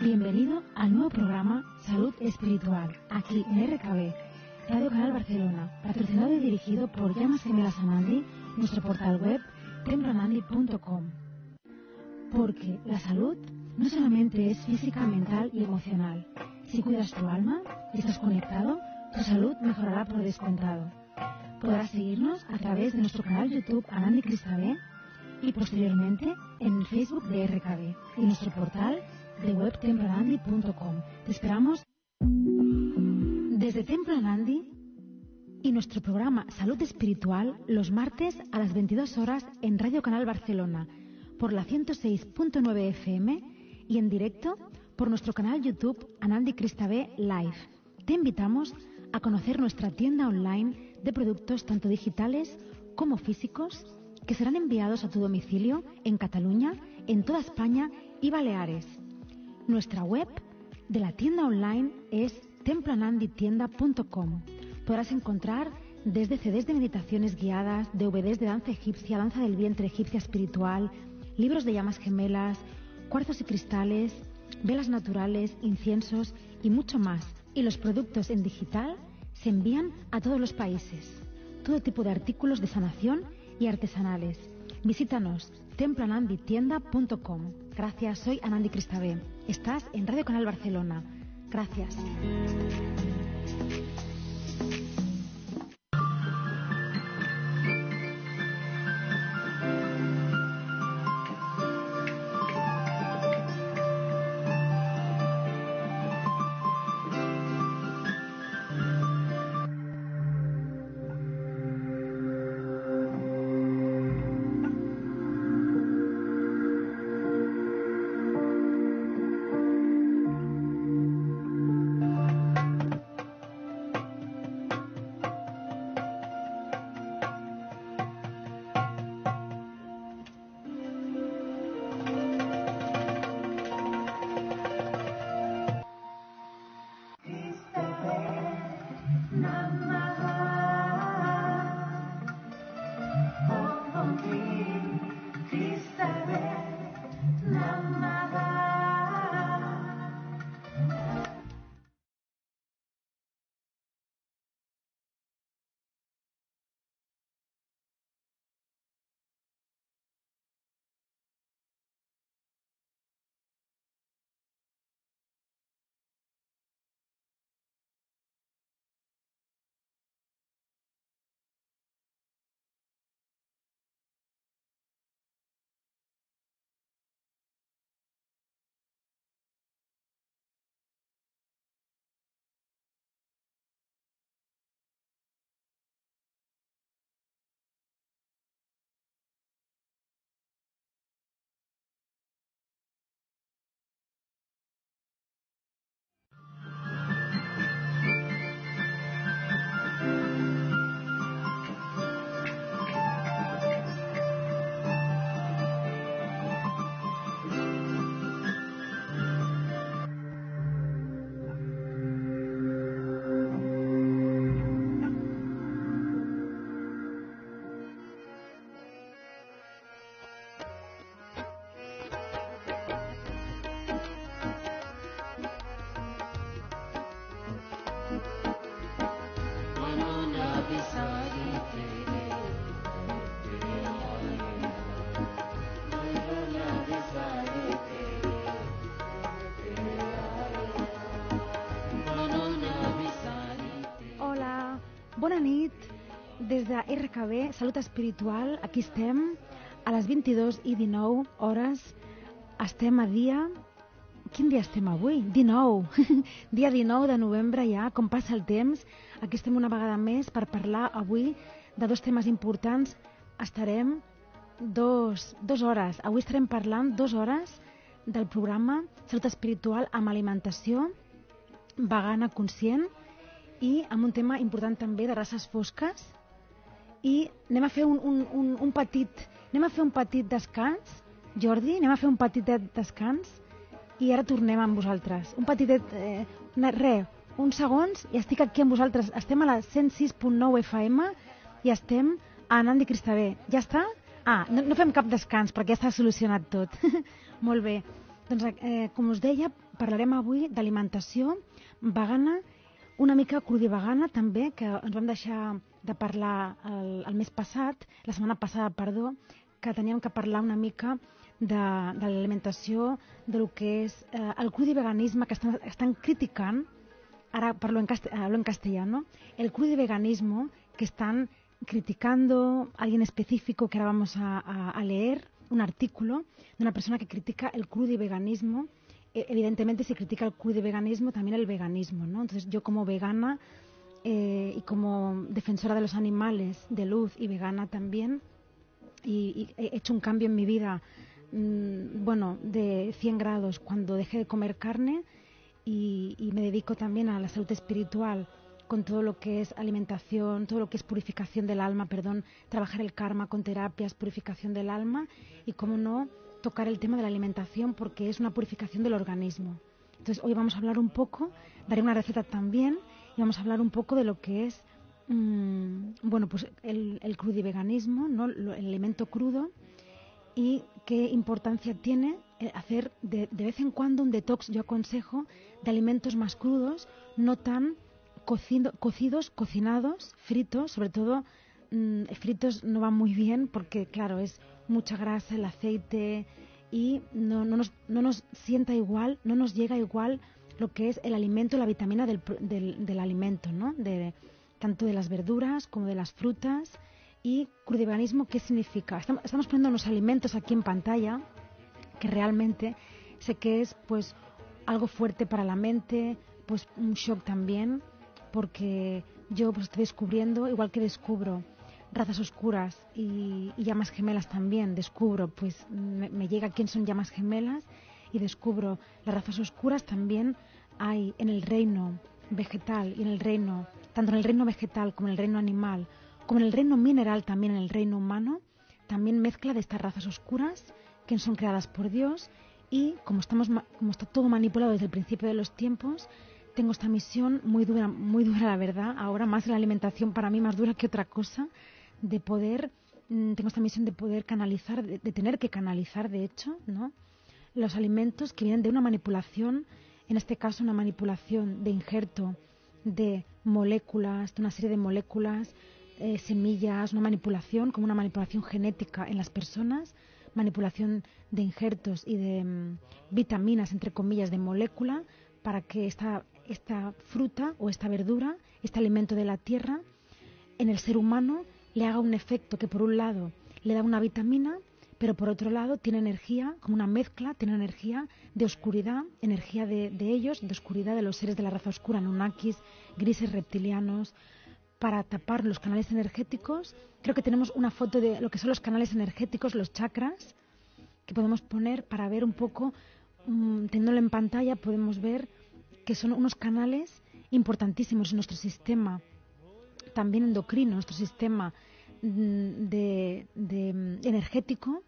Bienvenido al nuevo programa Salud Espiritual, aquí en RKB, Radio Canal Barcelona, patrocinado y dirigido por Llamas Gemelas Anandi, nuestro portal web tempranandi.com. Porque la salud no solamente es física, mental y emocional. Si cuidas tu alma y estás conectado, tu salud mejorará por descontado. Podrás seguirnos a través de nuestro canal YouTube Anandi Cristabé y posteriormente en el Facebook de RKB y nuestro portal de web templanandi.com. Te esperamos desde Templanandi y nuestro programa Salud Espiritual los martes a las 22 horas en Radio Canal Barcelona por la 106.9 FM y en directo por nuestro canal YouTube Anandi Cristabé Live. Te invitamos a conocer nuestra tienda online de productos tanto digitales como físicos que serán enviados a tu domicilio en Cataluña, en toda España y Baleares. Nuestra web de la tienda online es templananditienda.com. Podrás encontrar desde CDs de meditaciones guiadas, DVDs de danza egipcia, danza del vientre egipcia espiritual, libros de llamas gemelas, cuarzos y cristales, velas naturales, inciensos y mucho más. Y los productos en digital se envían a todos los países. Todo tipo de artículos de sanación y artesanales. Visítanos templananditienda.com. Gracias, soy Anandi Cristabé. Estás en Radio Canal Barcelona. Gracias. Bona nit, des de RKB, Salut Espiritual, aquí estem a les 22 i 19 hores. Estem a dia... Quin dia estem avui? 19. dia 19 de novembre ja, com passa el temps. Aquí estem una vegada més per parlar avui de dos temes importants. Estarem dos, dos hores. Avui estarem parlant dues hores del programa Salut Espiritual amb alimentació vegana conscient i amb un tema important també de races fosques. I anem a fer un, un, un, un petit anem a fer un petit descans. Jordi, anem a fer un petit descans i ara tornem amb vosaltres. Un petit eh, re, uns segons i estic aquí amb vosaltres. Estem a la 106.9 FM i estem a Nandi Cristabé. Ja està? Ah, no, no fem cap descans perquè ja està solucionat tot. Molt bé. Doncs, eh, com us deia, parlarem avui d'alimentació vegana, una mica crudivegana també, que ens vam deixar de parlar el, el mes passat, la setmana passada, perdó, que teníem que parlar una mica de, de l'alimentació, de lo que és eh, el crudiveganisme que estan, estan criticant, ara parlo en, cast hablo en castellano, el crudiveganismo que están criticando alguien específico que ahora vamos a, a, a leer, un artículo de una persona que critica el crudiveganismo. E, evidentemente, si critica el crudiveganismo, también el veganismo. ¿no? Entonces, yo como vegana eh, y como defensora de los animales, de luz y vegana también, y, he hecho un cambio en mi vida, mmm, bueno, de 100 grados cuando dejé de comer carne y me dedico también a la salud espiritual con todo lo que es alimentación, todo lo que es purificación del alma, perdón, trabajar el karma con terapias, purificación del alma y, como no, tocar el tema de la alimentación porque es una purificación del organismo. Entonces, hoy vamos a hablar un poco, daré una receta también y vamos a hablar un poco de lo que es, mmm, bueno, pues el, el crudiveganismo, ¿no? el alimento crudo y qué importancia tiene eh, hacer de, de vez en cuando un detox, yo aconsejo, de alimentos más crudos, no tan cocido, cocidos, cocinados, fritos, sobre todo mmm, fritos no van muy bien porque, claro, es mucha grasa, el aceite y no, no, nos, no nos sienta igual, no nos llega igual lo que es el alimento, la vitamina del, del, del alimento, ¿no? De, tanto de las verduras como de las frutas. Y crudiveganismo, ¿qué significa? Estamos, estamos poniendo unos alimentos aquí en pantalla que realmente sé que es pues algo fuerte para la mente, pues un shock también, porque yo pues estoy descubriendo, igual que descubro razas oscuras y, y llamas gemelas también, descubro, pues me, me, llega quién son llamas gemelas y descubro las razas oscuras también hay en el reino vegetal y en el reino, tanto en el reino vegetal como en el reino animal, como en el reino mineral también en el reino humano, también mezcla de estas razas oscuras que son creadas por Dios y como estamos como está todo manipulado desde el principio de los tiempos, tengo esta misión muy dura, muy dura la verdad, ahora más la alimentación para mí más dura que otra cosa, de poder, mmm, tengo esta misión de poder canalizar, de, de, tener que canalizar de hecho, ¿no? Los alimentos que vienen de una manipulación, en este caso una manipulación de injerto de moléculas, de una serie de moléculas, eh, semillas, una manipulación, como una manipulación genética en las personas, manipulación de injertos y de mmm, vitaminas, entre comillas, de molécula, para que esta, esta fruta o esta verdura, este alimento de la tierra, en el ser humano le haga un efecto que por un lado le da una vitamina, pero por otro lado tiene energía, como una mezcla, tiene energía de oscuridad, energía de, de ellos, de oscuridad de los seres de la raza oscura, nunakis, grises reptilianos, para tapar los canales energéticos. Creo que tenemos una foto de lo que son los canales energéticos, los chakras, que podemos poner para ver un poco, mmm, teniéndolo en pantalla, podemos ver que son unos canales importantísimos en nuestro sistema, también endocrino, nuestro sistema de, de, energético,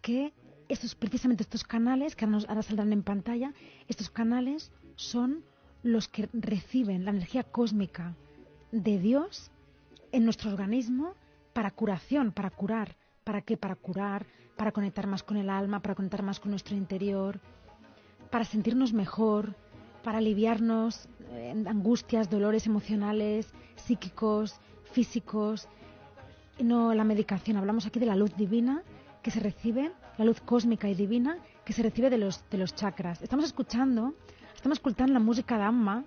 que estos, precisamente estos canales, que ahora, ahora saldrán en pantalla, estos canales son los que reciben la energía cósmica de Dios en nuestro organismo para curación, para curar. ¿Para qué? Para curar, para conectar más con el alma, para conectar más con nuestro interior, para sentirnos mejor, para aliviarnos angustias, dolores emocionales, psíquicos, físicos. No la medicación, hablamos aquí de la luz divina que se recibe, la luz cósmica y divina que se recibe de los, de los chakras. Estamos escuchando, estamos escuchando la música d'Amma.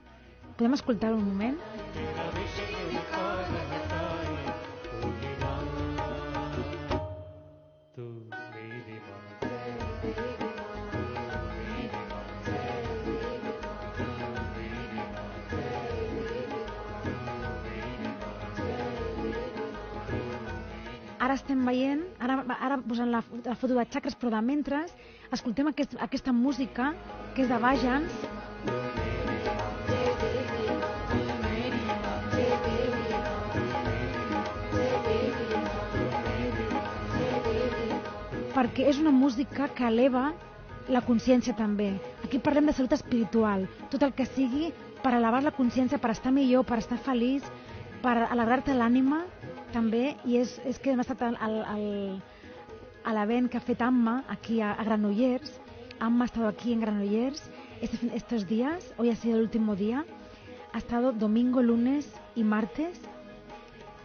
¿Podemos escuchar un momento? Ara estem veient, ara, ara posant la, la foto de xacres, però de mentre escoltem aquest, aquesta música que és de Bajans. perquè és una música que eleva la consciència també. Aquí parlem de salut espiritual, tot el que sigui per elevar la consciència, per estar millor, per estar feliç, per alegrar-te l'ànima també, i és, és que hem estat al, al, al, a l'event que ha fet Amma aquí a, Granollers, Amma ha estado aquí en Granollers este estos días. Hoy ha sido el último día. Ha estado domingo, lunes y martes.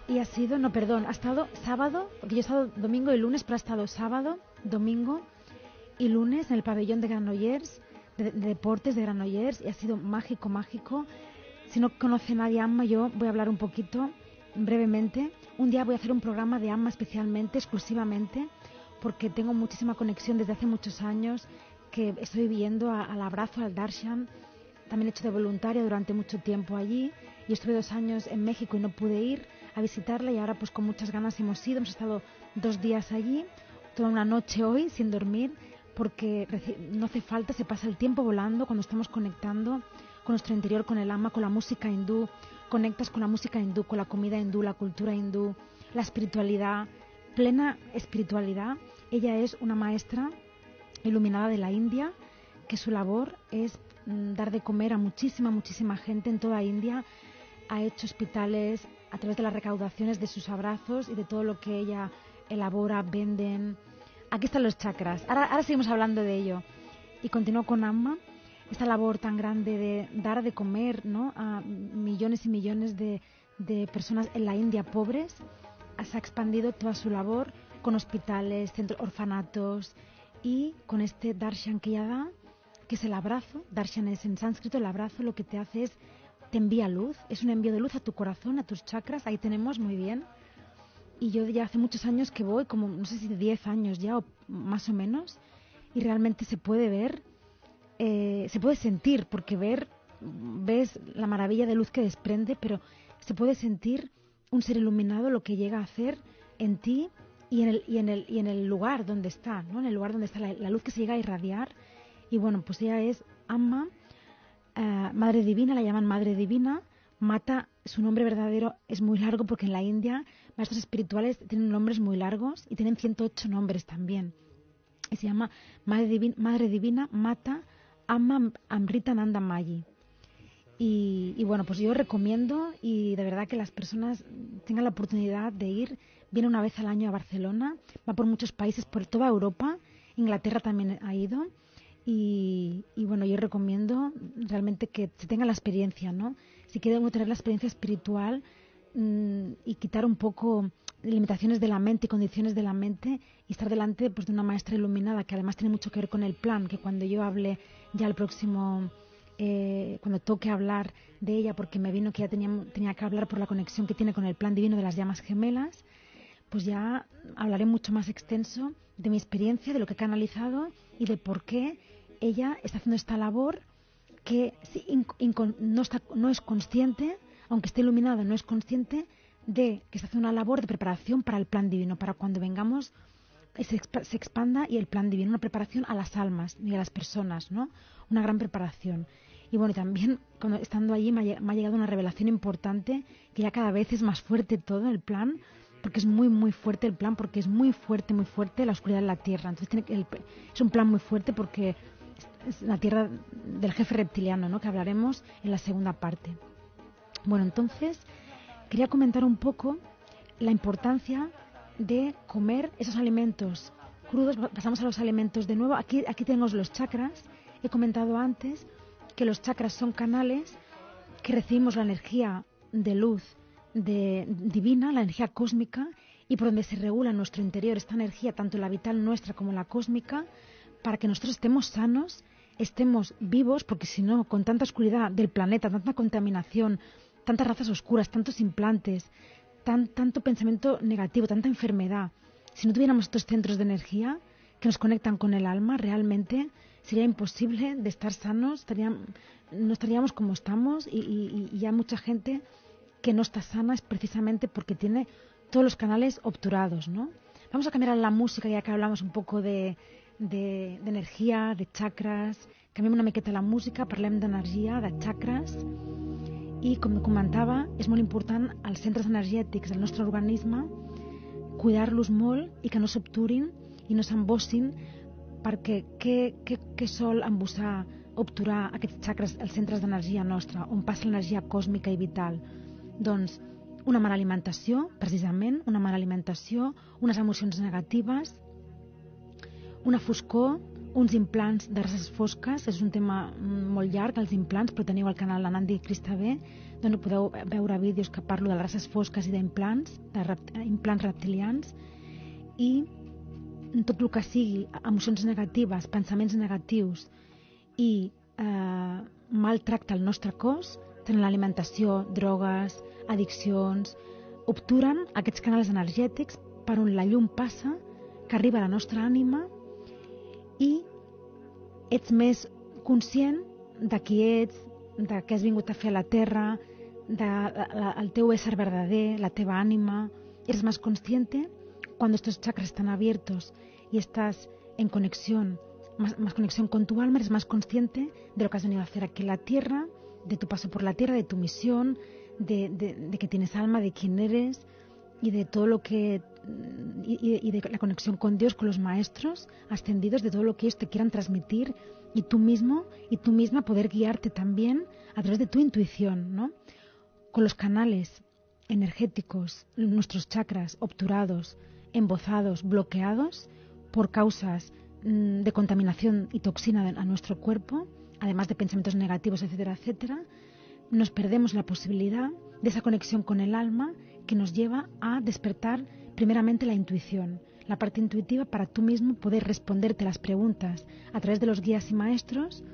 Y ha sido, no, perdón, ha estado sábado, porque yo he estado domingo y lunes, pero ha estado sábado, domingo y lunes en el pabellón de Granollers, de, deportes de Granollers, y ha sido mágico, mágico. Si no conoce nadie Amma, yo voy a hablar un poquito brevemente. Un día voy a hacer un programa de AMA especialmente, exclusivamente, porque tengo muchísima conexión desde hace muchos años que estoy viviendo al abrazo, al darshan. También he hecho de voluntaria durante mucho tiempo allí y estuve dos años en México y no pude ir a visitarla y ahora pues con muchas ganas hemos ido. Hemos estado dos días allí, toda una noche hoy sin dormir porque no hace falta, se pasa el tiempo volando cuando estamos conectando con nuestro interior, con el ama, con la música hindú, conectas con la música hindú, con la comida hindú, la cultura hindú, la espiritualidad, plena espiritualidad. Ella es una maestra iluminada de la India, que su labor es mm, dar de comer a muchísima, muchísima gente en toda India. Ha hecho hospitales a través de las recaudaciones de sus abrazos y de todo lo que ella elabora, venden. Aquí están los chakras. Ahora, ahora seguimos hablando de ello. Y continúo con Amma esta labor tan grande de dar de comer ¿no? a millones y millones de, personas en la India pobres, se ha expandido toda su labor con hospitales, centros, orfanatos y con este darshan que ella da, que es el abrazo. Darshan es en sánscrito, el abrazo lo que te hace es, te envía luz, es un envío de luz a tu corazón, a tus chakras, ahí tenemos muy bien. Y yo ya hace muchos años que voy, como no sé si 10 años ya o más o menos, y realmente se puede ver eh, se puede sentir, porque ver, ves la maravilla de luz que desprende, pero se puede sentir un ser iluminado lo que llega a hacer en ti y en el, y en el, y en el lugar donde está, ¿no? en el lugar donde está la, luz que se llega a irradiar. Y bueno, pues ella es Amma, eh, Madre Divina, la llaman Madre Divina. Mata, su nombre verdadero es muy largo porque en la India maestros espirituales tienen nombres muy largos y tienen 108 nombres también. Y se llama Madre Divina, Madre Divina Mata Amma Amrita Nanda Mayi. Y, bueno, pues yo recomiendo y de verdad que las personas tengan la oportunidad de ir. Viene una vez al año a Barcelona, va por muchos países, por toda Europa. Inglaterra también ha ido. Y, bueno, yo recomiendo realmente que se tenga la experiencia, ¿no? Si quiere uno tener la experiencia espiritual mm, y quitar un poco limitaciones de la mente y condiciones de la mente y estar delante pues, de una maestra iluminada que además tiene mucho que ver con el plan, que cuando yo hable ya el próximo, eh, cuando toque hablar de ella, porque me vino que ya tenía, tenía que hablar por la conexión que tiene con el plan divino de las llamas gemelas, pues ya hablaré mucho más extenso de mi experiencia, de lo que he canalizado y de por qué ella está haciendo esta labor que no, está, no es consciente, aunque esté iluminada, no es consciente de que se hace una labor de preparación para el plan divino, para cuando vengamos se, se, expanda y el plan divino, una preparación a las almas y a las personas, ¿no? Una gran preparación. Y bueno, también cuando, estando allí me ha, llegado una revelación importante que ya cada vez es más fuerte todo el plan, porque es muy, muy fuerte el plan, porque es muy fuerte, muy fuerte la oscuridad de la Tierra. Entonces tiene, es un plan muy fuerte porque es la Tierra del jefe reptiliano, ¿no? Que hablaremos en la segunda parte. Bueno, entonces quería comentar un poco la importancia de comer esos alimentos crudos. Pasamos a los alimentos de nuevo. Aquí, aquí tenemos los chakras. He comentado antes que los chakras son canales que recibimos la energía de luz de, divina, la energía cósmica, y por donde se regula en nuestro interior esta energía, tanto la vital nuestra como la cósmica, para que nosotros estemos sanos, estemos vivos, porque si no, con tanta oscuridad del planeta, tanta contaminación, tantas razas oscuras, tantos implantes, tanto pensamiento negativo, tanta enfermedad. Si no tuviéramos estos centros de energía que nos conectan con el alma, realmente sería imposible de estar sanos, no estaríamos como estamos y, y, hay mucha gente que no está sana es precisamente porque tiene todos los canales obturados, ¿no? Vamos a cambiar la música ya que hablamos un poco de, de, de de chakras. Cambiemos una miqueta la música, parlem d'energia, de chakras i, com comentava, és molt important els centres energètics del nostre organisme cuidar-los molt i que no s'obturin i no s'embossin perquè què, què, què sol embossar, obturar aquests xacres, els centres d'energia nostra, on passa l'energia còsmica i vital? Doncs una mala alimentació, precisament, una mala alimentació, unes emocions negatives, una foscor, uns implants de races fosques, és un tema molt llarg, els implants, però teniu al canal la Nandi Cristavé, d'on podeu veure vídeos que parlo de races fosques i d'implants, de rept implants reptilians, i tot el que sigui emocions negatives, pensaments negatius i eh, mal tracte al nostre cos, tant l'alimentació, drogues, addiccions, obturen aquests canals energètics per on la llum passa, que arriba a la nostra ànima i ets més conscient de qui ets, de què has vingut a fer a la Terra, de, de, teu ésser verdader, la teva ànima. Eres más consciente cuando estos chakras están abiertos y estás en conexión, más, conexión con tu alma, eres más consciente de lo que has venido a hacer aquí en la tierra, de tu paso por la tierra, de tu misión, de, de, de que tienes alma, de quién eres y de todo lo que y, y, de la conexión con Dios, con los maestros ascendidos, de todo lo que ellos te quieran transmitir y tú mismo y tú misma poder guiarte también a través de tu intuición, ¿no? Con los canales energéticos, nuestros chakras obturados, embozados, bloqueados por causas mmm, de contaminación y toxina a nuestro cuerpo, además de pensamientos negativos, etcétera, etcétera, nos perdemos la posibilidad de esa conexión con el alma que nos lleva a despertar primeramente la intuición, la parte intuitiva para tú mismo poder responderte las preguntas a través de los guías y maestros.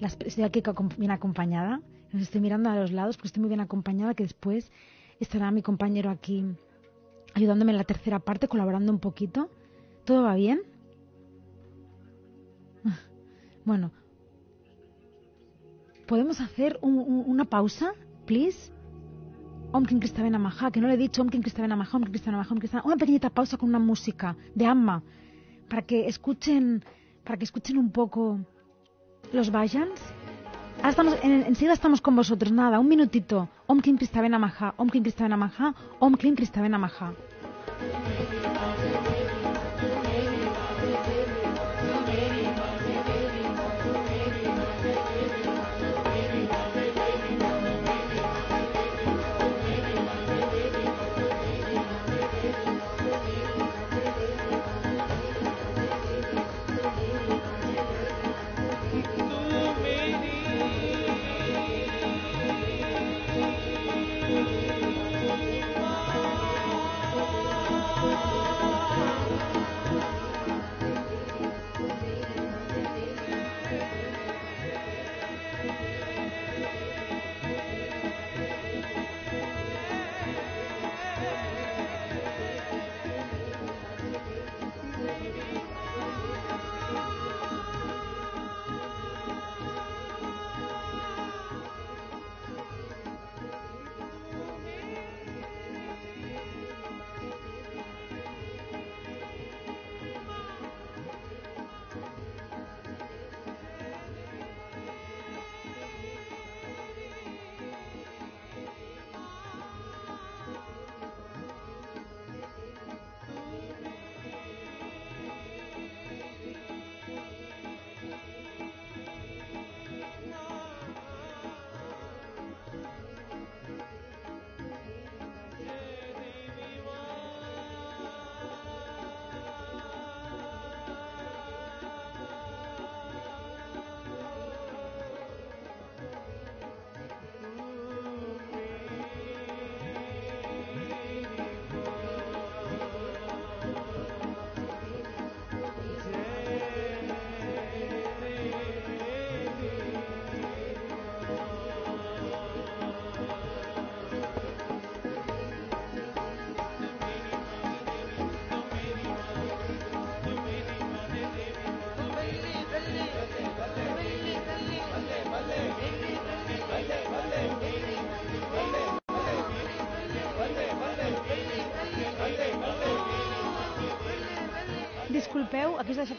Las, estoy aquí bien acompañada, nos estoy mirando a los lados porque estoy muy bien acompañada, que después estará mi compañero aquí ayudándome en la tercera parte, colaborando un poquito. ¿Todo va bien? Bueno, ¿podemos hacer un, un, una pausa, please? Om Kim Maha, que no le he dicho Om Kim Maha, Om Kim Maha, Om Una pequeñita pausa con una música de Amma, para que escuchen, para que escuchen un poco los Vajans. Ahora estamos, en, enseguida estamos con vosotros, nada, un minutito. Om Kim Maha, Om Kim Maha, Om Kim Maha.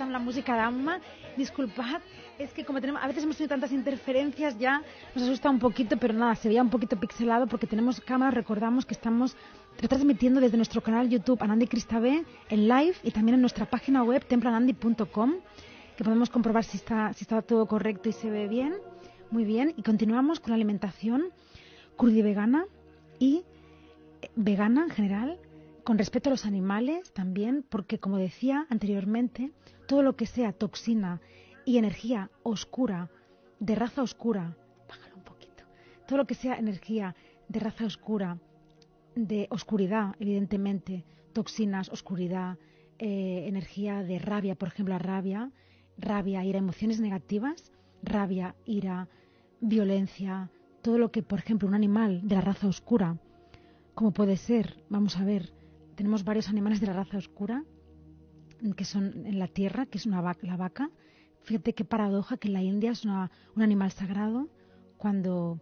Amb la música d'Amma, disculpad, es que como tenemos, a veces hemos tenido tantas interferencias ya nos asusta un poquito, pero nada, se veía un poquito pixelado porque tenemos cámara, recordamos que estamos retransmitiendo desde nuestro canal YouTube Anandi Cristabé en live y también en nuestra página web templanandi.com que podemos comprobar si está, si está todo correcto y se ve bien. Muy bien, y continuamos con la alimentación vegana y eh, vegana en general con respeto a los animales también, porque como decía anteriormente, todo lo que sea toxina y energía oscura, de raza oscura, bájalo un poquito, todo lo que sea energía de raza oscura, de oscuridad, evidentemente, toxinas, oscuridad, eh, energía de rabia, por ejemplo, rabia, rabia, ira, emociones negativas, rabia, ira, violencia, todo lo que, por ejemplo, un animal de la raza oscura, como puede ser, vamos a ver, tenemos varios animales de la raza oscura que son en la tierra, que es una vaca, la vaca. Fíjate qué paradoja que la India es un animal sagrado cuando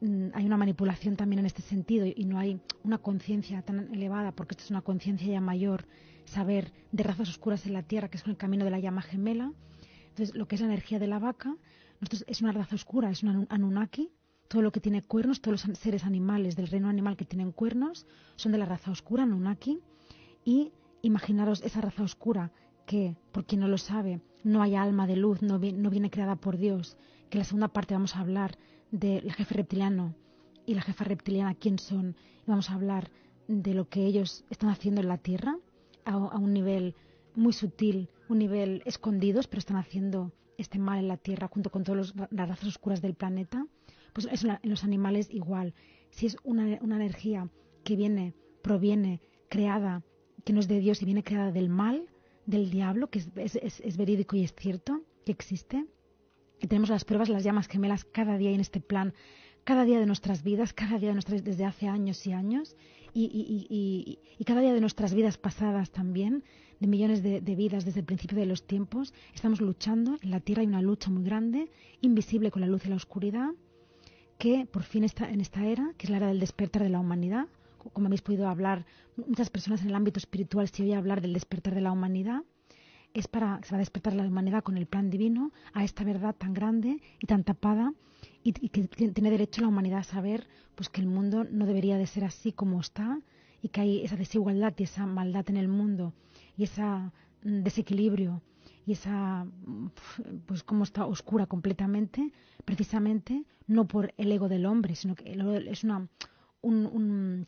mm, hay una manipulación también en este sentido y no hay una conciencia tan elevada, porque esto es una conciencia ya mayor, saber de razas oscuras en la tierra, que es el camino de la llama gemela. Entonces, lo que es la energía de la vaca, es una raza oscura, es un Anunnaki. Todo lo que tiene cuernos, todos los seres animales del reino animal que tienen cuernos, son de la raza oscura, Anunnaki. Y imaginaros esa raza oscura que, por quien no lo sabe, no hay alma de luz, no, no viene creada por Dios. Que en la segunda parte vamos a hablar del jefe reptiliano y la jefa reptiliana, quién son. Y vamos a hablar de lo que ellos están haciendo en la Tierra a, un nivel muy sutil, un nivel escondidos, pero están haciendo este mal en la Tierra junto con todas las razas oscuras del planeta, pues es en los animales igual. Si es una, energía que viene, proviene, creada, que no es de Dios y viene creada del mal, del diablo, que es, verídico y es cierto, que existe, y tenemos las pruebas, las llamas gemelas cada día en este plan, cada día de nuestras vidas, cada día de nuestras, desde hace años y años, y, cada día de nuestras vidas pasadas también, de millones de, vidas desde el principio de los tiempos, estamos luchando. En la Tierra hay una lucha muy grande, invisible con la luz y la oscuridad, que por fin está en esta era, que es la era del despertar de la humanidad. Como habéis podido hablar, muchas personas en el ámbito espiritual se oye hablar del despertar de la humanidad es para se va a despertar la humanidad con el plan divino a esta verdad tan grande y tan tapada y, que tiene derecho la humanidad a saber pues que el mundo no debería de ser así como está y que hay esa desigualdad y esa maldad en el mundo y ese mm, desequilibrio y esa pues como está oscura completamente precisamente no por el ego del hombre sino que es una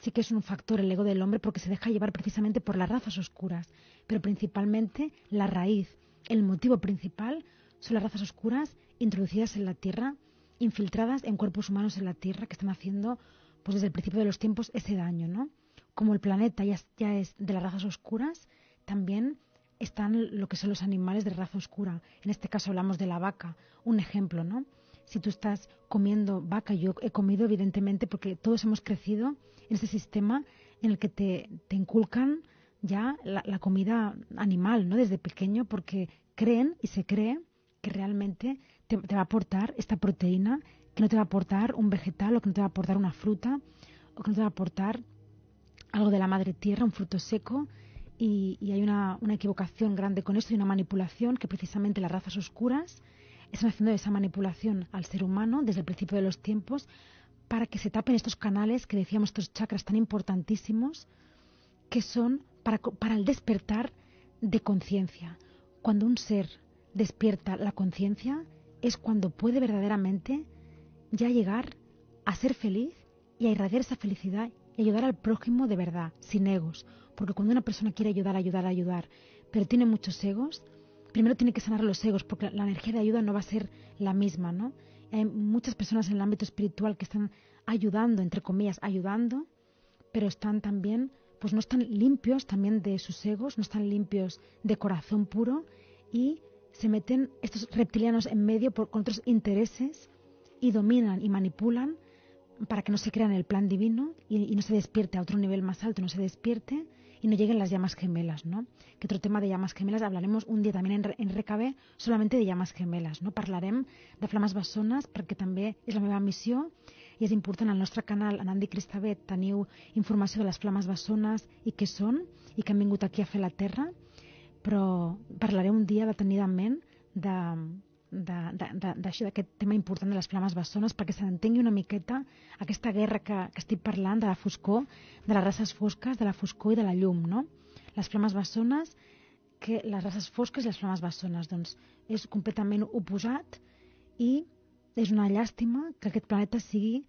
sí que es un factor el ego del hombre porque se deja llevar precisamente por las razas oscuras, pero principalmente la raíz, el motivo principal son las razas oscuras introducidas en la Tierra, infiltradas en cuerpos humanos en la Tierra que están haciendo pues desde el principio de los tiempos ese daño, ¿no? Como el planeta ya, ya es de las razas oscuras, también están lo que son los animales de raza oscura. En este caso hablamos de la vaca, un ejemplo, ¿no? Si tú estás comiendo vaca, yo he comido evidentemente porque todos hemos crecido en ese sistema en el que te, inculcan ya la, comida animal, ¿no? Desde pequeño porque creen y se cree que realmente te, va a aportar esta proteína, que no te va a aportar un vegetal o que no te va a aportar una fruta o que no te va a aportar algo de la madre tierra, un fruto seco. Y, hay una, una equivocación grande con esto y una manipulación que precisamente las razas oscuras están haciendo esa manipulación al ser humano desde el principio de los tiempos para que se tapen estos canales que decíamos, estos chakras tan importantísimos, que son para, el despertar de conciencia. Cuando un ser despierta la conciencia es cuando puede verdaderamente ya llegar a ser feliz y a irradiar esa felicidad y ayudar al prójimo de verdad, sin egos. Porque cuando una persona quiere ayudar, ayudar, ayudar, pero tiene muchos egos, primero tiene que sanar los egos, porque la energía de ayuda no va a ser la misma, ¿no? Hay muchas personas en el ámbito espiritual que están ayudando, entre comillas, ayudando, pero están también, pues no están limpios también de sus egos, no están limpios de corazón puro y se meten estos reptilianos en medio por, con otros intereses y dominan y manipulan para que no se crean el plan divino y, y no se despierte a otro nivel más alto, no se despierte y no lleguen las llamas gemelas, ¿no? Que otro tema de llamas gemelas hablaremos un día también en, en RKB solamente de llamas gemelas, no? Parlarem de flames bessones perquè també és la meva missió i és important al nostre canal Anandi Cristavet teniu informació de les flames bessones i què són i que han vingut aquí a fer la terra però parlaré un dia detenidament de, d'això, d'aquest tema important de les flames bessones perquè s'entengui una miqueta aquesta guerra que, que estic parlant de la foscor, de les races fosques, de la foscor i de la llum, no? Les flames bessones, que les races fosques i les flames bessones, doncs és completament oposat i és una llàstima que aquest planeta sigui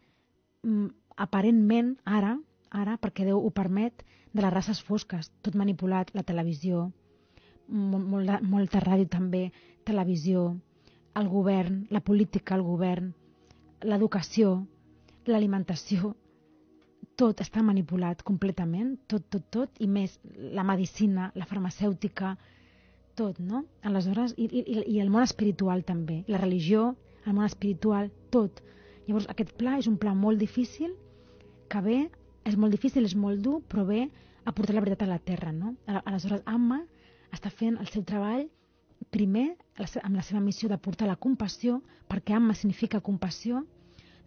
mm, aparentment ara, ara, perquè Déu ho permet, de les races fosques, tot manipulat, la televisió, molta, molta ràdio també, televisió, el govern, la política, el govern, l'educació, l'alimentació, tot està manipulat completament, tot, tot, tot, i més la medicina, la farmacèutica, tot, no? Aleshores, i, i, i el món espiritual també, la religió, el món espiritual, tot. Llavors, aquest pla és un pla molt difícil, que ve, és molt difícil, és molt dur, però ve a portar la veritat a la terra, no? Aleshores, Amma està fent el seu treball primer amb la seva missió de portar la compassió, perquè Amma significa compassió,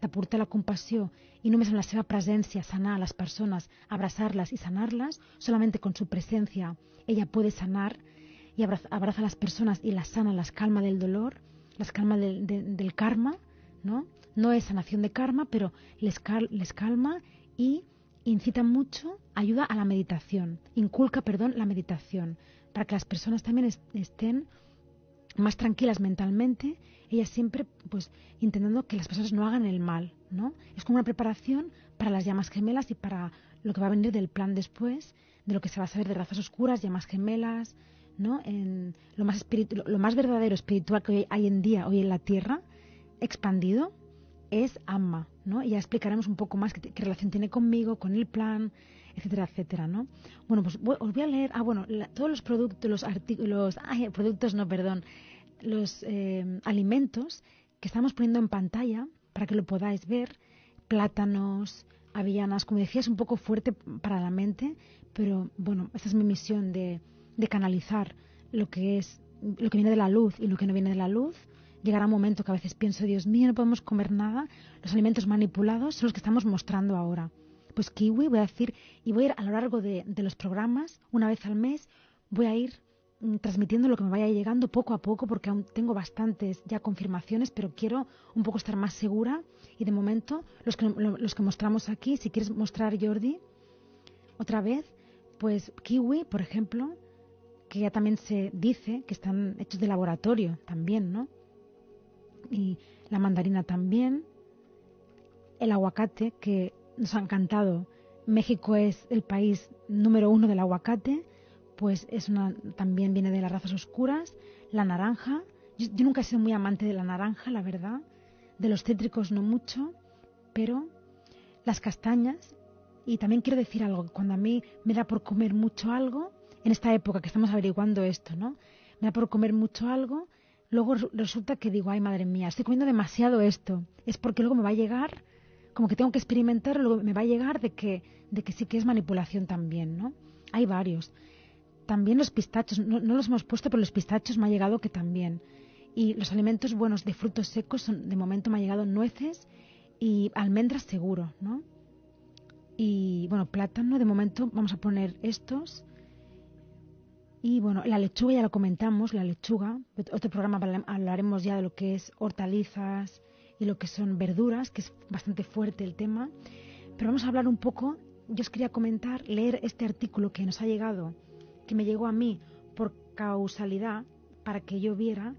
de portar la compassió i només amb la seva presència sanar a les persones, abraçar-les i sanar-les, solamente con su presencia ella puede sanar y abraza, a las personas y las sana, las calma del dolor, las calma del, de, del karma, ¿no? No es sanación de karma, pero les, les calma y incita mucho, ayuda a la meditación, inculca, perdón, la meditación, para que las personas también est estén más tranquilas mentalmente, ella siempre pues intentando que las personas no hagan el mal, ¿no? Es como una preparación para las llamas gemelas y para lo que va a venir del plan después, de lo que se va a saber de razas oscuras, llamas gemelas, ¿no? En lo más espiritu lo más verdadero espiritual que hay en día hoy en la Tierra, expandido, es Amma, ¿no? Y ya explicaremos un poco más qué relación tiene conmigo, con el plan, etcétera, etcétera, ¿no? Bueno, pues os voy a leer, ah, bueno, la, todos los productos, los artículos, ay, productos no, perdón, los eh, alimentos que estamos poniendo en pantalla para que lo podáis ver, plátanos, avellanas, como decía, es un poco fuerte para la mente, pero bueno, esa es mi misión de, de canalizar lo que es, lo que viene de la luz y lo que no viene de la luz. Llegará un momento que a veces pienso, Dios mío, no podemos comer nada. Los alimentos manipulados son los que estamos mostrando ahora pues kiwi, voy a decir, y voy a ir a lo largo de, los programas, una vez al mes, voy a ir mm, transmitiendo lo que me vaya llegando poco a poco, porque aún tengo bastantes ya confirmaciones, pero quiero un poco estar más segura. Y de momento, los que, los que mostramos aquí, si quieres mostrar Jordi, otra vez, pues kiwi, por ejemplo, que ya también se dice que están hechos de laboratorio también, ¿no? Y la mandarina también, el aguacate, que nos ha encantado. México es el país número uno del aguacate, pues es también viene de las razas oscuras. La naranja, yo, yo, nunca he sido muy amante de la naranja, la verdad. De los cítricos no mucho, pero las castañas. Y también quiero decir algo, cuando a mí me da por comer mucho algo, en esta época que estamos averiguando esto, ¿no? Me da por comer mucho algo, luego resulta que digo, ay madre mía, estoy comiendo demasiado esto. Es porque luego me va a llegar como que tengo que experimentar, luego me va a llegar de que, de que sí que es manipulación también, ¿no? Hay varios. También los pistachos, no, no, los hemos puesto, pero los pistachos me ha llegado que también. Y los alimentos buenos de frutos secos, son, de momento me ha llegado nueces y almendras seguro, ¿no? Y bueno, plátano, de momento vamos a poner estos. Y bueno, la lechuga ya lo comentamos, la lechuga. Otro programa hablaremos ya de lo que es hortalizas, y lo que son verduras, que es bastante fuerte el tema. Pero vamos a hablar un poco, yo os quería comentar, leer este artículo que nos ha llegado, que me llegó a mí por causalidad, para que yo viera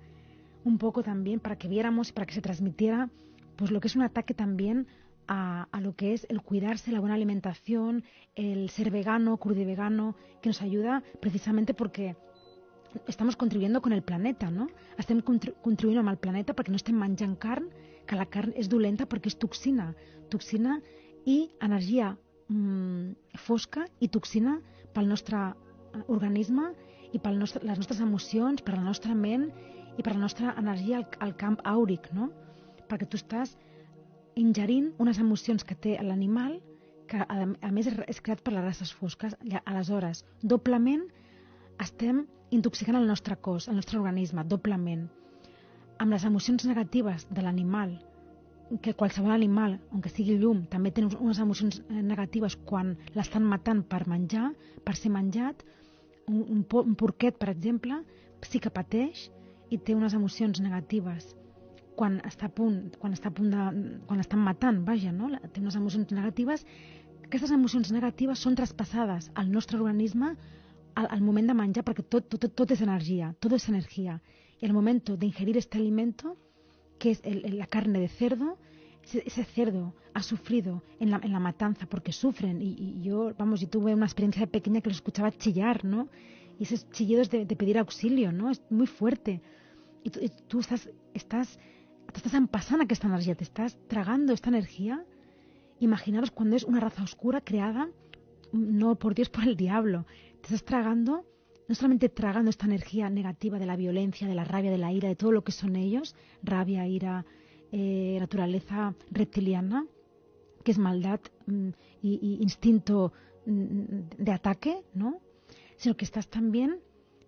un poco también, para que viéramos y para que se transmitiera pues lo que es un ataque también a, a, lo que es el cuidarse, la buena alimentación, el ser vegano, vegano, que nos ayuda precisamente porque estamos contribuyendo con el planeta, no? Estem contribuint amb el planeta perquè no estem menjant carn que la carn és dolenta perquè és toxina, toxina i energia mm, fosca i toxina pel nostre eh, organisme i per nostre, les nostres emocions, per la nostra ment i per la nostra energia al, al camp àuric, no? Perquè tu estàs ingerint unes emocions que té l'animal que a, a més és creat per les races fosques. Aleshores, doblement estem intoxicant el nostre cos, el nostre organisme, doblement amb les emocions negatives de l'animal, que qualsevol animal, on que sigui llum, també té unes emocions eh, negatives quan l'estan matant per menjar, per ser menjat, un, un, porquet, per exemple, sí que pateix i té unes emocions negatives quan està a punt, quan està a punt de, quan l'estan matant, vaja, no? té unes emocions negatives. Aquestes emocions negatives són traspassades al nostre organisme al, al moment de menjar, perquè tot, tot, tot és energia, tot és energia el momento de ingerir este alimento, que es la carne de cerdo, ese, cerdo ha sufrido en la, matanza porque sufren. Y, yo, vamos, yo tuve una experiencia de pequeña que lo escuchaba chillar, ¿no? Y esos chillidos de, pedir auxilio, ¿no? Es muy fuerte. Y tú, y tú estás estás, estás pasando que esta energía, te estás tragando esta energía. Imaginaros cuando es una raza oscura creada, no por Dios, por el diablo. Te estás tragando, no solamente tragando esta energía negativa de la violencia, de la rabia, de la ira, de todo lo que son ellos, rabia, ira, eh, naturaleza reptiliana, que es maldad mm, y, instinto mm, de ataque, ¿no? Sino que estás también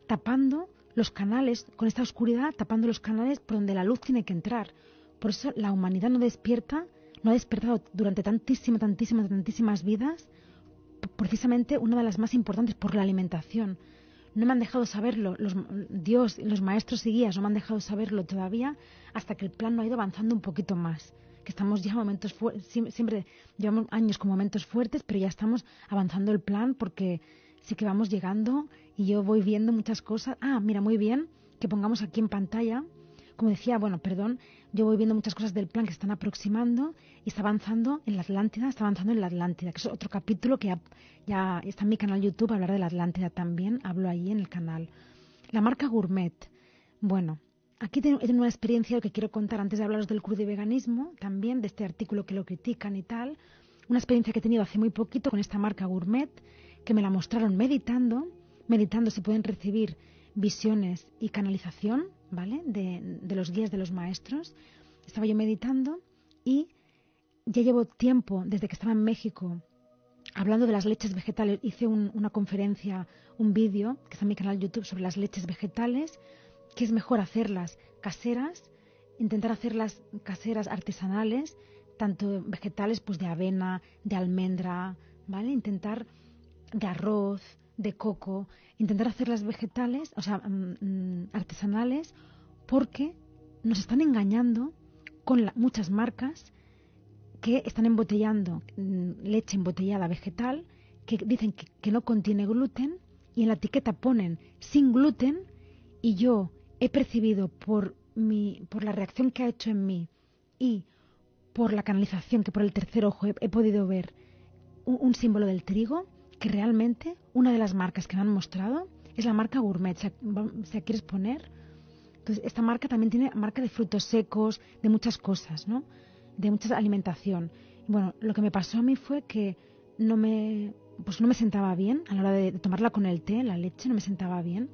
tapando los canales, con esta oscuridad, tapando los canales por donde la luz tiene que entrar. Por eso la humanidad no despierta, no ha despertado durante tantísimas, tantísimas, tantísimas vidas, precisamente una de las más importantes por la alimentación. No me han dejado saberlo, los, Dios, los maestros y guías no me han dejado saberlo todavía hasta que el plan no ha ido avanzando un poquito más que estamos ya momentos siempre llevamos años con momentos fuertes, pero ya estamos avanzando el plan porque sí que vamos llegando y yo voy viendo muchas cosas. Ah, mira, muy bien que pongamos aquí en pantalla. Como decía, bueno, perdón, yo voy viendo muchas cosas del plan que se están aproximando y está avanzando en la Atlántida, está avanzando en la Atlántida, que es otro capítulo que ya, está en mi canal YouTube, hablar de la Atlántida también, hablo ahí en el canal. La marca Gourmet. Bueno, Aquí tengo una experiencia que quiero contar antes de hablaros del crudo y veganismo, también de este artículo que lo critican y tal. Una experiencia que he tenido hace muy poquito con esta marca Gourmet, que me la mostraron meditando. Meditando se pueden recibir visiones y canalización, ¿vale? De, los guías de los maestros. Estaba yo meditando y ya llevo tiempo, desde que estaba en México, hablando de las leches vegetales. Hice una conferencia, un vídeo, que está en mi canal YouTube, sobre las leches vegetales que es mejor hacerlas caseras, intentar hacerlas caseras artesanales, tanto vegetales pues de avena, de almendra, ¿vale? Intentar de arroz, de coco, intentar hacerlas vegetales, o sea, mm, mm, artesanales, porque nos están engañando con muchas marcas que están embotellando mm, leche embotellada vegetal, que dicen que, que no contiene gluten y en la etiqueta ponen sin gluten y yo he percibido por, mi, por la reacción que ha hecho en mí y por la canalización que por el tercer ojo he, podido ver un, símbolo del trigo, que realmente una de las marcas que me han mostrado es la marca gourmet, si, si quieres poner. Entonces, esta marca también tiene marca de frutos secos, de muchas cosas, ¿no? De mucha alimentación. Y bueno, lo que me pasó a mí fue que no me, pues no me sentaba bien a la hora de tomarla con el té, la leche, no me sentaba bien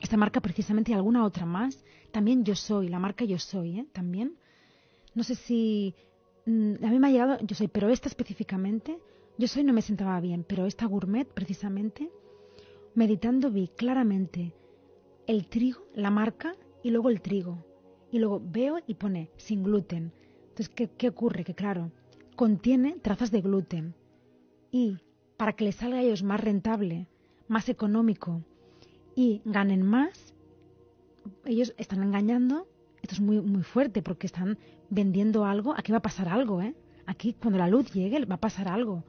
esta marca precisamente y alguna otra más. También yo soy, la marca yo soy, ¿eh? También. No sé si... Mm, a mí me ha llegado yo soy, pero esta específicamente, yo soy no me sentaba bien, pero esta gourmet precisamente, meditando vi claramente el trigo, la marca y luego el trigo. Y luego veo y pone sin gluten. Entonces, ¿qué, qué ocurre? Que claro, contiene trazas de gluten. Y para que les salga a ellos más rentable, más económico, y ganen más, ellos están engañando. Esto es muy, muy fuerte porque están vendiendo algo. Aquí va a pasar algo, ¿eh? Aquí cuando la luz llegue va a pasar algo.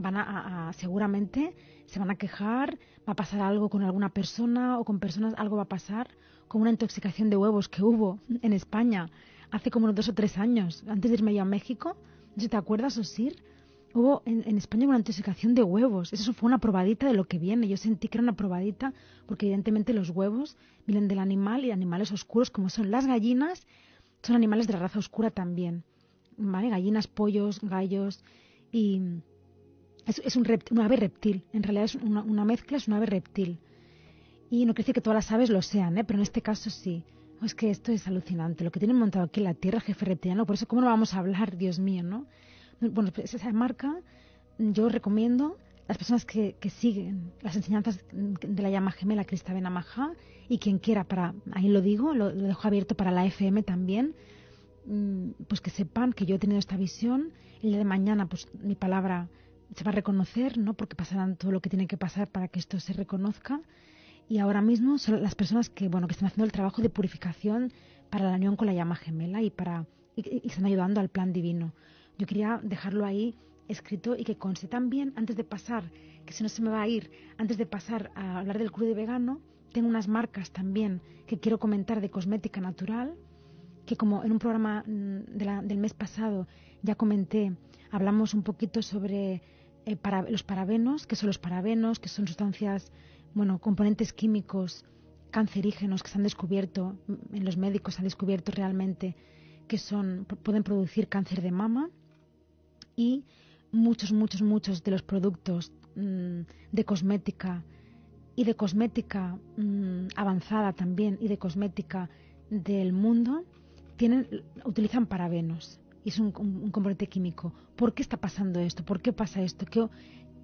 Van a, seguramente se van a quejar, va a pasar algo con alguna persona o con personas, algo va a pasar, como una intoxicación de huevos que hubo en España hace como unos dos o tres años, antes de irme yo a México. No sé si te acuerdas, Osir, hubo en, España una intoxicación de huevos. Eso fue una probadita de lo que viene. Yo sentí que era una probadita porque evidentemente los huevos vienen del animal y animales oscuros como son las gallinas, son animales de la raza oscura también. ¿Vale? Gallinas, pollos, gallos y es, un, ave reptil. En realidad es una, mezcla, es un ave reptil. Y no quiere decir que todas las aves lo sean, ¿eh? pero en este caso sí. Es que esto es alucinante. Lo que tienen montado aquí en la Tierra, jefe reptiliano, por eso, ¿cómo no vamos a hablar, Dios mío, no? Bueno, pues esa marca yo recomiendo las personas que, siguen las enseñanzas de la llama gemela Krista Benamaha y quien quiera para, ahí lo digo, lo, dejo abierto para la FM también, mm, pues que sepan que yo he tenido esta visión, el día de mañana pues mi palabra se va a reconocer, ¿no? Porque pasarán todo lo que tiene que pasar para que esto se reconozca y ahora mismo son las personas que, bueno, que están haciendo el trabajo de purificación para la unión con la llama gemela y para y están ayudando al plan divino. Yo quería dejarlo ahí escrito y que conste también, antes de pasar, que si no se me va a ir, antes de pasar a hablar del crudo vegano, tengo unas marcas también que quiero comentar de cosmética natural, que como en un programa mm, del mes pasado ya comenté, hablamos un poquito sobre eh, para, los parabenos, que son los parabenos, que son sustancias, bueno, componentes químicos cancerígenos que se han descubierto, mm, en los médicos han descubierto realmente que son, pueden producir cáncer de mama y muchos, muchos, muchos de los productos mm, de cosmética y de cosmética mm, avanzada también y de cosmética del mundo tienen, utilizan parabenos y es un, componente químico. ¿Por qué está pasando esto? ¿Por qué pasa esto? Que,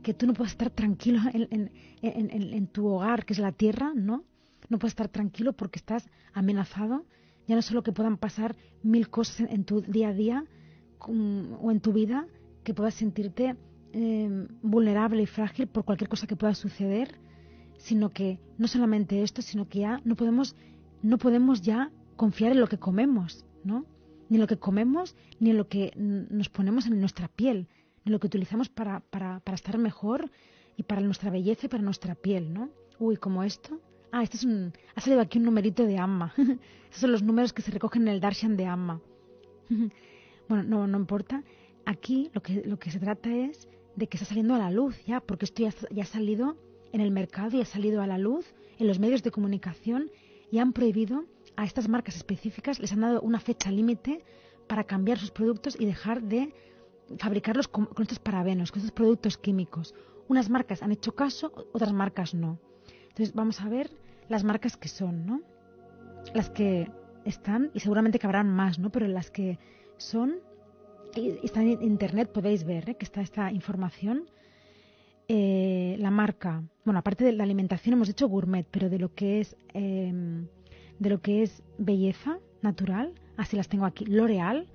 que tú no puedes estar tranquilo en, tu hogar, que es la tierra, ¿no? No puedes estar tranquilo porque estás amenazado. Ya no solo que puedan pasar mil cosas en, tu día a día o en tu vida, que puedas sentirte eh, vulnerable y frágil por cualquier cosa que pueda suceder, sino que no solamente esto, sino que ya no podemos, no podemos ya confiar en lo que comemos, ¿no? Ni en lo que comemos, ni en lo que nos ponemos en nuestra piel, ni lo que utilizamos para, para, para estar mejor y para nuestra belleza y para nuestra piel, ¿no? Uy, como esto. Ah, este es un, ha salido aquí un numerito de Amma. Esos son los números que se recogen en el Darshan de Amma. bueno, no, no importa. Aquí lo que, lo que se trata es de que está saliendo a la luz ya, porque esto ya, ya ha salido en el mercado y ha salido a la luz en los medios de comunicación y han prohibido a estas marcas específicas, les han dado una fecha límite para cambiar sus productos y dejar de fabricarlos con, estos parabenos, con estos productos químicos. Unas marcas han hecho caso, otras marcas no. Entonces vamos a ver las marcas que son, ¿no? Las que están, y seguramente que habrán más, ¿no? Pero las que son, y están en internet, podéis ver ¿eh? que está esta información. Eh, la marca, bueno, aparte de la alimentación hemos dicho gourmet, pero de lo que es em, de lo que es belleza natural, así las tengo aquí, L'Oreal,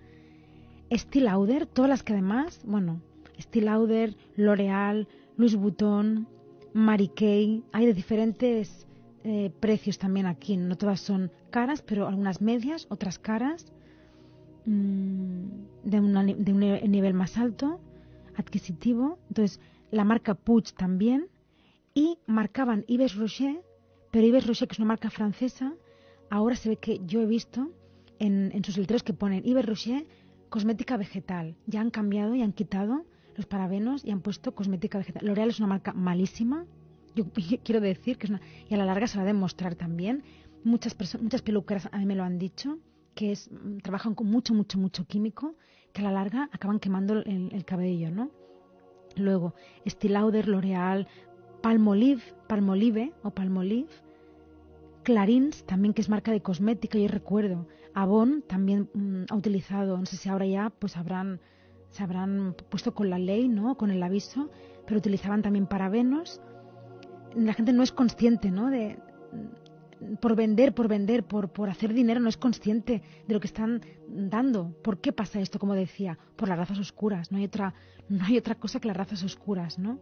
Estée Lauder, todas las que además, bueno, Estée Lauder, L'Oreal, Louis Vuitton, Mary Kay, hay de diferentes eh, precios también aquí, no todas son caras, pero algunas medias, otras caras, mm, de, de, un nivel más alto, adquisitivo. Entonces, la marca Puig también, y marcaban Yves Rocher, pero Yves Rocher, que es una marca francesa, ahora se ve que yo he visto en, sus letreros que ponen Yves Rocher cosmética vegetal. Ya han cambiado y han quitado los parabenos y han puesto cosmética vegetal. L'Oreal es una marca malísima. Yo quiero decir que es una, y a la larga se va a demostrar también. Muchas muchas peluqueras a mí me lo han dicho que es trabajan con mucho mucho mucho químico que a la larga acaban quemando el, cabello, ¿no? Luego, Estée Lauder, L'Oreal, Palmolive, Palmolive o Palmolive Clarins, también que es marca de cosmética, yo recuerdo. Avon también mm, ha utilizado, no sé si ahora ya pues habrán, se habrán puesto con la ley, ¿no? Con el aviso, pero utilizaban también parabenos. La gente no es consciente, ¿no? De, mm, por vender, por vender, por, por hacer dinero, no es consciente de lo que están dando. ¿Por qué pasa esto? Como decía, por las razas oscuras. No hay otra, no hay otra cosa que las razas oscuras, ¿no?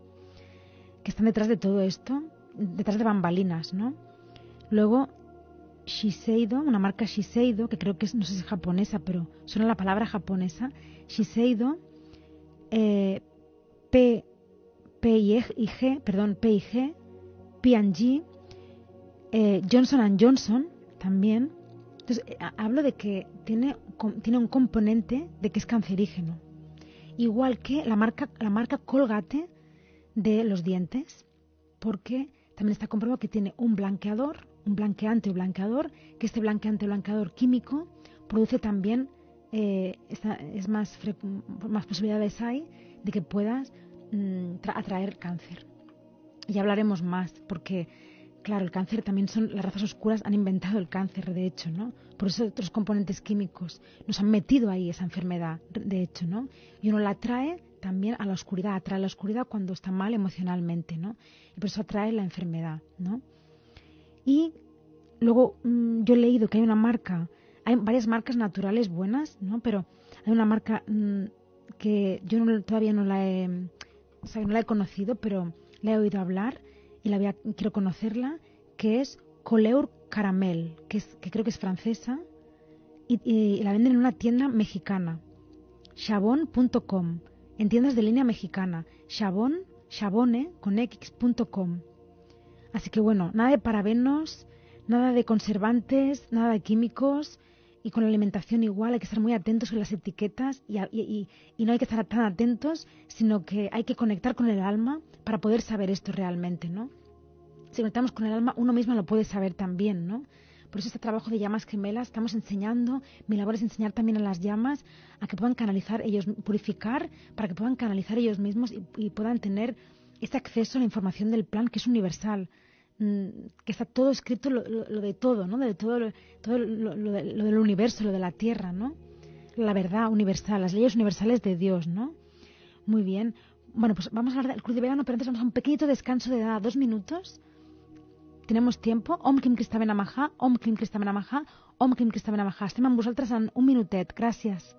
Que están detrás de todo esto, detrás de bambalinas, ¿no? Luego, Shiseido, una marca Shiseido, que creo que es, no sé si es japonesa, pero suena la palabra japonesa. Shiseido, eh, P, P y G, perdón, P y G, P&G, eh, Johnson Johnson también. Entonces, eh, hablo de que tiene, tiene un componente de que es cancerígeno. Igual que la marca, la marca Colgate de los dientes, porque también está comprobado que tiene un blanqueador un blanqueante o blanqueador, que este blanqueante o blanqueador químico produce también, eh, es más, más posibilidades hay de que puedas mm, atraer cáncer. Y hablaremos más, porque, claro, el cáncer también son, las razas oscuras han inventado el cáncer, de hecho, ¿no? Por eso otros componentes químicos nos han metido ahí esa enfermedad, de hecho, ¿no? Y uno la atrae también a la oscuridad, atrae la oscuridad cuando está mal emocionalmente, ¿no? Y por eso atrae la enfermedad, ¿no? Y luego mm, yo he leído que hay una marca, hay varias marcas naturales buenas, ¿no? Pero hay una marca mm, que yo todavía no la he, no la he conocido, pero la he oído hablar y la voy a, quiero conocerla, que es Coleur Caramel, que, es, que creo que es francesa, y, la venden en una tienda mexicana, chabon.com, en tiendas de línea mexicana, chabon, chabone, con x.com. Así que bueno, nada de parabenos, nada de conservantes, nada de químicos y con la alimentación igual hay que estar muy atentos con las etiquetas y, no hay que estar tan atentos, sino que hay que conectar con el alma para poder saber esto realmente, ¿no? si conectamos con el alma, uno mismo lo puede saber también, ¿no? Por eso este trabajo de llamas gemelas estamos enseñando, mi labor es enseñar también a las llamas a que puedan canalizar ellos, purificar, para que puedan canalizar ellos mismos y, puedan tener este acceso a la información del plan que es universal, mm, que está todo escrito lo, de todo, ¿no? De todo, lo, todo lo, del universo, lo de la tierra, ¿no? La verdad universal, las leyes universales de Dios, ¿no? Muy bien. Bueno, pues vamos a hablar del Cruz de Verano, pero antes vamos a un pequeñito descanso de edad, dos minutos tenemos tiempo. Om Kim Cristaven Namaha, Om Kim Cristaven Namaha, Om Kim Cristaven Namaha. Estem amb vosaltres en un minutet. Gràcies.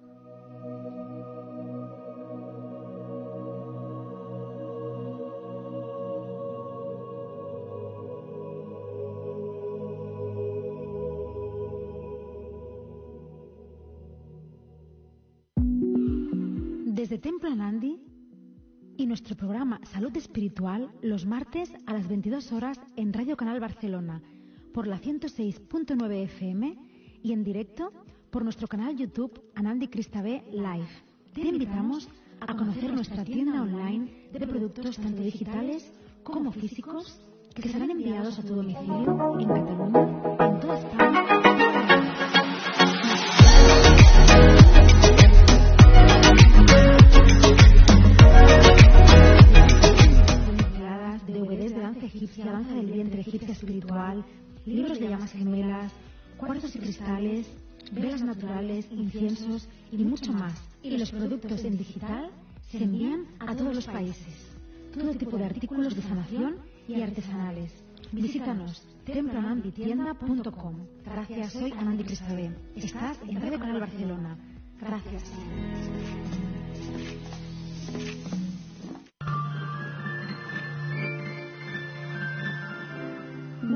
Templo Nandi y nuestro programa Salud Espiritual los martes a las 22 horas en Radio Canal Barcelona por la 106.9 FM y en directo por nuestro canal YouTube Anandi Cristabé Live. Te invitamos a conocer nuestra tienda online de productos tanto digitales como físicos que serán enviados a tu domicilio en Cataluña, en toda España. Egipcia espiritual, libros de llamas gemelas, cuarzos y cristales, velas naturales, inciensos y mucho más. Y los productos en digital se envían a todos los países. Todo tipo de artículos de sanación y artesanales. Visítanos temploananditienda.com. Gracias, soy Anandi Cristabé. Estás en Radio Canal Barcelona. Gracias.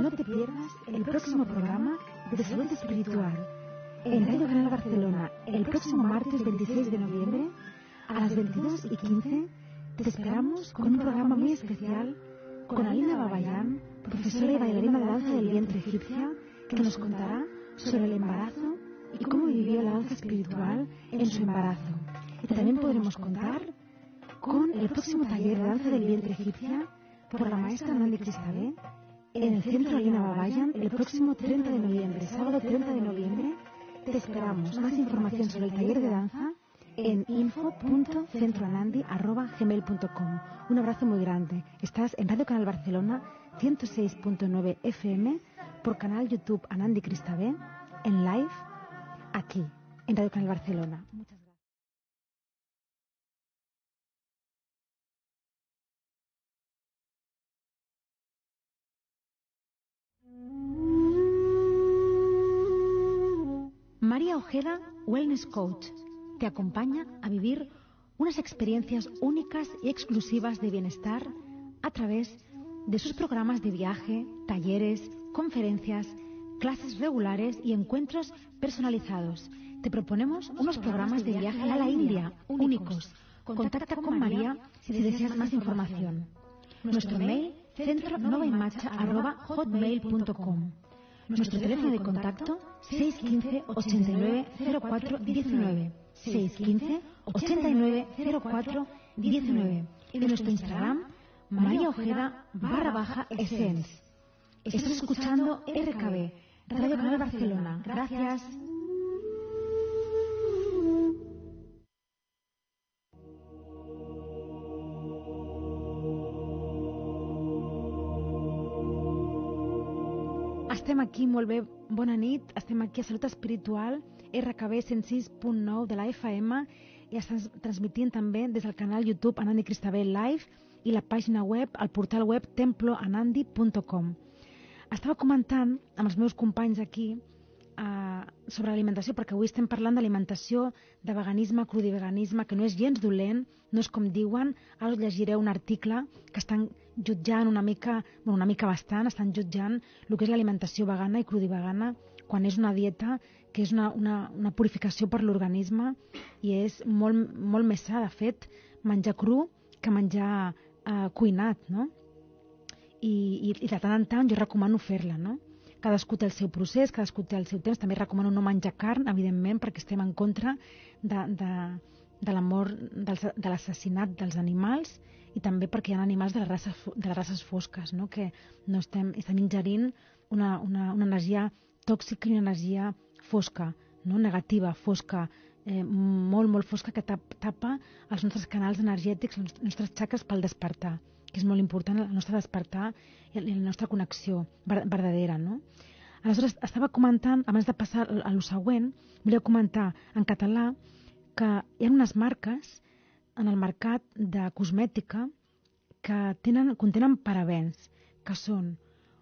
No te pierdas el próximo programa de Salud Espiritual en Radio Canal Barcelona el próximo martes 26 de noviembre a las 22 y 15. Te esperamos con un programa muy especial con Alina Babayán, profesora y bailarina de danza del vientre egipcia, que nos contará sobre el embarazo y cómo vivió la danza espiritual en su embarazo. Y también podremos contar con el próximo taller de danza del vientre egipcia por la maestra Nandi Cristabé en el centro Alina Babayan el próximo 30 de noviembre, sábado 30 de noviembre. Te esperamos. Más información sobre el taller de danza en info.centroanandi.gmail.com Un abrazo muy grande. Estás en Radio Canal Barcelona 106.9 FM por canal YouTube Anandi Cristabé en live aquí en Radio Canal Barcelona. María Ojeda, Wellness Coach, te acompaña a vivir unas experiencias únicas y exclusivas de bienestar a través de sus programas de viaje, talleres, conferencias, clases regulares y encuentros personalizados. Te proponemos unos programas de viaje a la India únicos. Contacta con María si deseas más información. Nuestro mail centro hotmail.com nuestro teléfono de contacto 615 89 04 19. 615 89 04 19. Y de nuestro Instagram, María Ojeda barra baja Essence. Estás escuchando RKB, Radio Canal Barcelona. Gracias. Aquí, molt bé, bona nit. Estem aquí a Salut Espiritual, RKB 106.9 de la FM i estem transmitint també des del canal YouTube Anandi Cristabel Live i la pàgina web, el portal web temploanandi.com. Estava comentant amb els meus companys aquí eh, sobre l'alimentació, perquè avui estem parlant d'alimentació, de veganisme, crudiveganisme, que no és gens dolent, no és com diuen, ara us llegiré un article que estan jutjant una mica, bueno, una mica bastant, estan jutjant el que és l'alimentació vegana i crudivegana quan és una dieta que és una, una, una purificació per l'organisme i és molt, molt més sa, de fet, menjar cru que menjar eh, cuinat, no? I, i, i de tant en tant jo recomano fer-la, no? Cadascú té el seu procés, cadascú té el seu temps. També recomano no menjar carn, evidentment, perquè estem en contra de, de, de la mort, de l'assassinat dels animals i també perquè hi ha animals de, la raça, de les races fosques, no? que no estem, estem ingerint una, una, una energia tòxica i una energia fosca, no? negativa, fosca, eh, molt, molt fosca que tapa els nostres canals energètics, les nostres xacres pel despertar, que és molt important el nostre despertar i la nostra connexió verdadera, no? Aleshores, estava comentant, abans de passar a lo següent, volia comentar en català que hi ha unes marques en el mercat de cosmètica que tenen, contenen parabens, que són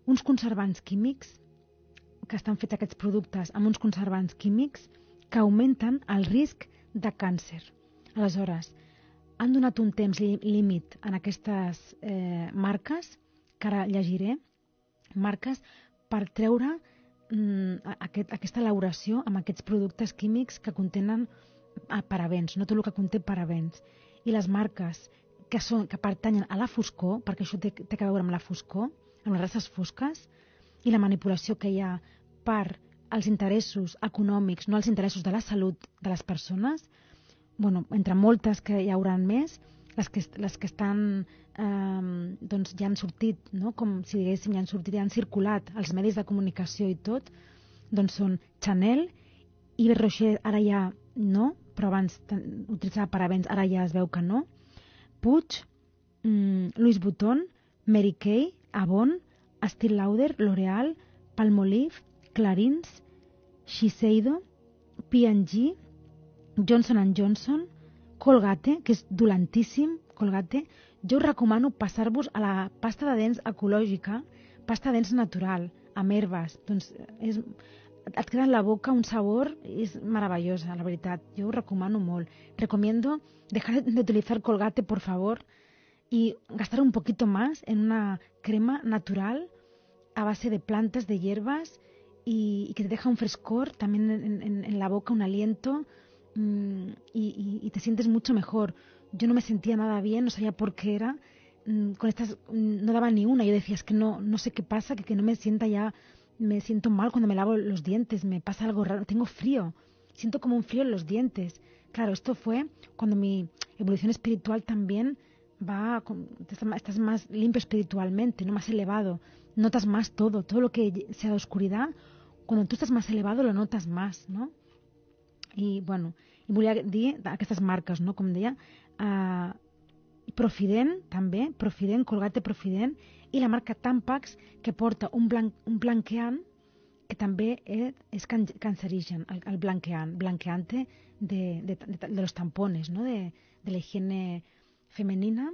uns conservants químics, que estan fets aquests productes amb uns conservants químics que augmenten el risc de càncer. Aleshores, han donat un temps límit en aquestes eh, marques, que ara llegiré, marques per treure mm, aquest, aquesta elaboració amb aquests productes químics que contenen a parabens, no tot el que conté parabens. I les marques que, són, que pertanyen a la foscor, perquè això té, té a veure amb la foscor, amb les races fosques, i la manipulació que hi ha per als interessos econòmics, no als interessos de la salut de les persones, bueno, entre moltes que hi hauran més, les que, les que estan, eh, doncs ja han sortit, no? com si diguéssim, ja han sortit, ja han circulat als medis de comunicació i tot, doncs són Chanel, Yves Rocher ara ja no, però abans utilitzava parabens, ara ja es veu que no. Puig, mm, Louis Vuitton, Mary Kay, Avon, Estée Lauder, L'Oreal, Palmolive, Clarins, Shiseido, P&G, Johnson Johnson, Colgate, que és dolentíssim, Colgate. Jo us recomano passar-vos a la pasta de dents ecològica, pasta de dents natural, amb herbes. Doncs és, et en la boca un sabor, és meravellosa, la veritat. Jo ho recomano molt. Recomiendo dejar de utilizar Colgate, por favor, y gastar un poquito más en una crema natural a base de plantas, de hierbas y, que te deja un frescor también en la boca, un aliento mmm, y, te sientes mucho mejor. Yo no me sentía nada bien, no sabía por qué era. Mmm, con estas mmm, no daba ni una. Yo decía, es que no, no sé qué pasa, que, que no me sienta ya me siento mal cuando me lavo los dientes, me pasa algo raro, tengo frío, siento como un frío en los dientes. Claro, esto fue cuando mi evolución espiritual también va, estás más limpio espiritualmente, no más elevado, notas más todo, todo lo que sea de oscuridad, cuando tú estás más elevado lo notas más, no? I, bueno, i volia dir aquestes marques, no? com deia, uh, Profident, també, Profident, Colgate Profident, i la marca Tampax, que porta un, blanc, un blanqueant que també és, és can, cancerigen, blanqueante de, de, de, de los tampones, ¿no? de, de la higiene femenina,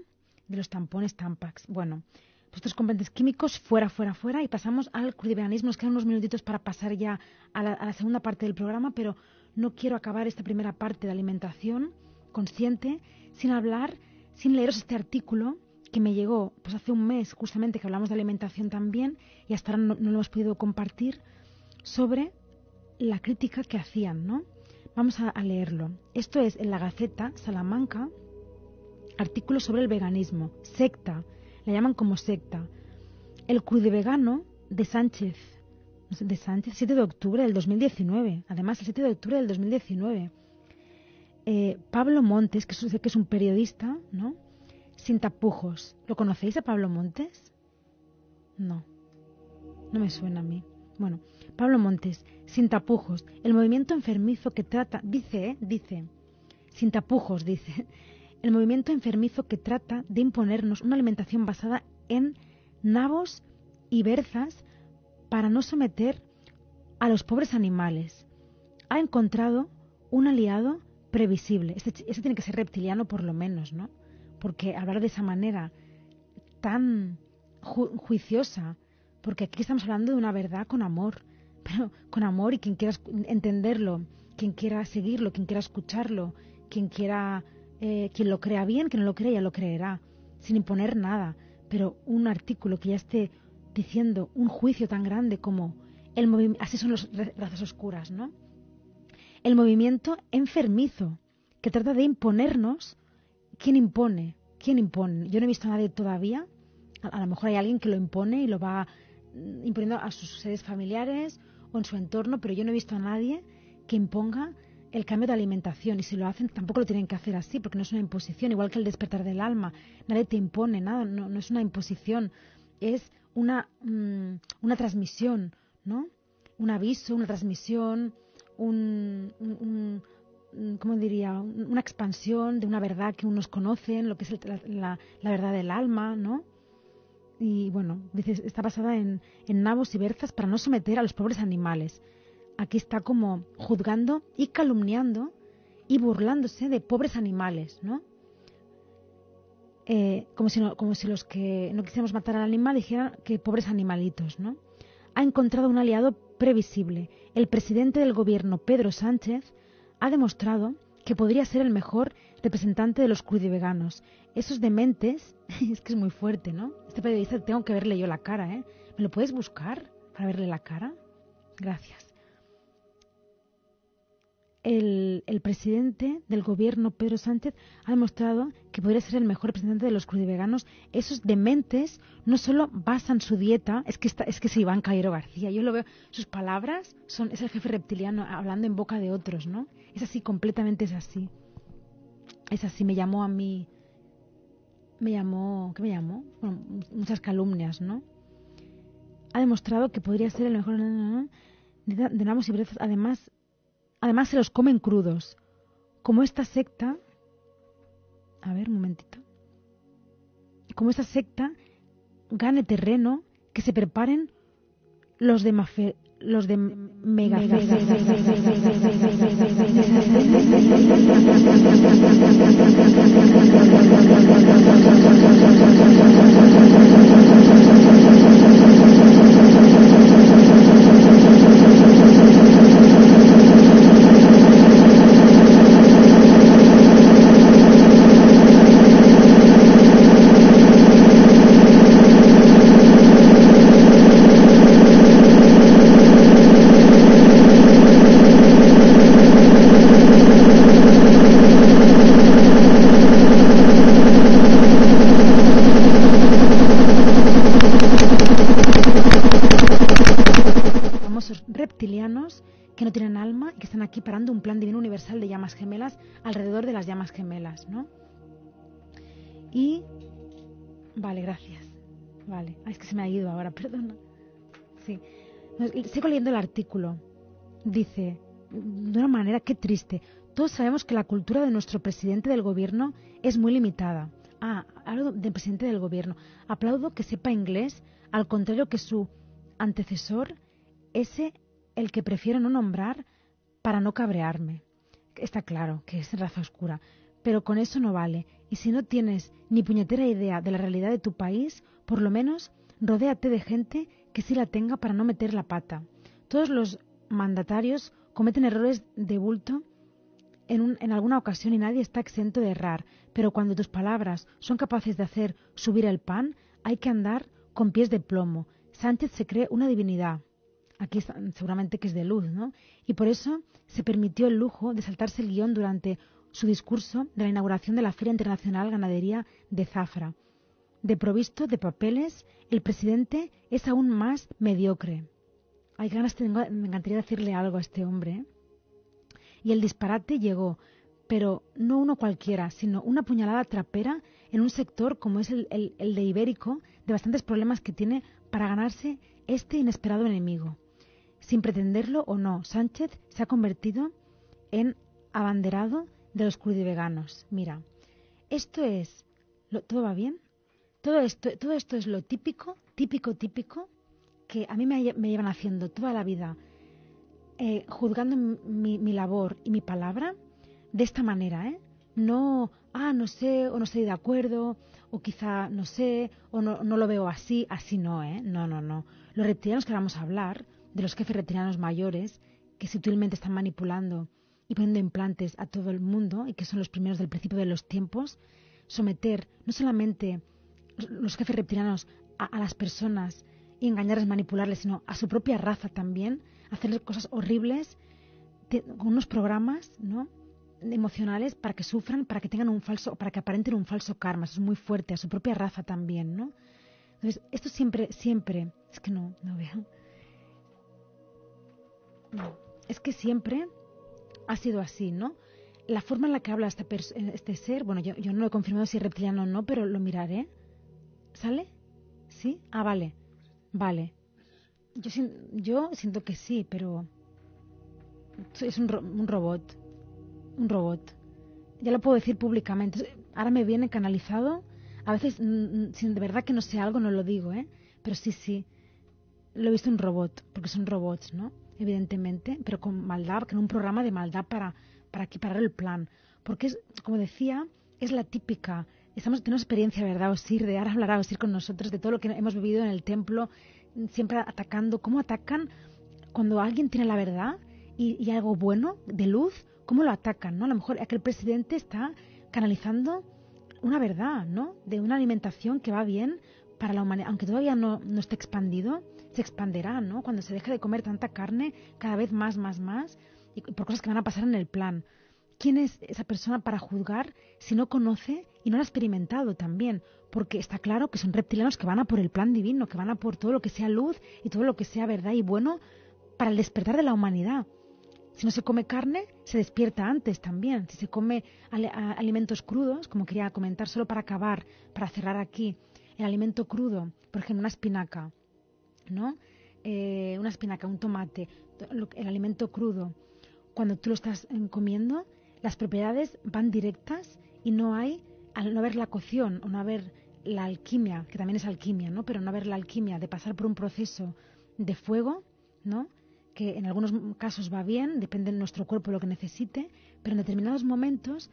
de los tampones Tampax. Bueno, pues estos componentes químicos fuera, fuera, fuera y pasamos al crudiveganismo. Nos quedan unos minutitos para pasar ya a la, a la segunda parte del programa, pero no quiero acabar esta primera parte de alimentación consciente sin hablar, sin leeros este artículo que me llegó pues hace un mes justamente que hablamos de alimentación también y hasta ahora no, lo hemos podido compartir sobre la crítica que hacían, ¿no? Vamos a, leerlo. Esto es en la Gaceta Salamanca, artículo sobre el veganismo, secta, la llaman como secta. El vegano de Sánchez, de Sánchez, 7 de octubre del 2019, además el 7 de octubre del 2019. Eh, Pablo Montes, que es, que es un periodista, ¿no? sin tapujos. ¿Lo conocéis a Pablo Montes? No, no me suena a mí. Bueno, Pablo Montes, sin tapujos, el movimiento enfermizo que trata, dice, ¿eh? dice, sin tapujos, dice, el movimiento enfermizo que trata de imponernos una alimentación basada en nabos y berzas para no someter a los pobres animales. Ha encontrado un aliado previsible. Ese, ese tiene que ser reptiliano por lo menos, ¿no? porque hablar de esa manera tan ju juiciosa, porque aquí estamos hablando de una verdad con amor, pero con amor y quien quiera entenderlo, quien quiera seguirlo, quien quiera escucharlo, quien quiera, eh, quien lo crea bien, quien no lo crea ya lo creerá, sin imponer nada, pero un artículo que ya esté diciendo un juicio tan grande como el así son las razas oscuras, ¿no? El movimiento enfermizo que trata de imponernos ¿quién impone? ¿Quién impone? Yo no he visto a nadie todavía. A, a, lo mejor hay alguien que lo impone y lo va mm, imponiendo a sus seres familiares o en su entorno, pero yo no he visto a nadie que imponga el cambio de alimentación y si lo hacen tampoco lo tienen que hacer así porque no es una imposición, igual que el despertar del alma, nadie te impone nada, no, no es una imposición, es una, mm, una transmisión, ¿no? Un aviso, una transmisión, un, ¿cómo diría? Una expansión de una verdad que unos conocen, lo que es la, la, verdad del alma, ¿no? Y bueno, dice, está basada en, en nabos y berzas para no someter a los pobres animales. Aquí está como juzgando y calumniando y burlándose de pobres animales, ¿no? Eh, como, si como si los que no quisiéramos matar al animal dijeran que pobres animalitos, ¿no? Ha encontrado un aliado previsible. El presidente del gobierno, Pedro Sánchez, ha demostrado que podría ser el mejor representante de los crudiveganos. Esos dementes, es que es muy fuerte, ¿no? Este periodista tengo que verle yo la cara, ¿eh? ¿Me lo puedes buscar para verle la cara? Gracias. El, presidente del gobierno, Pedro Sánchez, ha demostrado que podría ser el mejor representante de los crudiveganos. Esos dementes no solo basan su dieta, es que, está, es que es Iván Cairo García, yo lo veo, sus palabras son, es el jefe reptiliano hablando en boca de otros, ¿no? Es así, completamente es así. Es así, me llamó a mí, me llamó, ¿qué me llamó? Bueno, muchas calumnias, ¿no? Ha demostrado que podría ser el mejor de Namos y Brezos. Además, además se los comen crudos. Como esta secta, a ver, un momentito. Como esta secta gane terreno, que se preparen los de los de mega, Y... Vale, gracias. Vale. es que se me ha ido ahora, perdona. Sí. Sigo leyendo el artículo. Dice, de una manera, qué triste. Todos sabemos que la cultura de nuestro presidente del gobierno es muy limitada. Ah, hablo del presidente del gobierno. Aplaudo que sepa inglés, al contrario que su antecesor, ese el que prefiero no nombrar, para no cabrearme. Está claro que es raza oscura, pero con eso no vale. Y si no tienes ni puñetera idea de la realidad de tu país, por lo menos rodéate de gente que sí la tenga para no meter la pata. Todos los mandatarios cometen errores de bulto en, alguna ocasión y nadie está exento de errar, pero cuando tus palabras son capaces de hacer subir el pan, hay que andar con pies de plomo. Sánchez se cree una divinidad aquí seguramente que es de luz, ¿no? Y por eso se permitió el lujo de saltarse el guion durante su discurso de la inauguración de la Feria Internacional Ganadería de Zafra. De provisto de papeles, el presidente es aún más mediocre. Hay ganas, tengo, me encantaría decirle algo a este hombre. ¿eh? Y el disparate llegó, pero no uno cualquiera, sino una puñalada trapera en un sector como es el, el de Ibérico, de bastantes problemas que tiene para ganarse este inesperado enemigo sin pretenderlo o no, Sánchez se ha convertido en abanderado de los crudiveganos. Mira, esto es, ¿todo va bien? Todo esto, todo esto es lo típico, típico, típico, que a mí me, llevan haciendo toda la vida, eh, juzgando mi, mi, labor y mi palabra de esta manera, ¿eh? No, ah, no sé, o no estoy de acuerdo, o quizá no sé, o no, no lo veo así, así no, ¿eh? No, no, no. Los reptilianos que vamos a hablar de los jefes retiranos mayores que sutilmente están manipulando y poniendo implantes a todo el mundo y que son los primeros del principio de los tiempos, someter no solamente los jefes reptilianos a, las personas y engañarles, manipularles, sino a su propia raza también, hacerles cosas horribles con unos programas, ¿no? emocionales para que sufran, para que tengan un falso, para que aparenten un falso karma, eso es muy fuerte, a su propia raza también, ¿no? Entonces, esto siempre, siempre, es que no, no veo, es que siempre ha sido así, ¿no? La forma en la que habla este, este ser, bueno, yo, yo no lo he confirmado si es reptiliano o no, pero lo miraré. ¿Sale? ¿Sí? Ah, vale. Vale. Yo, yo siento que sí, pero es un, un robot. Un robot. Ya lo puedo decir públicamente. Ahora me viene canalizado. A veces, sin de verdad que no sé algo, no lo digo, ¿eh? Pero sí, sí. Lo he visto un robot, porque son robots, ¿no? Evidentemente, pero con maldad, con un programa de maldad para, para equiparar el plan. Porque es, como decía, es la típica. Estamos teniendo experiencia, ¿verdad, Osir? De ahora hablará Osir con nosotros de todo lo que hemos vivido en el templo, siempre atacando. ¿Cómo atacan cuando alguien tiene la verdad y, algo bueno, de luz? ¿Cómo lo atacan, no? A lo mejor aquel presidente está canalizando una verdad, ¿no? De una alimentación que va bien para la humanidad, aunque todavía no, no esté expandido, se expanderá, ¿no? Cuando se deje de comer tanta carne, cada vez más, más, más, y por cosas que van a pasar en el plan. ¿Quién es esa persona para juzgar si no conoce y no lo ha experimentado también? Porque está claro que son reptilianos que van a por el plan divino, que van a por todo lo que sea luz y todo lo que sea verdad y bueno para el despertar de la humanidad. Si no se come carne, se despierta antes también. Si se come alimentos crudos, como quería comentar, solo para acabar, para cerrar aquí, el alimento crudo, por ejemplo, una espinaca, ¿no? Eh, una espinaca, un tomate, el alimento crudo, cuando tú lo estás eh, comiendo, las propiedades van directas y no hay, al no haber la cocción o no haber la alquimia, que también es alquimia, ¿no? Pero no haber la alquimia de pasar por un proceso de fuego, ¿no? que en algunos casos va bien, depende de nuestro cuerpo lo que necesite, pero en determinados momentos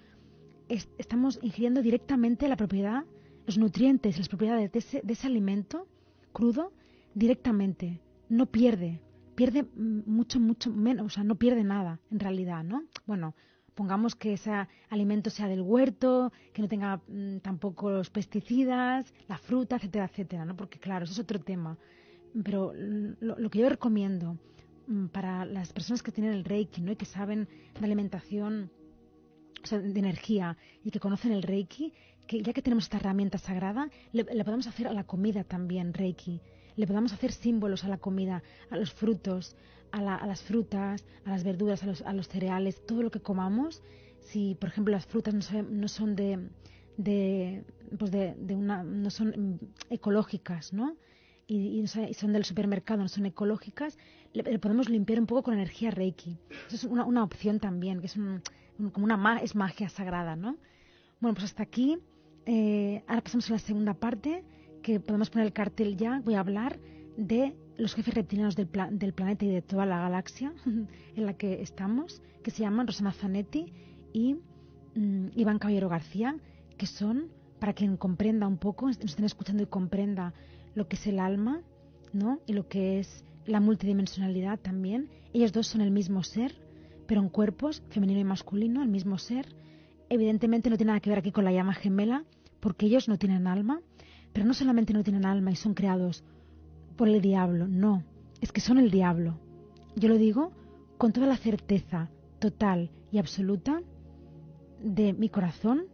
estamos ingiriendo directamente la propiedad, los nutrientes, las propiedades de ese, de ese alimento crudo directamente. No pierde, pierde mucho, mucho menos, o sea, no pierde nada en realidad, ¿no? Bueno, pongamos que ese alimento sea del huerto, que no tenga mm, tampoco los pesticidas, la fruta, etcétera, etcétera, ¿no? Porque claro, eso es otro tema. Pero lo que yo recomiendo Mm, para las personas que tienen el Reiki ¿no? y que saben de alimentación, o sea, de energía y que conocen el Reiki, que ya que tenemos esta herramienta sagrada, le, podemos hacer a la comida también Reiki. Le podemos hacer símbolos a la comida, a los frutos, a, las frutas, a las verduras, a los, a los, cereales, todo lo que comamos. Si, por ejemplo, las frutas no, no son de, de, pues de, de, una, no son ecológicas, ¿no? y, son del supermercado, no son ecológicas, le, podemos limpiar un poco con energía Reiki. Eso es una, una opción también, que es como una es magia sagrada, ¿no? Bueno, pues hasta aquí. Eh, ahora pasamos a la segunda parte, que podemos poner el cartel ya. Voy a hablar de los jefes reptilianos del, del planeta y de toda la galaxia en la que estamos, que se llaman Rosana Zanetti y mm, Iván Caballero García, que son, para quien comprenda un poco, nos estén escuchando y comprenda lo que es el alma, ¿no? Y lo que es la multidimensionalidad también. Ellos dos son el mismo ser, pero en cuerpos, femenino y masculino, el mismo ser. Evidentemente no tiene nada que ver aquí con la llama gemela, porque ellos no tienen alma, pero no solamente no tienen alma y son creados por el diablo, no, es que son el diablo. Yo lo digo con toda la certeza total y absoluta de mi corazón.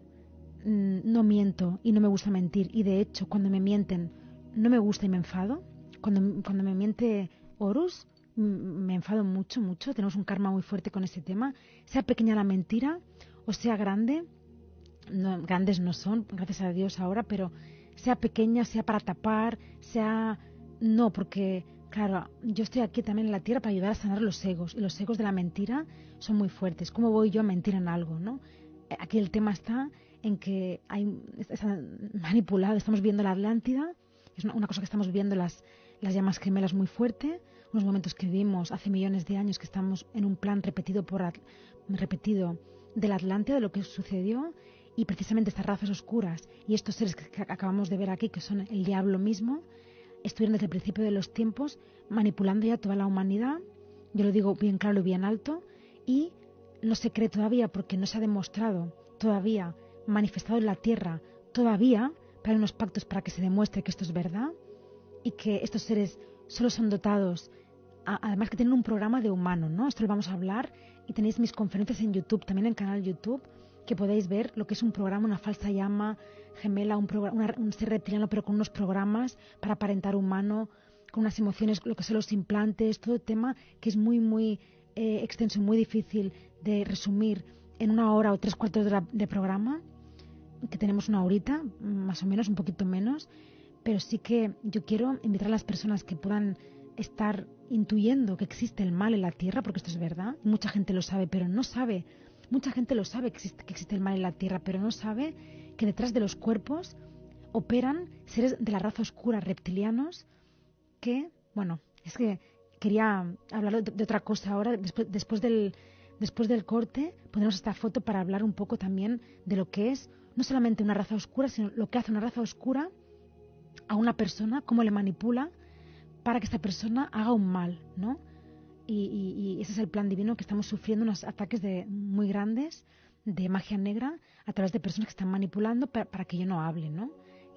Mm, no miento y no me gusta mentir. Y de hecho, cuando me mienten, no me gusta y me enfado. Cuando, cuando me miente Horus, me enfado mucho, mucho. Tenemos un karma muy fuerte con ese tema. Sea pequeña la mentira o sea grande, no, grandes no son, gracias a Dios ahora, pero sea pequeña, sea para tapar, sea... No, porque, claro, yo estoy aquí también en la tierra para ayudar a sanar los egos. Y los egos de la mentira son muy fuertes. ¿Cómo voy yo a mentir en algo, no? Aquí el tema está en que hay, está manipulado. Estamos viendo la Atlántida es una, cosa que estamos viviendo las, las llamas gemelas muy fuerte, unos momentos que vivimos hace millones de años que estamos en un plan repetido por repetido del Atlante, de lo que sucedió, y precisamente estas razas oscuras y estos seres que acabamos de ver aquí, que son el diablo mismo, estuvieron desde el principio de los tiempos manipulando ya toda la humanidad, yo lo digo bien claro y bien alto, y no se cree todavía porque no se ha demostrado todavía manifestado en la tierra todavía para unos pactos para que se demuestre que esto es verdad y que estos seres solo son dotados, además que tienen un programa de humano, ¿no? Esto lo vamos a hablar y tenéis mis conferencias en YouTube, también en canal YouTube, que podéis ver lo que es un programa, una falsa llama gemela, un, ser reptiliano, pero con unos programas para aparentar humano, con unas emociones, lo que son los implantes, todo tema que es muy, muy eh, extenso y muy difícil de resumir en una hora o tres cuartos de, de programa, que tenemos una horita, más o menos, un poquito menos, pero sí que yo quiero invitar a las personas que puedan estar intuyendo que existe el mal en la tierra, porque esto es verdad, mucha gente lo sabe, pero no sabe, mucha gente lo sabe que existe, el mal en la tierra, pero no sabe que detrás de los cuerpos operan seres de la raza oscura, reptilianos, que, bueno, es que quería hablar de, otra cosa ahora, después, después, del, después del corte, ponemos esta foto para hablar un poco también de lo que es no solamente una raza oscura, sino lo que hace una raza oscura a una persona, cómo le manipula para que esta persona haga un mal, ¿no? Y, ese es el plan divino que estamos sufriendo unos ataques de, muy grandes de magia negra a través de personas que están manipulando para, que yo no hable, ¿no?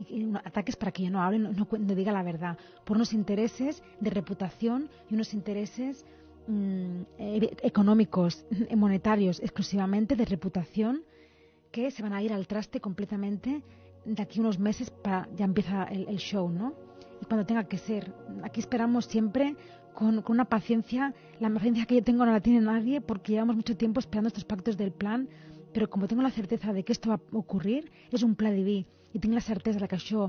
Y, ataques para que yo no hable, no, no, diga la verdad, por unos intereses de reputación y unos intereses mm, e, económicos, monetarios exclusivamente, de reputación, que se van a ir al traste completamente de aquí unos meses para ya empieza el, show, ¿no? Y cuando tenga que ser. Aquí esperamos siempre con, con, una paciencia, la paciencia que yo tengo no la tiene nadie porque llevamos mucho tiempo esperando estos pactos del plan, pero como tengo la certeza de que esto va a ocurrir, és un pla diví i tinc la certesa de que això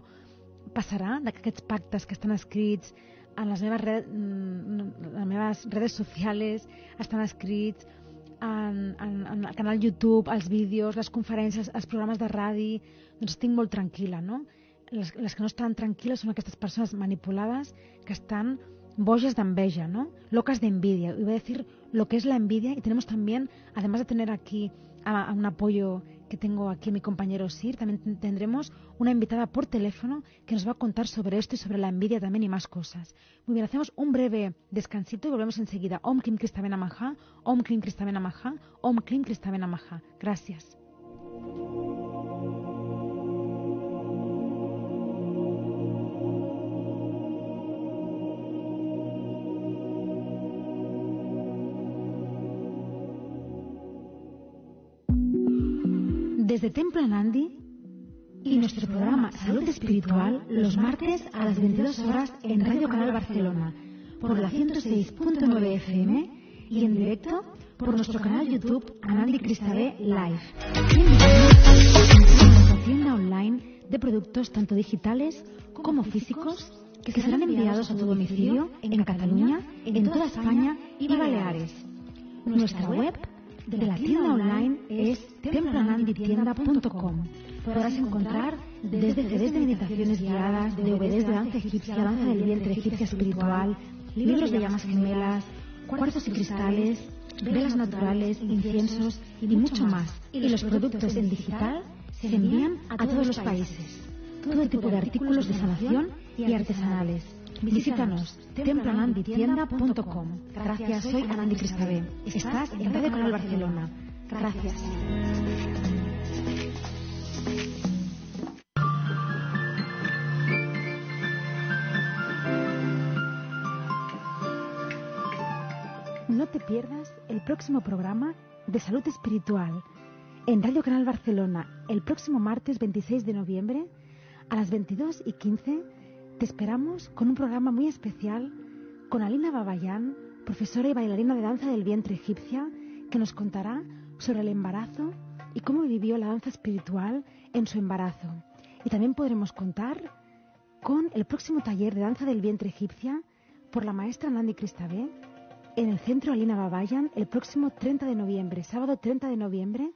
passarà, de que aquests pactes que estan escrits en les meves, red, mm, les meves redes socials estan escrits en, en, en el canal YouTube, els vídeos, les conferències, els programes de ràdio, doncs estic molt tranquil·la, no? Les, les que no estan tranquil·les són aquestes persones manipulades que estan bojas de enveja, ¿no? Locas de envidia. Voy a decir lo que es la envidia y tenemos también, además de tener aquí a, a un apoyo que tengo aquí mi compañero Sir, también tendremos una invitada por teléfono que nos va a contar sobre esto y sobre la envidia también y más cosas. Muy bien, hacemos un breve descansito y volvemos enseguida. Om Klim Kristamena Maha, Om Klim Kristamena Maha, Om Klim Kristamena Maha. Gracias. Desde Templo Anandi y nuestro programa Salud Espiritual los martes a las 22 horas en Radio Canal Barcelona por la 106.9 FM y en directo por nuestro canal YouTube Anandi Cristabé Live. Nuestra tienda online de productos tanto digitales como físicos que serán enviados a tu domicilio en Cataluña, en toda España y Baleares. Nuestra web de la tienda online es templananditienda.com. Podrás encontrar desde CDs de meditaciones guiadas, DVDs de danza egipcia, danza del vientre egipcia espiritual, libros de llamas gemelas, cuarzos y cristales, velas naturales, inciensos y mucho más. Y los productos en digital se envían a todos los países. Todo tipo de artículos de sanación y artesanales Visítanos, templananditienda.com. Gracias, soy Anandi Cristabé. Estás en Radio Canal Barcelona. Gracias. No te pierdas el próximo programa de Salud Espiritual en Radio Canal Barcelona el próximo martes 26 de noviembre a las 22 y 15 te esperamos con un programa muy especial con Alina Babayán, profesora y bailarina de danza del vientre egipcia, que nos contará sobre el embarazo y cómo vivió la danza espiritual en su embarazo. Y también podremos contar con el próximo taller de danza del vientre egipcia por la maestra Nandi Cristabé en el centro Alina Babayan el próximo 30 de noviembre, sábado 30 de noviembre.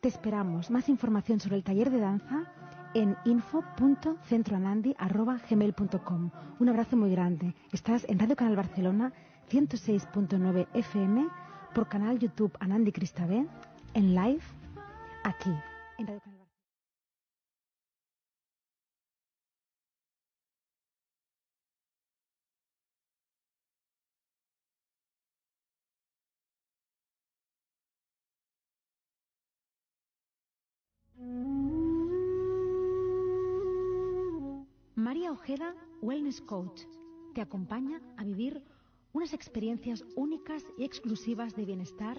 Te esperamos. Más información sobre el taller de danza en info.centroanandi.gmail.com. Un abrazo muy grande. Estás en Radio Canal Barcelona 106.9 FM por canal YouTube Anandi Cristabé en live aquí en Radio Canal María Ojeda, Wellness Coach, te acompaña a vivir unas experiencias únicas y exclusivas de bienestar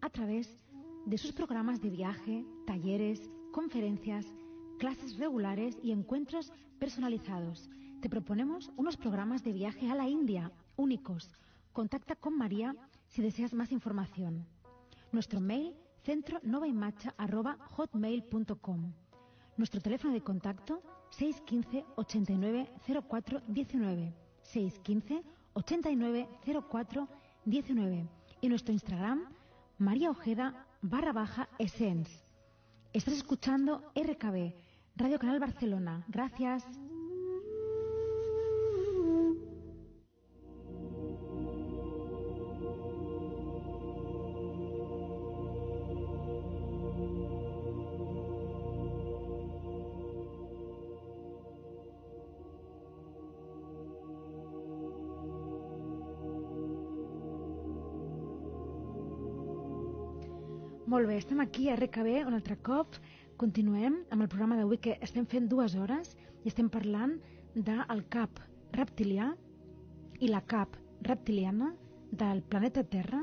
a través de sus programas de viaje, talleres, conferencias, clases regulares y encuentros personalizados. Te proponemos unos programas de viaje a la India únicos. Contacta con María si deseas más información. Nuestro mail centronovaimacha.hotmail.com Nuestro teléfono de contacto 615 89 04 19 615 89 04 19 y nuestro Instagram María Ojeda barra baja Essence. Estás escuchando RKB, Radio Canal Barcelona. Gracias. Molt bé, estem aquí a RKB un altre cop. Continuem amb el programa d'avui que estem fent dues hores i estem parlant del cap reptilià i la cap reptiliana del planeta Terra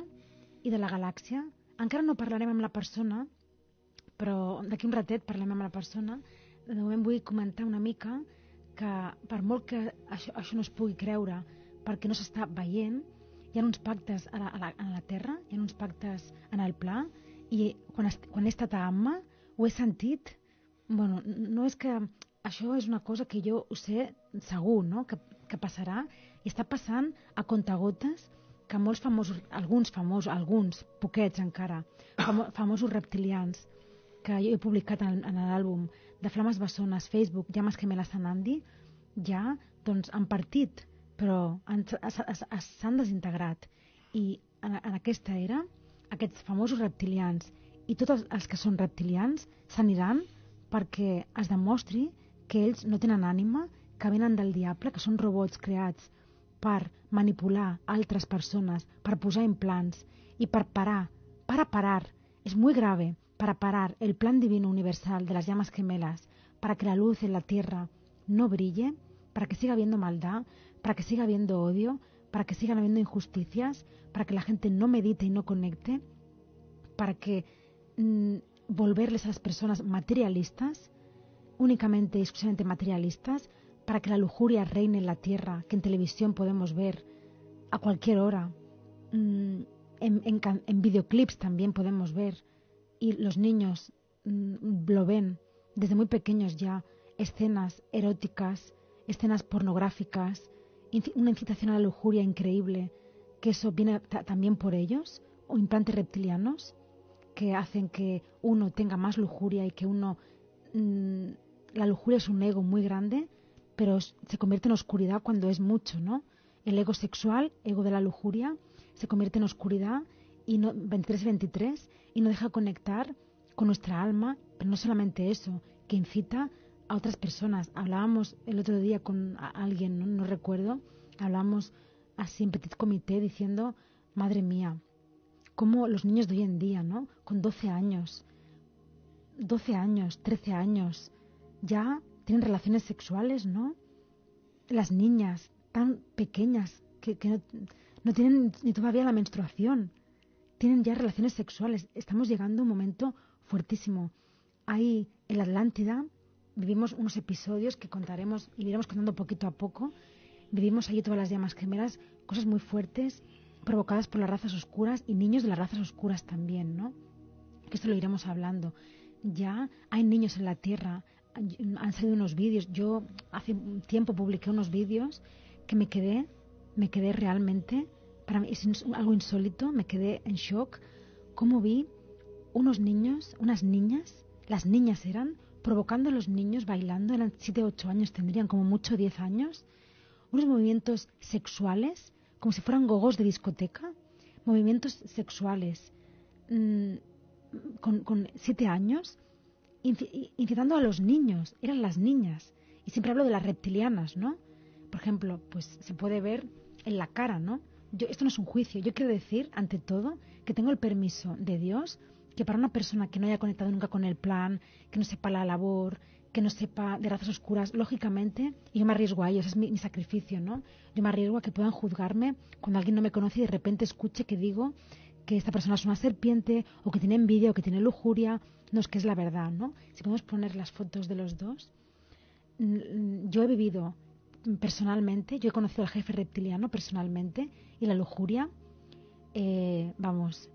i de la galàxia. Encara no parlarem amb la persona, però d'aquí un ratet parlem amb la persona. De moment vull comentar una mica que per molt que això, això no es pugui creure perquè no s'està veient, hi ha uns pactes a la, a, la, a la Terra, hi ha uns pactes en el pla, i quan, quan he estat a Amma ho he sentit bueno, no és que això és una cosa que jo ho sé segur no? que, que passarà i està passant a contagotes que molts famosos, alguns famosos, alguns, poquets encara, famo, famosos reptilians que jo he publicat en, en l'àlbum de Flames Bessones, Facebook, Llames que me la Sanandi, ja doncs, han partit, però s'han desintegrat. I en, en aquesta era aquests famosos reptilians i tots els que són reptilians s'aniran perquè es demostri que ells no tenen ànima, que venen del diable, que són robots creats per manipular altres persones, per posar implants i per parar, para parar, es muy grave, para parar el plan divino universal de las llamas gemelas, para que la luz en la tierra no brille, para que siga habiendo maldad, para que siga habiendo odio, para que sigan habiendo injusticias, para que la gente no medite y no conecte, para que mm, volverles a las personas materialistas, únicamente y exclusivamente materialistas, para que la lujuria reine en la tierra, que en televisión podemos ver a cualquier hora, mm, en, videoclips también podemos ver, y los niños mm, lo ven. Desde muy pequeños ya, escenas eróticas, escenas pornográficas, una incitación a la lujuria increíble, que eso viene también por ellos, o implantes reptilianos que hacen que uno tenga más lujuria y que uno... Mm, la lujuria es un ego muy grande, pero se convierte en oscuridad cuando es mucho, ¿no? El ego sexual, ego de la lujuria, se convierte en oscuridad y no, 23 y 23 y no deja conectar con nuestra alma, pero no solamente eso, que incita a otras personas. Hablábamos el otro día con alguien, no, no recuerdo, hablábamos así en petit comité diciendo, madre mía, cómo los niños de hoy en día, ¿no? Con 12 años, 12 años, 13 años, ya tienen relaciones sexuales, ¿no? Las niñas tan pequeñas que, no, tienen ni todavía la menstruación, tienen ya relaciones sexuales. Estamos llegando a un momento fuertísimo. Ahí en la Atlántida vivimos unos episodios que contaremos y iremos contando poquito a poco. Vivimos allí todas las llamas gemelas, cosas muy fuertes provocadas por las razas oscuras y niños de las razas oscuras también, ¿no? Que esto lo iremos hablando. Ya hay niños en la Tierra, han salido unos vídeos. Yo hace tiempo publiqué unos vídeos que me quedé, me quedé realmente, para mí es algo insólito, me quedé en shock, cómo vi unos niños, unas niñas, las niñas eran, provocando a los niños bailando, eran 7 o 8 años, tendrían como mucho 10 años, unos movimientos sexuales, como si fueran gogos de discoteca, movimientos sexuales, mmm, con, con 7 años, incitando a los niños, eran las niñas, y siempre hablo de las reptilianas, ¿no? Por ejemplo, pues se puede ver en la cara, ¿no? Yo, esto no es un juicio, yo quiero decir, ante todo, que tengo el permiso de Dios que para una persona que no haya conectado nunca con el plan, que no sepa la labor, que no sepa de razas oscuras, lógicamente, yo me arriesgo a ellos, es mi, sacrificio, ¿no? Yo me arriesgo a que puedan juzgarme cuando alguien no me conoce y de repente escuche que digo que esta persona es una serpiente o que tiene envidia o que tiene lujuria, no es que es la verdad, ¿no? Si podemos poner las fotos de los dos, yo he vivido personalmente, yo he conocido al jefe reptiliano personalmente y la lujuria eh, vamos,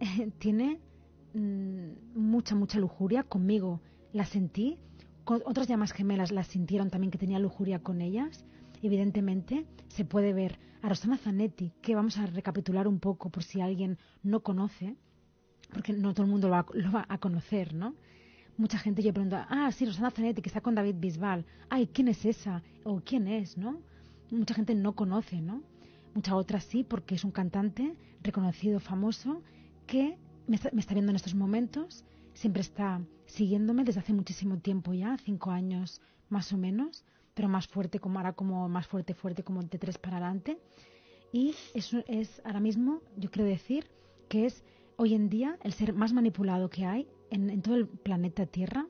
tiene mm, mucha, mucha lujuria conmigo. La sentí, otras llamas gemelas las sintieron también que tenía lujuria con ellas. Evidentemente, se puede ver a Rosana Zanetti, que vamos a recapitular un poco por si alguien no conoce, porque no todo el mundo lo va, a conocer, ¿no? Mucha gente yo pregunto, ah, sí, Rosana Zanetti, que está con David Bisbal. Ay, ¿quién es esa? O ¿quién es, no? Mucha gente no conoce, ¿no? Mucha otra sí, porque es un cantante reconocido, famoso, que me está, viendo en estos momentos, siempre está siguiéndome desde hace muchísimo tiempo ya, cinco años más o menos, pero más fuerte, como ahora como más fuerte, fuerte, como de tres para adelante. Y eso es ahora mismo, yo quiero decir, que es hoy en día el ser más manipulado que hay en, todo el planeta Tierra,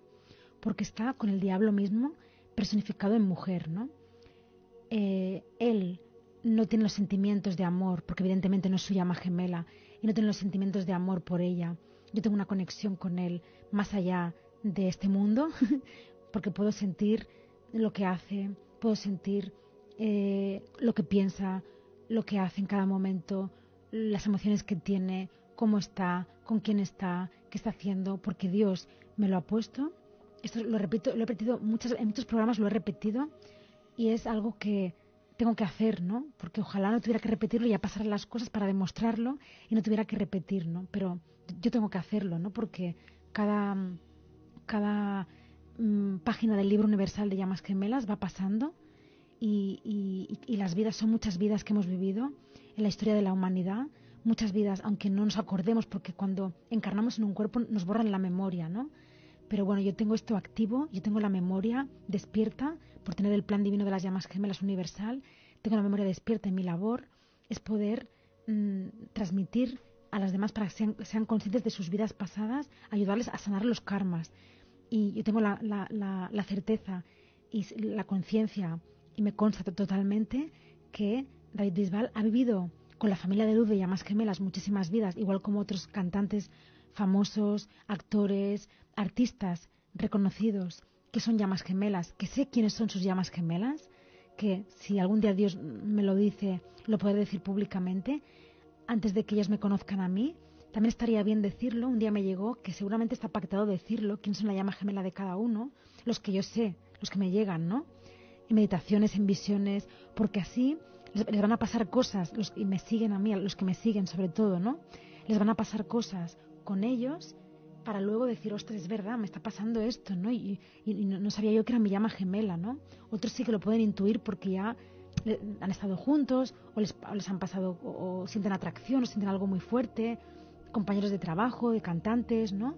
porque está con el diablo mismo personificado en mujer, ¿no? Eh, él no tiene los sentimientos de amor, porque evidentemente no es su llama gemela, y no tiene los sentimientos de amor por ella. Yo tengo una conexión con él más allá de este mundo, porque puedo sentir lo que hace, puedo sentir eh, lo que piensa, lo que hace en cada momento, las emociones que tiene, cómo está, con quién está, qué está haciendo, porque Dios me lo ha puesto. Esto lo repito, lo he repetido en muchos programas, lo he repetido y es algo que tengo que hacer, ¿no? Porque ojalá no tuviera que repetirlo y ya pasar las cosas para demostrarlo y no tuviera que repetir, ¿no? Pero yo tengo que hacerlo, ¿no? Porque cada, cada mm, página del libro universal de llamas gemelas va pasando y, y, las vidas son muchas vidas que hemos vivido en la historia de la humanidad, muchas vidas, aunque no nos acordemos, porque cuando encarnamos en un cuerpo nos borran la memoria, ¿no? Pero bueno, yo tengo esto activo, yo tengo la memoria despierta por tener el plan divino de las llamas gemelas universal, tengo la memoria despierta en mi labor, es poder mm, transmitir a las demás para que sean, conscientes de sus vidas pasadas, ayudarles a sanar los karmas. Y yo tengo la, la certeza y la conciencia, y me consta totalmente que David Bisbal ha vivido con la familia de luz de llamas gemelas muchísimas vidas, igual como otros cantantes famosos, actores, artistas reconocidos que son llamas gemelas, que sé quiénes son sus llamas gemelas, que si algún día Dios me lo dice, lo puede decir públicamente, antes de que ellos me conozcan a mí, también estaría bien decirlo, un día me llegó, que seguramente está pactado decirlo, quién son la llama gemela de cada uno, los que yo sé, los que me llegan, ¿no? En meditaciones, en visiones, porque así les van a pasar cosas, los que me siguen a mí, los que me siguen sobre todo, ¿no? Les van a pasar cosas con ellos para luego decir, ostras, es verdad, me está pasando esto, ¿no? Y, no, sabía yo que era mi llama gemela, ¿no? Otros sí que lo pueden intuir porque ya eh, han estado juntos o les, han pasado o, sienten atracción o sienten algo muy fuerte, compañeros de trabajo, de cantantes, ¿no?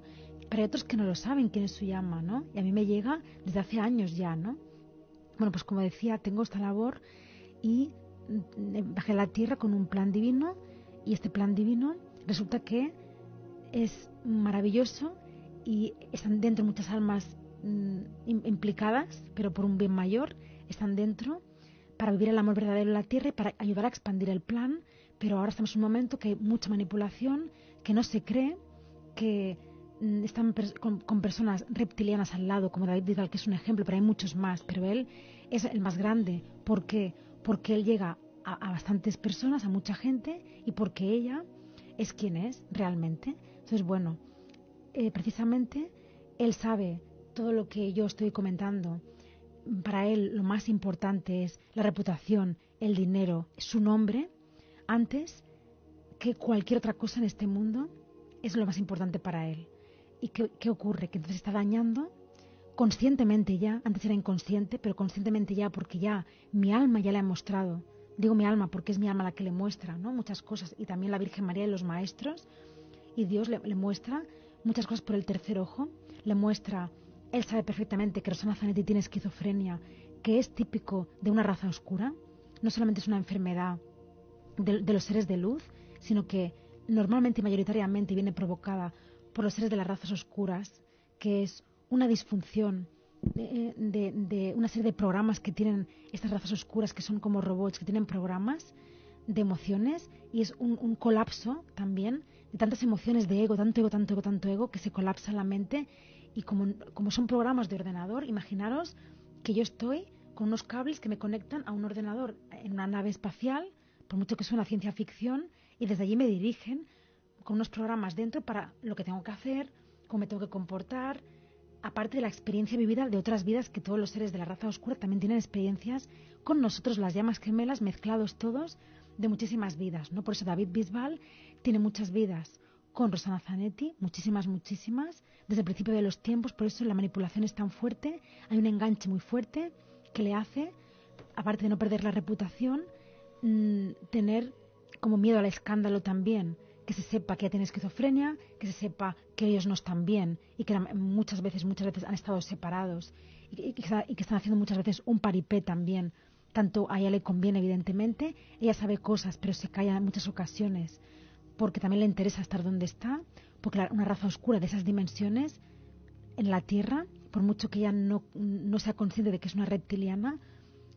Pero hay otros que no lo saben quién es su llama, ¿no? Y a mí me llega desde hace años ya, ¿no? Bueno, pues como decía, tengo esta labor y mm, bajé a la tierra con un plan divino y este plan divino resulta que es maravilloso y están dentro muchas almas mm, implicadas, pero por un bien mayor, están dentro para vivir el amor verdadero en la tierra y para ayudar a expandir el plan, pero ahora estamos en un momento que hay mucha manipulación, que no se cree, que mm, están con, personas reptilianas al lado, como David Vidal, que es un ejemplo, pero hay muchos más, pero él es el más grande. ¿Por qué? Porque él llega a bastantes personas, a mucha gente, y porque ella es quien es realmente. Entonces, bueno, eh, precisamente él sabe todo lo que yo estoy comentando. Para él lo más importante es la reputación, el dinero, su nombre, antes que cualquier otra cosa en este mundo, es lo más importante para él. ¿Y qué, ocurre? Que entonces está dañando conscientemente ya, antes era inconsciente, pero conscientemente ya, porque ya mi alma ya le ha mostrado. Digo mi alma porque es mi alma la que le muestra, ¿no? Muchas cosas. Y también la Virgen María y los maestros y Dios le, muestra muchas cosas por el tercer ojo, le muestra, él sabe perfectamente que Rosana Zanetti tiene esquizofrenia, que es típico de una raza oscura, no solamente es una enfermedad de, los seres de luz, sino que normalmente y mayoritariamente viene provocada por los seres de las razas oscuras, que es una disfunción de, una serie de programas que tienen estas razas oscuras, que son como robots, que tienen programas de emociones, y es un colapso también de tantas emociones de ego, tanto ego, tanto ego, tanto ego, que se colapsa la mente. Y como, como son programas de ordenador, imaginaros que yo estoy con unos cables que me conectan a un ordenador en una nave espacial, por mucho que sea una ciencia ficción, y desde allí me dirigen con unos programas dentro para lo que tengo que hacer, cómo me tengo que comportar, aparte de la experiencia vivida de otras vidas que todos los seres de la raza oscura también tienen experiencias con nosotros, las llamas gemelas, mezclados todos de muchísimas vidas, ¿no? Por eso David Bisbal tiene muchas vidas con Rosana Zanetti, muchísimas, muchísimas, desde el principio de los tiempos, por eso la manipulación es tan fuerte, hay un enganche muy fuerte que le hace, aparte de no perder la reputación, mm, tener como miedo al escándalo también, que se sepa que ya tiene esquizofrenia, que se sepa que ellos no están bien y que muchas veces, muchas veces han estado separados y, que, están haciendo muchas veces un paripé también. Tanto a ella le conviene, evidentemente, ella sabe cosas, pero se calla en muchas ocasiones porque también le interesa estar donde está, porque una raza oscura de esas dimensiones en la Tierra, por mucho que ella no, no sea consciente de que es una reptiliana,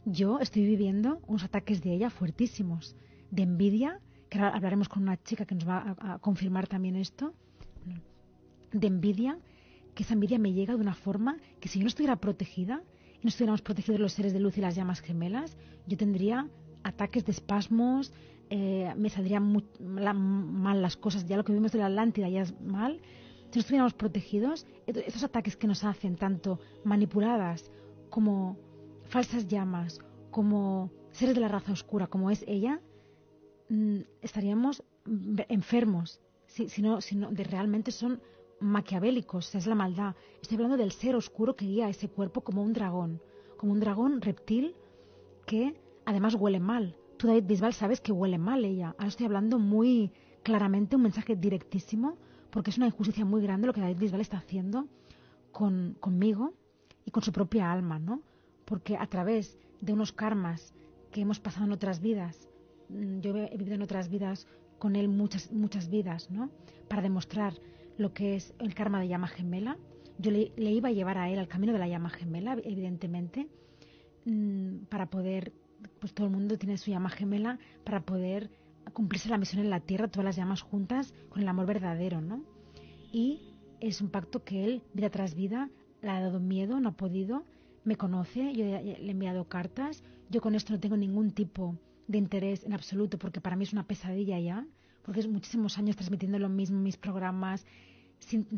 yo estoy viviendo unos ataques de ella fuertísimos, de envidia, que ahora hablaremos con una chica que nos va a, confirmar también esto, de envidia, que esa envidia me llega de una forma que si yo no estuviera protegida y no estuviéramos protegidos los seres de luz y las llamas gemelas, yo tendría ataques de espasmos, eh, me saldrían mal las cosas, ya lo que vimos de la Atlántida ya es mal. Si no estuviéramos protegidos, esos ataques que nos hacen, tanto manipuladas como falsas llamas, como seres de la raza oscura, como es ella, mm, estaríamos enfermos. Si, no, si no, de realmente son maquiavélicos, es la maldad. Estoy hablando del ser oscuro que guía ese cuerpo como un dragón, como un dragón reptil que además huele mal. Tú, David Bisbal, sabes que huele mal ella. Ahora estoy hablando muy claramente, un mensaje directísimo, porque es una injusticia muy grande lo que David Bisbal está haciendo con, conmigo y con su propia alma, ¿no? Porque a través de unos karmas que hemos pasado en otras vidas, mm, yo he vivido en otras vidas con él muchas, muchas vidas, ¿no? Para demostrar lo que es el karma de llama gemela. Yo le, le iba a llevar a él al camino de la llama gemela, evidentemente, mm, para poder pues todo el mundo tiene su llama gemela para poder cumplirse la misión en la tierra, todas las llamas juntas, con el amor verdadero, ¿no? Y es un pacto que él, vida tras vida, le ha dado miedo, no ha podido, me conoce, yo le he enviado cartas, yo con esto no tengo ningún tipo de interés en absoluto, porque para mí es una pesadilla ya, porque es muchísimos años transmitiendo lo mismo mis programas,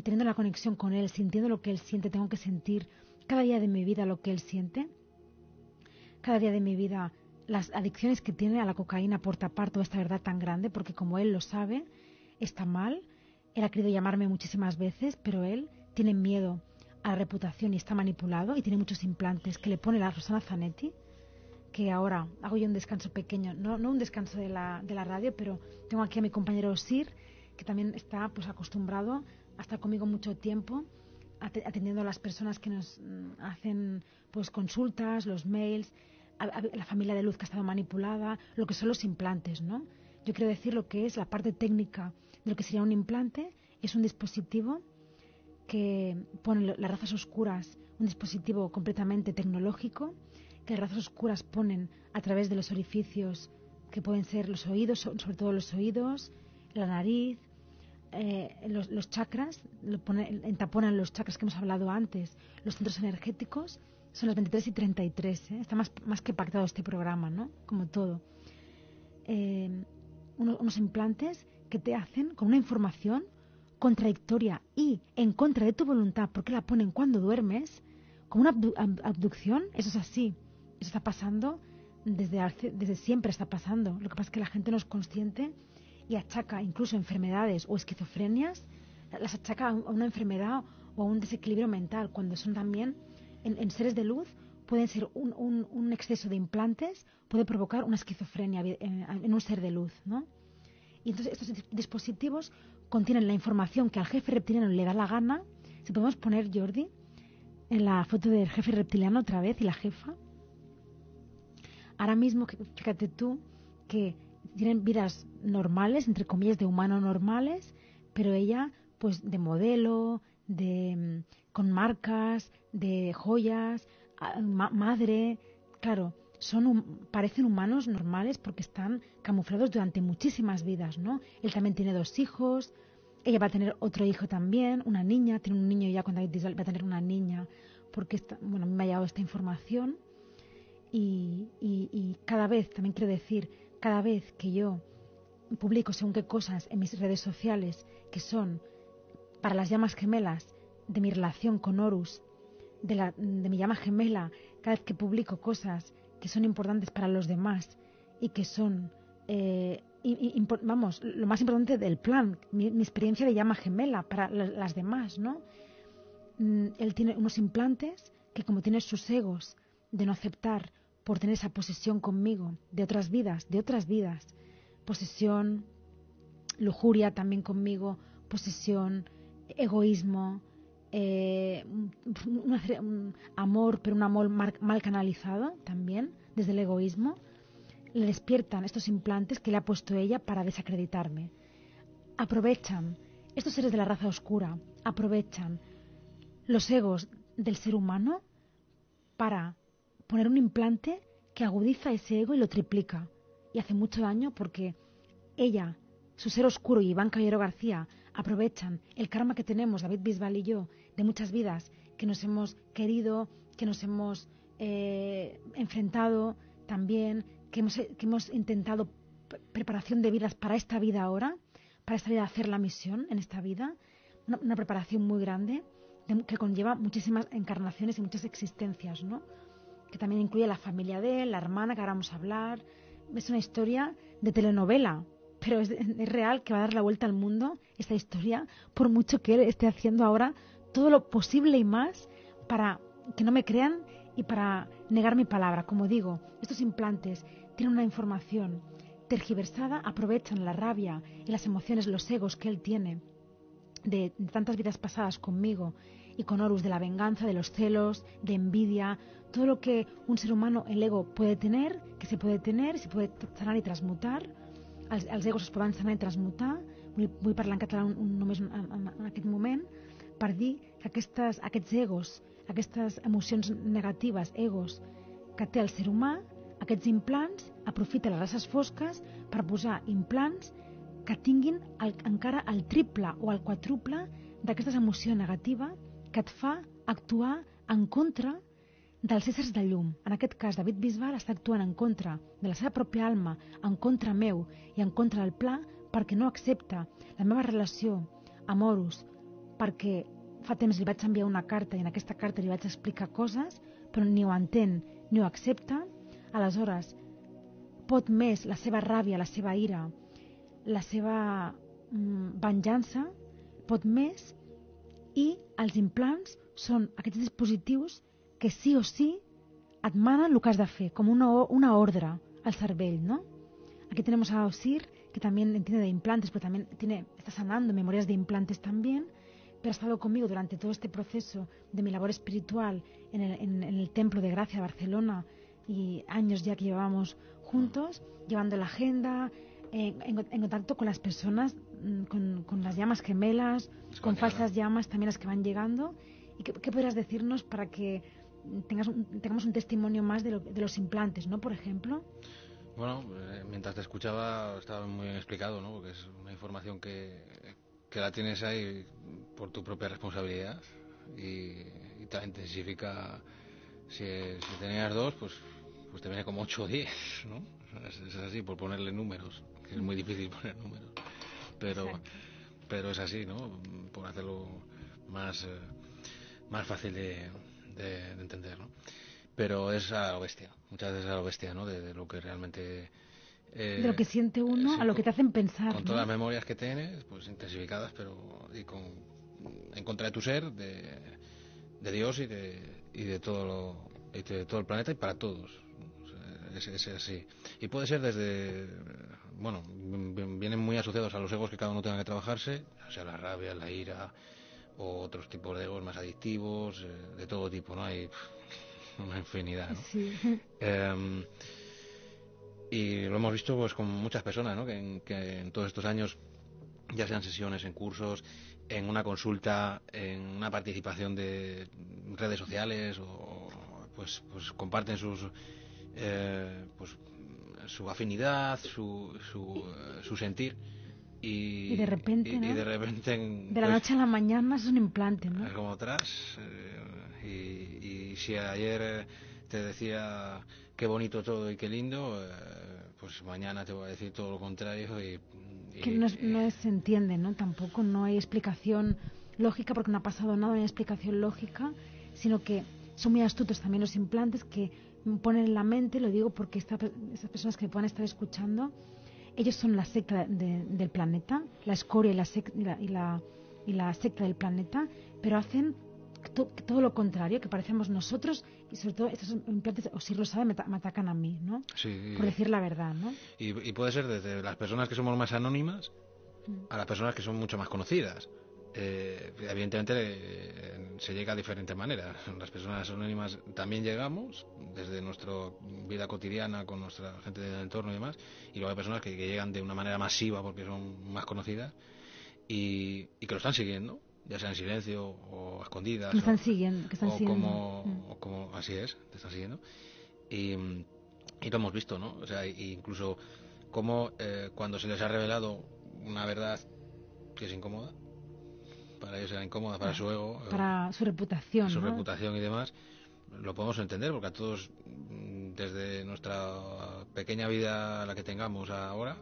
teniendo la conexión con él, sintiendo lo que él siente, tengo que sentir cada día de mi vida lo que él siente cada día de mi vida las adicciones que tiene a la cocaína por tapar toda esta verdad tan grande, porque como él lo sabe, está mal. Él ha querido llamarme muchísimas veces, pero él tiene miedo a la reputación y está manipulado y tiene muchos implantes que le pone la Rosana Zanetti, que ahora hago yo un descanso pequeño, no, no un descanso de la, de la radio, pero tengo aquí a mi compañero Sir, que también está pues acostumbrado a estar conmigo mucho tiempo, atendiendo a las personas que nos mm, hacen pues consultas, los mails, la familia de luz que ha estado manipulada, lo que son los implantes, ¿no? Yo quiero decir lo que es la parte técnica de lo que sería un implante, es un dispositivo que pone las razas oscuras, un dispositivo completamente tecnológico, que las razas oscuras ponen a través de los orificios que pueden ser los oídos, sobre todo los oídos, la nariz, eh, los, chakras, lo pone, entaponan los chakras que hemos hablado antes, los centros energéticos son las 23 y 33, ¿eh? está más, más que pactado este programa, ¿no? Como todo. Eh, unos, implantes que te hacen con una información contradictoria y en contra de tu voluntad, porque la ponen cuando duermes, como una abducción, eso es así. Eso está pasando desde, desde siempre, está pasando. Lo que pasa es que la gente no es consciente y achaca incluso enfermedades o esquizofrenias, las achaca a una enfermedad o a un desequilibrio mental, cuando son también en, seres de luz pueden ser un, un, exceso de implantes, puede provocar una esquizofrenia en, un ser de luz, ¿no? Y entonces estos dispositivos contienen la información que al jefe reptiliano le da la gana. Si podemos poner, Jordi, en la foto del jefe reptiliano otra vez y la jefa. Ahora mismo, fíjate tú, que tienen vidas normales, entre comillas, de humano normales, pero ella, pues, de modelo, de con marcas, de joyas, madre, claro, son parecen humanos normales porque están camuflados durante muchísimas vidas, ¿no? Él también tiene dos hijos, ella va a tener otro hijo también, una niña, tiene un niño ya cuando va a tener una niña, porque bueno, me ha llegado esta información y, y, cada vez, también quiero decir, cada vez que yo publico según qué cosas en mis redes sociales que son para las llamas gemelas de mi relación con Horus, de, la, de mi llama gemela, cada vez que publico cosas que son importantes para los demás y que son, eh, vamos, lo más importante del plan, mi, experiencia de llama gemela para las demás, ¿no? Mm, él tiene unos implantes que como tiene sus egos de no aceptar por tener esa posesión conmigo de otras vidas, de otras vidas, posesión, lujuria también conmigo, posesión, egoísmo, eh, un, amor, pero un amor mal, canalizado también, desde el egoísmo, le despiertan estos implantes que le ha puesto ella para desacreditarme. Aprovechan, estos seres de la raza oscura, aprovechan los egos del ser humano para poner un implante que agudiza ese ego y lo triplica. Y hace mucho daño porque ella, su ser oscuro y Iván Caballero García aprovechan el karma que tenemos, David Bisbal y yo, de muchas vidas que nos hemos querido, que nos hemos eh, enfrentado también, que hemos, que hemos intentado preparación de vidas para esta vida ahora, para esta vida hacer la misión en esta vida, una, preparación muy grande que conlleva muchísimas encarnaciones y muchas existencias, ¿no? Que también incluye la familia de él, la hermana que ahora vamos a hablar. Es una historia de telenovela, pero es, real que va a dar la vuelta al mundo esta historia, por mucho que él esté haciendo ahora todo lo posible y más para que no me crean y para negar mi palabra. Como digo, estos implantes tienen una información tergiversada, aprovechan la rabia y las emociones, los egos que él tiene de, tantas vidas pasadas conmigo y con Horus, de la venganza, de los celos, de envidia, todo lo que un ser humano, el ego, puede tener, que se puede tener, se puede sanar y transmutar, els, els egos es poden sanar i transmutar, vull, vull parlar en català un, un, només en, en, en aquest moment, per dir que aquestes, aquests egos, aquestes emocions negatives, egos, que té el ser humà, aquests implants, aprofita les races fosques per posar implants que tinguin el, encara el triple o el quadruple d'aquesta emoció negativa que et fa actuar en contra dels éssers de llum. En aquest cas, David Bisbal està actuant en contra de la seva pròpia alma, en contra meu i en contra del pla perquè no accepta la meva relació amb Horus, perquè fa temps li vaig enviar una carta i en aquesta carta li vaig explicar coses, però ni ho entén ni ho accepta, aleshores pot més la seva ràbia, la seva ira, la seva mm, venjança, pot més i els implants són aquests dispositius que sí o sí et manen el que has de fer, com una, una ordre al cervell, ¿no? Aquí tenemos a Osir, que también entiende de implantes, pero también tiene, está sanando memorias de implantes también, pero ha estado conmigo durante todo este proceso de mi labor espiritual en el, en, en el Templo de Gracia de Barcelona y años ya que llevamos juntos, llevando la agenda, en, en, contacto con las personas, con, con, las llamas gemelas, con falsas llamas también las que van llegando. ¿Y qué, qué podrías decirnos para que tengas tengamos un testimonio más de, de, los implantes, ¿no? Por ejemplo. Bueno, eh, mientras te escuchaba estaba muy bien explicado, ¿no? Porque es una información que, que la tienes ahí por tu propia responsabilidad y, y te intensifica. Si, si, tenías dos, pues, pues te viene como ocho o diez, ¿no? Es, es, así, por ponerle números, que es muy difícil poner números. Pero, pero es así, ¿no? Por hacerlo más, eh, más fácil de, de, de entender, ¿no? Pero es a lo bestia, muchas veces a lo bestia, ¿no? De, de lo que realmente... Eh, de lo que siente uno, sí, a lo que te hacen pensar. Con ¿no? todas las memorias que tienes, pues intensificadas, pero y con, en contra de tu ser, de, de Dios y de, y de todo lo, y de todo el planeta y para todos. Es, es, así. Y puede ser desde, bueno, vienen muy asociados a los egos que cada uno tenga que trabajarse, o sea, la rabia, la ira, o otros tipos de egos más adictivos, eh, de todo tipo, ¿no? Hay una infinidad, ¿no? Sí. Eh, y lo hemos visto pues con muchas personas, ¿no? Que en, que en todos estos años, ya sean sesiones, en cursos, en una consulta, en una participación de redes sociales o pues, pues comparten sus eh, pues su afinidad, su, su, su sentir y, y, de repente, y, ¿no? y de repente en, de la noche a la mañana es un implante ¿no? es como atrás eh, y, y, si ayer te decía qué bonito todo y qué lindo eh, pues mañana te voy a decir todo lo contrario y que no, no se entiende, ¿no? Tampoco no hay explicación lógica porque no ha pasado nada, no hay explicación lógica, sino que son muy astutos también los implantes que ponen en la mente, lo digo porque esta, esas personas que me puedan estar escuchando, ellos son la secta del planeta, la escoria y la, y, la, y, la, secta del planeta, pero hacen todo lo contrario, que parecemos nosotros y sobre todo estos implantes, o si lo saben, me, atacan a mí, ¿no? Sí, Por decir la verdad, ¿no? Y, puede ser desde las personas que somos más anónimas mm. a las personas que son mucho más conocidas. Eh, evidentemente eh, se llega a diferentes maneras. Las personas anónimas también llegamos desde nuestra vida cotidiana con nuestra gente del entorno y demás, y luego hay personas que, llegan de una manera masiva porque son más conocidas y, que lo están siguiendo, ya sea en silencio o a escondidas. están siguiendo, que están o Como, mm. como, así es, te están siguiendo. Y, lo hemos visto, ¿no? O sea, incluso como eh, cuando se les ha revelado una verdad que es incómoda, para ellos era incómoda, para su ego. Para su reputación. Su reputación y demás. Lo podemos entender porque a todos, mm, desde nuestra pequeña vida, la que tengamos ahora,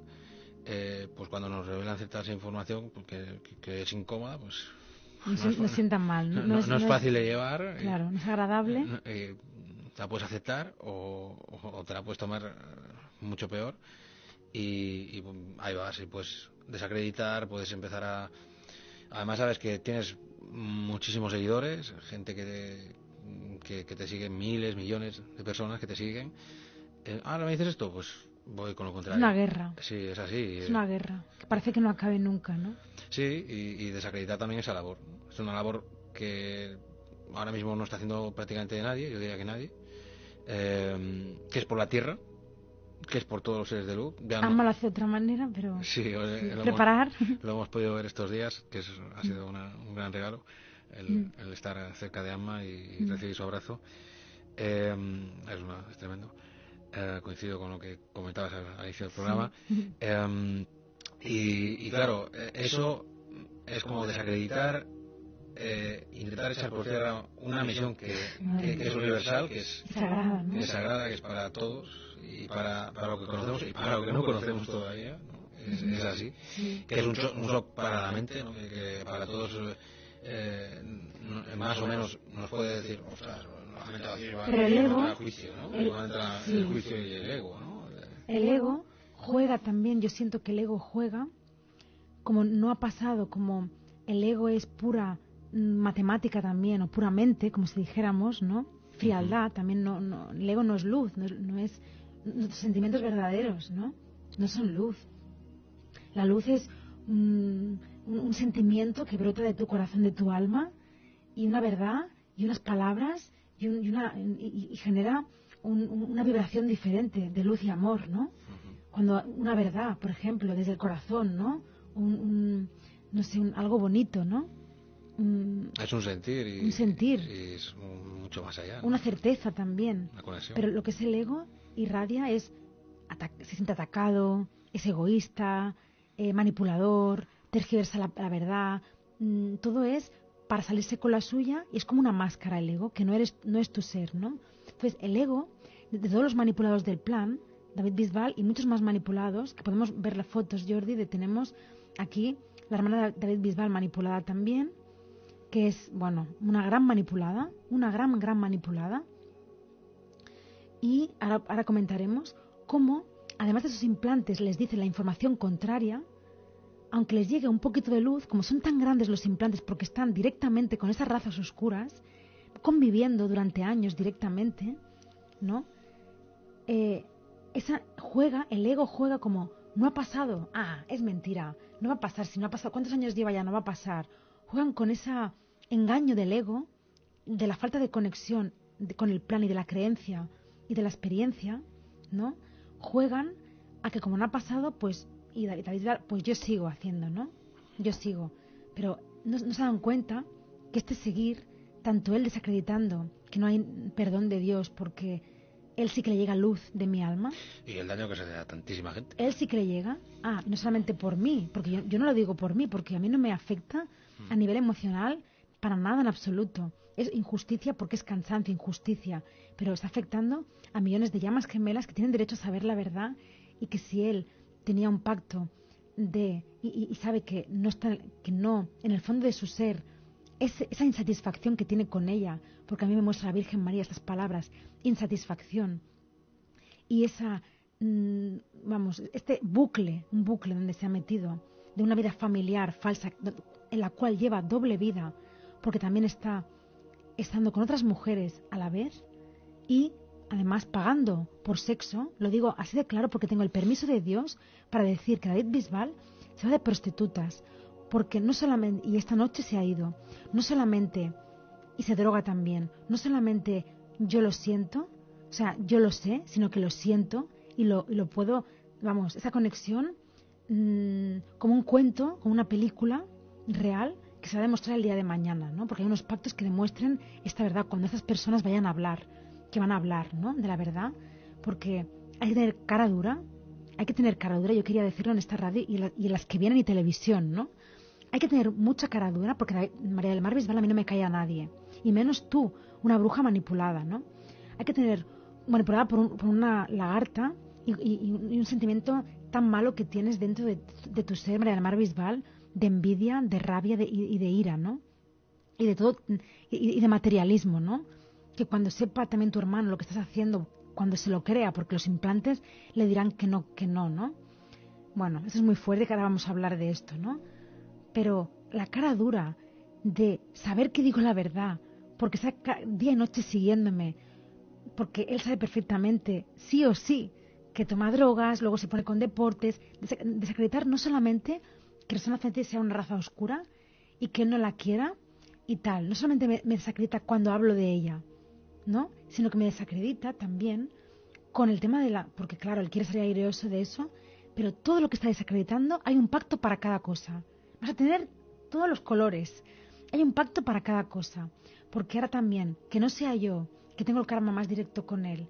eh, pues cuando nos revelan cierta información porque, que, es incómoda, pues. No, sientan mal. No, es, fácil de llevar. Claro, no es agradable. te la puedes aceptar o, te la puedes tomar mucho peor. Y, y ahí vas, y pues desacreditar, puedes empezar a, Además sabes que tienes muchísimos seguidores, gente que te, que, te siguen, miles, millones de personas que te siguen. Eh, ahora me dices esto, pues voy con lo contrario. Es una guerra. Sí, es así. Es una guerra, que parece que no acabe nunca, ¿no? Sí, y, desacreditar también esa labor. Es una labor que ahora mismo no está haciendo prácticamente nadie, yo diría que nadie, eh, que es por la tierra, que es por todos los seres de luz. Ya lo hace de otra manera, pero sí, lo preparar. Hemos, lo hemos podido ver estos días, que ha sido un gran regalo el, mm. estar cerca de Amma y, mm. recibir su abrazo. Eh, es, una, es, tremendo. Eh, coincido con lo que comentabas al, inicio del programa. Eh, y, claro, eso es como desacreditar intentar echar por tierra una misión que, es universal, que es, que es sagrada, que es para todos y para, para lo que conocemos y para lo que no conocemos todavía. Es, es, así. Que es un shock, para la mente, ¿no? que, para todos eh, más o menos nos puede decir, ostras, el ego, el juicio, ¿no? El, el juicio y el ego, ¿no? El ego juega también, yo siento que el ego juega, como no ha pasado, como el ego es pura matemática también, o puramente, como si dijéramos, ¿no? Frialdad, también no, no, el ego no es luz, no, no es nuestros sentimientos verdaderos, ¿no? No son luz. La luz es un, sentimiento que brota de tu corazón, de tu alma, y una verdad, y unas palabras, y, una, y, genera una vibración diferente de luz y amor, ¿no? Cuando una verdad, por ejemplo, desde el corazón, ¿no? Un, no sé, algo bonito, ¿no? es un sentir y, un sentir. y es mucho más allá. Una certeza también. Una conexión. Pero lo que es el ego irradia es se siente atacado, es egoísta, eh, manipulador, tergiversa la, verdad. Mm, todo es para salirse con la suya y es como una máscara el ego, que no, eres, no es tu ser, ¿no? Entonces, el ego, de, todos los manipulados del plan, David Bisbal y muchos más manipulados, que podemos ver las fotos, Jordi, de tenemos aquí la hermana de David Bisbal manipulada también, que es, bueno, una gran manipulada, una gran, gran manipulada, y ahora, comentaremos cómo, además de esos implantes, les dice la información contraria, aunque les llegue un poquito de luz, como son tan grandes los implantes porque están directamente con esas razas oscuras, conviviendo durante años directamente, ¿no? Eh, esa juega, el ego juega como, no ha pasado, ah, es mentira, no va a pasar, si no ha pasado, ¿cuántos años lleva ya? No va a pasar. Juegan con ese engaño del ego, de la falta de conexión con el plan y de la creencia y de la experiencia, ¿no? Juegan a que como no ha pasado, pues, y David, pues yo sigo haciendo, ¿no? Yo sigo. Pero no, se dan cuenta que este seguir, tanto él desacreditando que no hay perdón de Dios porque él sí que le llega luz de mi alma. Y el daño que se hace a tantísima gente. Él sí que le llega. Ah, no solamente por mí, porque yo, yo no lo digo por mí, porque a mí no me afecta a mm. nivel emocional para nada en absoluto. Es injusticia porque es cansancio, injusticia, pero está afectando a millones de llamas gemelas que tienen derecho a saber la verdad y que si él tenía un pacto de y, sabe que no está que no en el fondo de su ser esa insatisfacción que tiene con ella porque a mí me muestra la Virgen María estas palabras insatisfacción. Y esa mm, vamos este bucle un bucle donde se ha metido de una vida familiar falsa en la cual lleva doble vida porque también está estando con otras mujeres a la vez y además pagando por sexo, lo digo así de claro porque tengo el permiso de Dios para decir que David Bisbal se va de prostitutas, porque no solamente, y esta noche se ha ido, no solamente, y se droga también, no solamente yo lo siento, o sea, yo lo sé, sino que lo siento y lo, puedo, vamos, esa conexión mm, como un cuento, como una película real que se va a demostrar el día de mañana, ¿no? Porque hay unos pactos que demuestren esta verdad cuando esas personas vayan a hablar que van a hablar, ¿no? De la verdad, porque hay que tener cara dura, hay que tener cara dura, yo quería decirlo en esta radio y, en las que vienen y televisión, ¿no? Hay que tener mucha cara dura porque María del Mar Bisbal a mí no me cae a nadie, y menos tú, una bruja manipulada, ¿no? Hay que tener manipulada por, una lagarta y, un sentimiento tan malo que tienes dentro de, tu ser, María del Mar Bisbal, de envidia, de rabia y, de ira, ¿no? Y de todo, y de materialismo, ¿no? que cuando sepa también tu hermano lo que estás haciendo, cuando se lo crea, porque los implantes le dirán que no, que no, ¿no? Bueno, eso es muy fuerte que ahora vamos a hablar de esto, ¿no? Pero la cara dura de saber que digo la verdad, porque está día y noche siguiéndome, porque él sabe perfectamente, sí o sí, que toma drogas, luego se pone con deportes, desacreditar no solamente que Rosana Centi sea una raza oscura y que él no la quiera y tal, no solamente me desacredita cuando hablo de ella, ¿no? Sino que me desacredita también con el tema de la... Porque claro, él quiere ser aireoso de eso, pero todo lo que está desacreditando hay un pacto para cada cosa. Vas a tener todos los colores. Hay un pacto para cada cosa. Porque ahora también, que no sea yo, que tengo el karma más directo con él,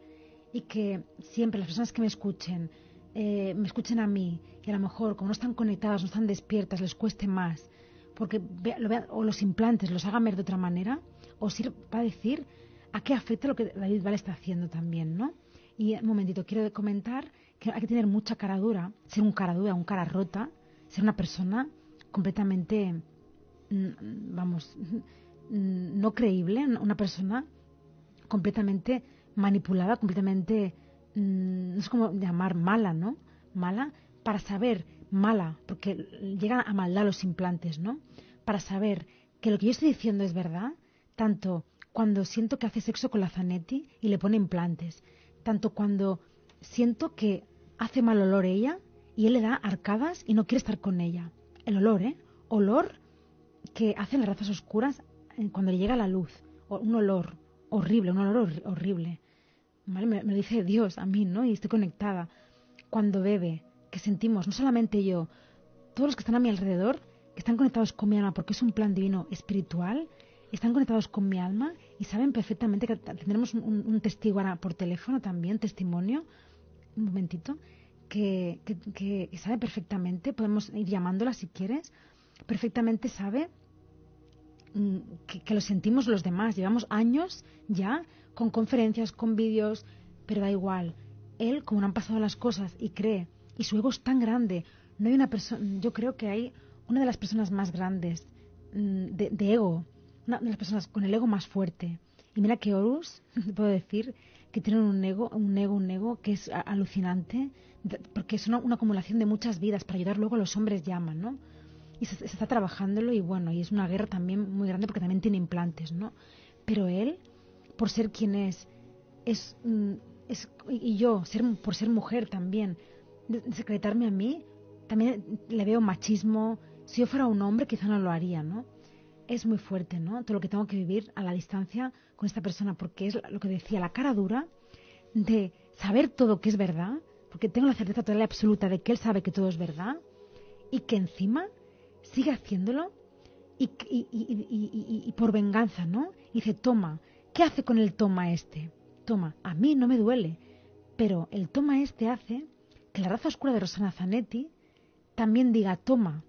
y que siempre las personas que me escuchen, eh, me escuchen a mí, y a lo mejor como no están conectadas, no están despiertas, les cueste más, porque lo o los implantes los hagan ver de otra manera, o sirva a decir a qué afecta lo que David Val está haciendo también, ¿no? Y un momentito, quiero comentar que hay que tener mucha cara dura, ser un cara dura, un cara rota, ser una persona completamente, mm, vamos, mm, no creíble, una persona completamente manipulada, completamente, mm, no sé cómo llamar, mala, ¿no? Mala, para saber, mala, porque llegan a maldad los implantes, ¿no? Para saber que lo que yo estoy diciendo es verdad, tanto cuando siento que hace sexo con la Zanetti y le pone implantes, tanto cuando siento que hace mal olor ella y él le da arcadas y no quiere estar con ella. El olor, ¿eh? Olor que hacen las razas oscuras eh, cuando le llega la luz. Un olor horrible, un olor horrible. Me, lo dice Dios a mí, ¿no? Y estoy conectada. Cuando bebe, que sentimos, no solamente yo, todos los que están a mi alrededor, que están conectados con mi alma porque es un plan divino espiritual, están conectados con mi alma y saben perfectamente que tendremos un, testigo ahora por teléfono también, testimonio, un momentito, que, que, sabe perfectamente, podemos ir llamándola si quieres, perfectamente sabe mm, que, lo sentimos los demás. Llevamos años ya con conferencias, con vídeos, pero da igual. Él, como no han pasado las cosas y cree, y su ego es tan grande, no hay una persona, yo creo que hay una de las personas más grandes mm, de ego una de las personas con el ego más fuerte. Y mira que Horus, puedo decir, que tienen un ego, un ego, un ego que es alucinante, porque es una, acumulación de muchas vidas para ayudar luego a los hombres llaman, ¿no? Y se, está trabajándolo y bueno, y es una guerra también muy grande porque también tiene implantes, ¿no? Pero él, por ser quien es, es, mm, es y yo, ser, por ser mujer también, secretarme a mí, también le veo machismo. Si yo fuera un hombre, quizá no lo haría, ¿no? es muy fuerte, ¿no? Todo lo que tengo que vivir a la distancia con esta persona, porque es lo que decía, la cara dura de saber todo que es verdad, porque tengo la certeza total y absoluta de que él sabe que todo es verdad y que encima sigue haciéndolo y, y, por venganza, ¿no? Y dice, toma, ¿qué hace con el toma este? Toma, a mí no me duele, pero el toma este hace que la raza oscura de Rosana Zanetti también diga, toma,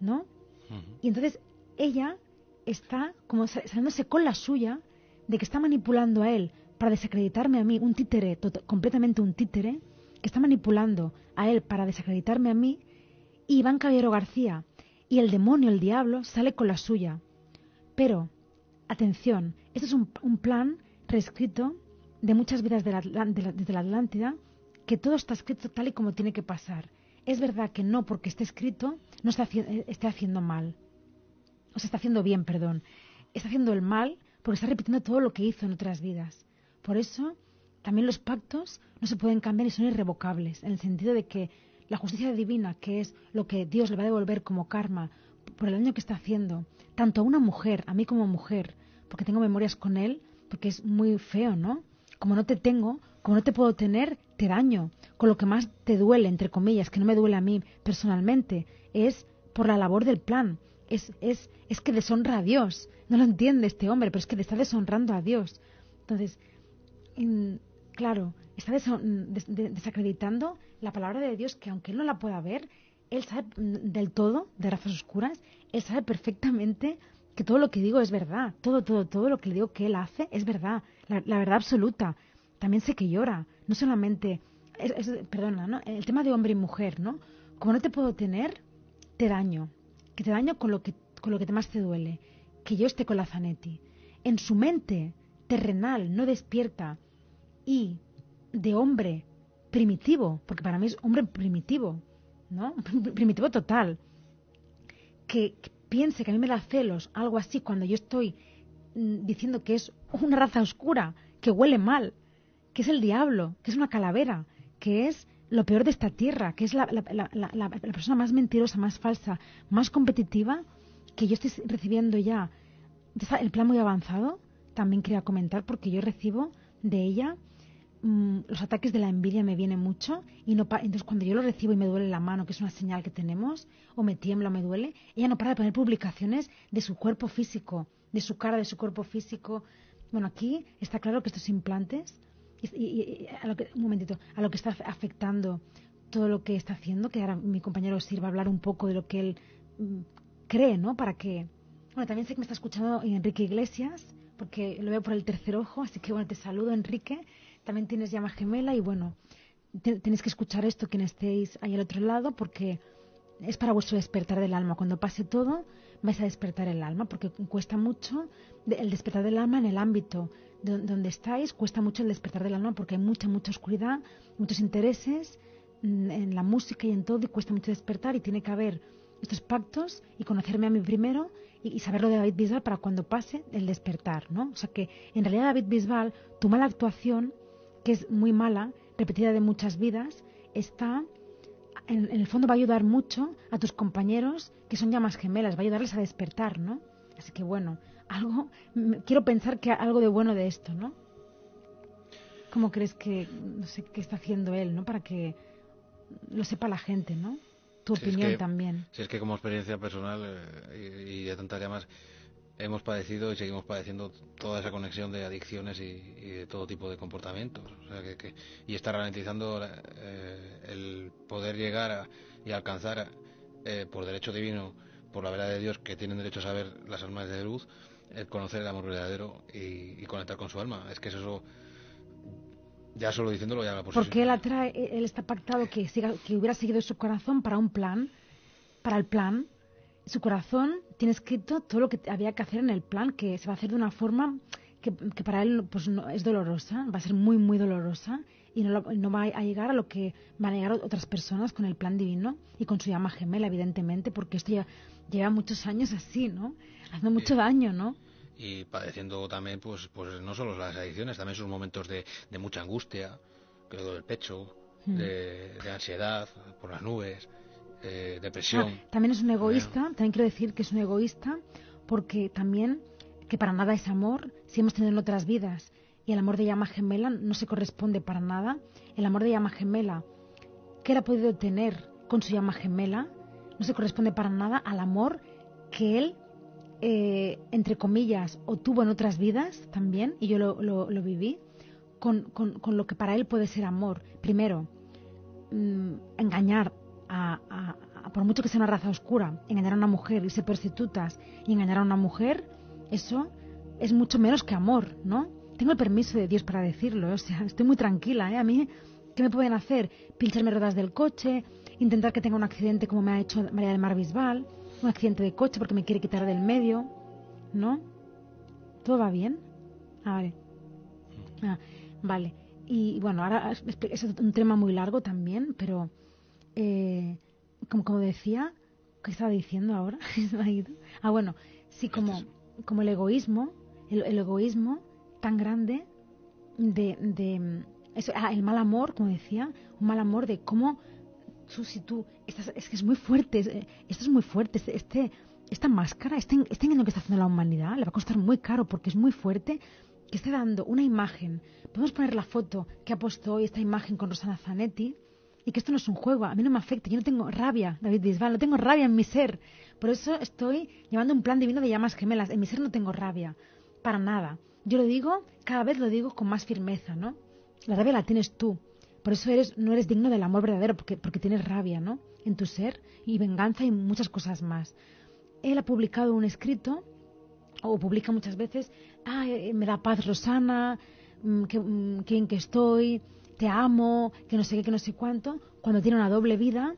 ¿no? Y entonces ella está como saliéndose con la suya de que está manipulando a él para desacreditarme a mí, un títere, completamente un títere, que está manipulando a él para desacreditarme a mí Iván Caballero García, y el demonio, el diablo, sale con la suya. Pero, atención, este es un, plan reescrito de muchas vidas de la, desde la Atlántida, que todo está escrito tal y como tiene que pasar. Es verdad que no porque esté escrito no está, eh, esté haciendo mal. O se está haciendo bien, perdón. Está haciendo el mal porque está repitiendo todo lo que hizo en otras vidas. Por eso, también los pactos no se pueden cambiar y son irrevocables, en el sentido de que la justicia divina, que es lo que Dios le va a devolver como karma por el daño que está haciendo, tanto a una mujer, a mí como mujer, porque tengo memorias con él, porque es muy feo, ¿no? Como no te tengo, como no te puedo tener, te daño. Con lo que más te duele, entre comillas, que no me duele a mí personalmente, es por la labor del plan. Es, es, es que deshonra a Dios. No lo entiende este hombre, pero es que le está deshonrando a Dios. Entonces, claro, está desacreditando la palabra de Dios que aunque él no la pueda ver, él sabe del todo, de razas oscuras, él sabe perfectamente que todo lo que digo es verdad, todo, todo, todo lo que le digo que él hace es verdad, la, verdad absoluta. También sé que llora, no solamente, perdona, ¿no? el tema de hombre y mujer, ¿no? Como no te puedo tener, te daño, que te daño con lo que, con lo que más te duele, que yo esté con la Zanetti. En su mente terrenal, no despierta, y de hombre primitivo, porque para mí es hombre primitivo, ¿no? Primitivo total. Que, piense que a mí me da celos, algo así, cuando yo estoy mm, diciendo que es una raza oscura, que huele mal, que es el diablo, que es una calavera, que es lo peor de esta tierra, que es la, la, persona más mentirosa, más falsa, más competitiva, que yo estoy recibiendo ya el plan muy avanzado, también quería comentar porque yo recibo de ella Mm, los ataques de la envidia me vienen mucho y no entonces cuando yo lo recibo y me duele la mano, que es una señal que tenemos, o me tiembla o me duele, ella no para de poner publicaciones de su cuerpo físico, de su cara, de su cuerpo físico. Bueno, aquí está claro que estos implantes, y, a lo que, un momentito, a lo que está afectando todo lo que está haciendo, que ahora mi compañero sirva a hablar un poco de lo que él mm, cree, ¿no? Para que... Bueno, también sé que me está escuchando Enrique Iglesias, porque lo veo por el tercer ojo, así que bueno, te saludo Enrique también tienes llama gemela y bueno, tenéis que escuchar esto quien estéis ahí al otro lado porque es para vuestro despertar del alma. Cuando pase todo, vais a despertar el alma porque cuesta mucho el despertar del alma en el ámbito donde estáis, cuesta mucho el despertar del alma porque hay mucha, mucha oscuridad, muchos intereses mm, en la música y en todo y cuesta mucho despertar y tiene que haber estos pactos y conocerme a mí primero y, saberlo de David Bisbal para cuando pase el despertar, ¿no? O sea que en realidad David Bisbal, tu mala actuación que es muy mala, repetida de muchas vidas, está, en, el fondo va a ayudar mucho a tus compañeros que son llamas gemelas, va a ayudarles a despertar, ¿no? Así que bueno, algo, quiero pensar que algo de bueno de esto, ¿no? ¿Cómo crees que, no sé, qué está haciendo él, ¿no? Para que lo sepa la gente, ¿no? Tu opinión también. Si es que como experiencia personal eh, y, y de tantas llamas, hemos padecido y seguimos padeciendo toda esa conexión de adicciones y, de todo tipo de comportamientos. y está ralentizando eh, el poder llegar y alcanzar eh, por derecho divino, por la verdad de Dios, que tienen derecho a saber las almas de luz, el conocer el amor verdadero y, conectar con su alma. Es que eso, ya solo diciéndolo ya la posición. Porque él atrae, él está pactado que, siga, que hubiera seguido su corazón para un plan, para el plan su corazón tiene escrito todo lo que había que hacer en el plan, que se va a hacer de una forma que, para él pues no, es dolorosa, va a ser muy, muy dolorosa y no, no, va a llegar a lo que van a llegar otras personas con el plan divino y con su llama gemela, evidentemente, porque esto ya lleva muchos años así, ¿no? Haciendo mucho daño, ¿no? Y padeciendo también, pues, pues no solo las adicciones, también sus momentos de, de mucha angustia, creo, del pecho, hmm. de ansiedad, por las nubes. Eh, depresión. Ah, también es un egoísta, también quiero decir que es un egoísta porque también que para nada es amor si hemos tenido en otras vidas y el amor de llama gemela no se corresponde para nada. El amor de llama gemela que él ha podido tener con su llama gemela no se corresponde para nada al amor que él, eh, entre comillas, obtuvo en otras vidas también, y yo lo, lo, viví, con, con, con, lo que para él puede ser amor. Primero, mm, engañar a, por mucho que sea una raza oscura, engañar a una mujer, y ser prostitutas y engañar a una mujer, eso es mucho menos que amor, ¿no? Tengo el permiso de Dios para decirlo, o sea, estoy muy tranquila, ¿eh? A mí ¿Qué me pueden hacer? Pincharme ruedas del coche, intentar que tenga un accidente como me ha hecho María del Mar Bisbal, un accidente de coche porque me quiere quitar del medio, ¿no? ¿Todo va bien? Ah, vale. Ah, vale. Y bueno, ahora es un tema muy largo también, pero eh, como, como decía, ¿qué estaba diciendo ahora? ah, bueno, sí, como, como el egoísmo, el, egoísmo tan grande de, de eso, ah, el mal amor, como decía, un mal amor de cómo tú, si tú, estás, es que es muy fuerte, esto es muy fuerte, este, este esta máscara, este, este engaño que está haciendo la humanidad, le va a costar muy caro porque es muy fuerte que esté dando una imagen. Podemos poner la foto que ha puesto hoy esta imagen con Rosana Zanetti y que esto no es un juego, a mí no me afecta, yo no tengo rabia, David Bisbal, no tengo rabia en mi ser. Por eso estoy llevando un plan divino de llamas gemelas. En mi ser no tengo rabia, para nada. Yo lo digo, cada vez lo digo con más firmeza, ¿no? La rabia la tienes tú. Por eso eres, no eres digno del amor verdadero, porque, porque tienes rabia, ¿no? En tu ser y venganza y muchas cosas más. Él ha publicado un escrito o publica muchas veces, ah, me da paz Rosana, mm, que, mm, quién que estoy, te amo, que no sé qué, que no sé cuánto, cuando tiene una doble vida,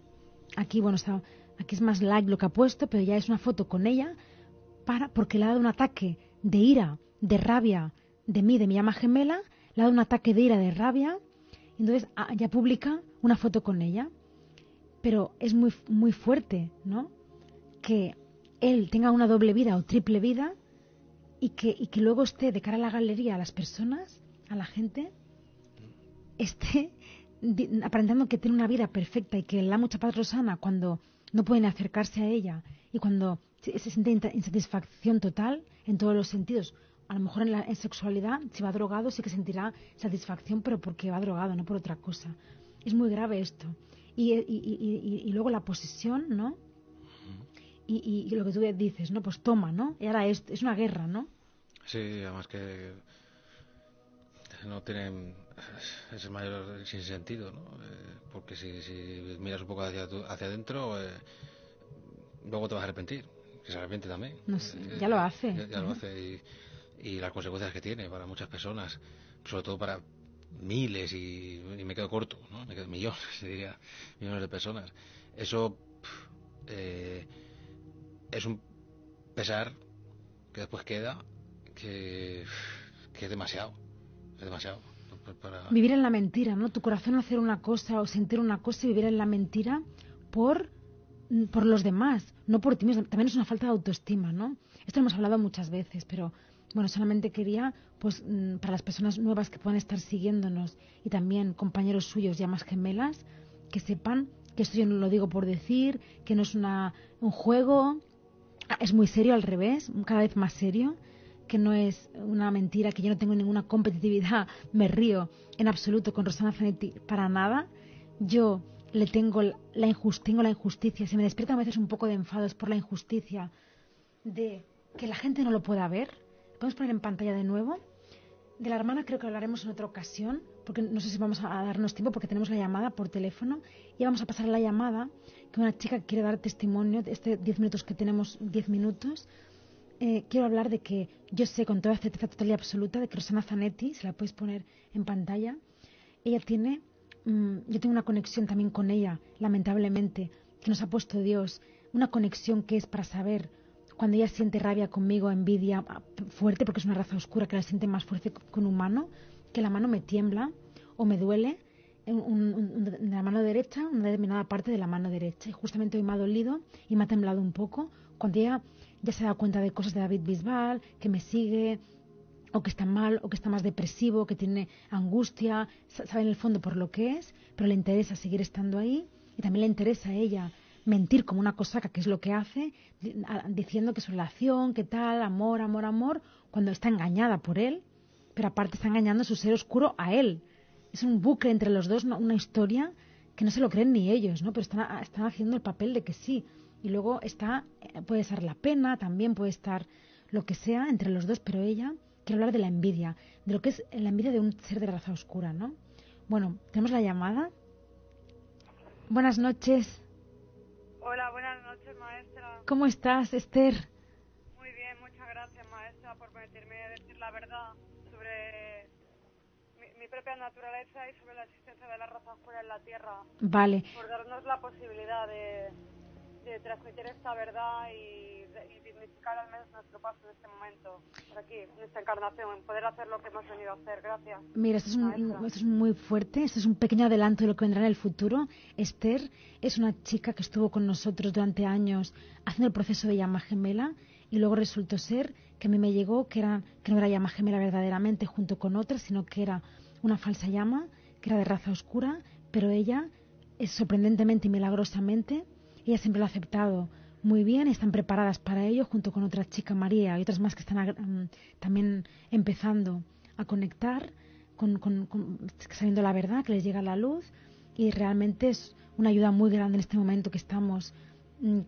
aquí, bueno, está, aquí es más like lo que ha puesto, pero ya es una foto con ella, para, porque le ha dado un ataque de ira, de rabia, de mí, de mi llama gemela, le ha dado un ataque de ira, de rabia, entonces ah, ya publica una foto con ella. Pero es muy, muy fuerte, ¿no? Que él tenga una doble vida o triple vida y que, y que luego esté de cara a la galería a las personas, a la gente, esté aparentando que tiene una vida perfecta y que le da mucha paz Rosana cuando no pueden acercarse a ella y cuando se, siente insatisfacción total en todos los sentidos. A lo mejor en, la, sexualidad, si va drogado, sí que sentirá satisfacción, pero porque va drogado, no por otra cosa. Es muy grave esto. Y, y, y luego la posesión, ¿no? y, lo que tú dices, ¿no? Pues toma, ¿no? Y ahora es, es una guerra, ¿no? Sí, además que no tienen es el mayor sinsentido, ¿no? Eh, porque si, si, miras un poco hacia, hacia adentro, eh, luego te vas a arrepentir, que se arrepiente también. No sé, ya lo hace. Ya, lo hace y, y, las consecuencias que tiene para muchas personas, sobre todo para miles y, y me quedo corto, ¿no? Me quedo millones, diría, millones de personas. Eso eh, es un pesar que después queda que, es demasiado. Es demasiado. Vivir en la mentira, ¿no? Tu corazón hacer una cosa o sentir una cosa y vivir en la mentira por, por los demás, no por ti mismo. También es una falta de autoestima, ¿no? Esto lo hemos hablado muchas veces, pero bueno, solamente quería, pues, mm, para las personas nuevas que puedan estar siguiéndonos y también compañeros suyos, llamas gemelas, que sepan que esto yo no lo digo por decir, que no es una, un juego, Ah, es muy serio al revés, cada vez más serio, que no es una mentira, que yo no tengo ninguna competitividad, me río en absoluto con Rosana Zanetti para nada. Yo le tengo la, injusticia, tengo la injusticia, se me despierta a veces un poco de enfado, es por la injusticia de que la gente no lo pueda ver. ¿Podemos poner en pantalla de nuevo? De la hermana creo que hablaremos en otra ocasión, porque no sé si vamos a darnos tiempo porque tenemos la llamada por teléfono y vamos a pasar la llamada que una chica quiere dar testimonio de este 10 minutos que tenemos 10 minutos. Eh, quiero hablar de que yo sé con toda certeza total y absoluta de que Rosana Zanetti, se la puedes poner en pantalla, ella tiene, mm, yo tengo una conexión también con ella, lamentablemente, que nos ha puesto Dios, una conexión que es para saber cuando ella siente rabia conmigo, envidia ah, fuerte, porque es una raza oscura que la siente más fuerte con un humano, que la mano me tiembla o me duele en, la mano derecha, una determinada parte de la mano derecha. Y justamente hoy me ha dolido y me ha temblado un poco cuando ella ya se da cuenta de cosas de David Bisbal, que me sigue, o que está mal, o que está más depresivo, que tiene angustia, sabe en el fondo por lo que es, pero le interesa seguir estando ahí y también le interesa a ella mentir como una cosaca, que es lo que hace, diciendo que su relación, que tal, amor, amor, amor, cuando está engañada por él, pero aparte está engañando a su ser oscuro a él es un bucle entre los dos, una historia que no se lo creen ni ellos, ¿no? Pero están, están haciendo el papel de que sí. Y luego está, eh, puede ser la pena, también puede estar lo que sea entre los dos, pero ella quiere hablar de la envidia, de lo que es la envidia de un ser de raza oscura, ¿no? Bueno, tenemos la llamada. Buenas noches. Hola, buenas noches, maestra. ¿Cómo estás, Esther? Muy bien, muchas gracias, maestra, por permitirme decir la verdad sobre propia naturaleza y sobre la existencia de la raza fuera en la Tierra. Vale. Por darnos la posibilidad de, de transmitir esta verdad y, y dignificar al menos nuestro paso en este momento, por aquí, en esta encarnación, en poder hacer lo que hemos venido a hacer. Gracias. Mira, esto es, un- esto es muy fuerte, esto es un pequeño adelanto de lo que vendrá en el futuro. Esther es una chica que estuvo con nosotros durante años haciendo el proceso de llama gemela y luego resultó ser que a mí me llegó que, era, que no era llama gemela verdaderamente junto con otras, sino que era una falsa llama, que era de raza oscura, pero ella, sorprendentemente y milagrosamente, ella siempre lo ha aceptado muy bien, están preparadas para ello junto con otra chica María y otras más que están mm, también empezando a conectar con, con- con- sabiendo la verdad, que les llega la luz y realmente es una ayuda muy grande en este momento que estamos mm,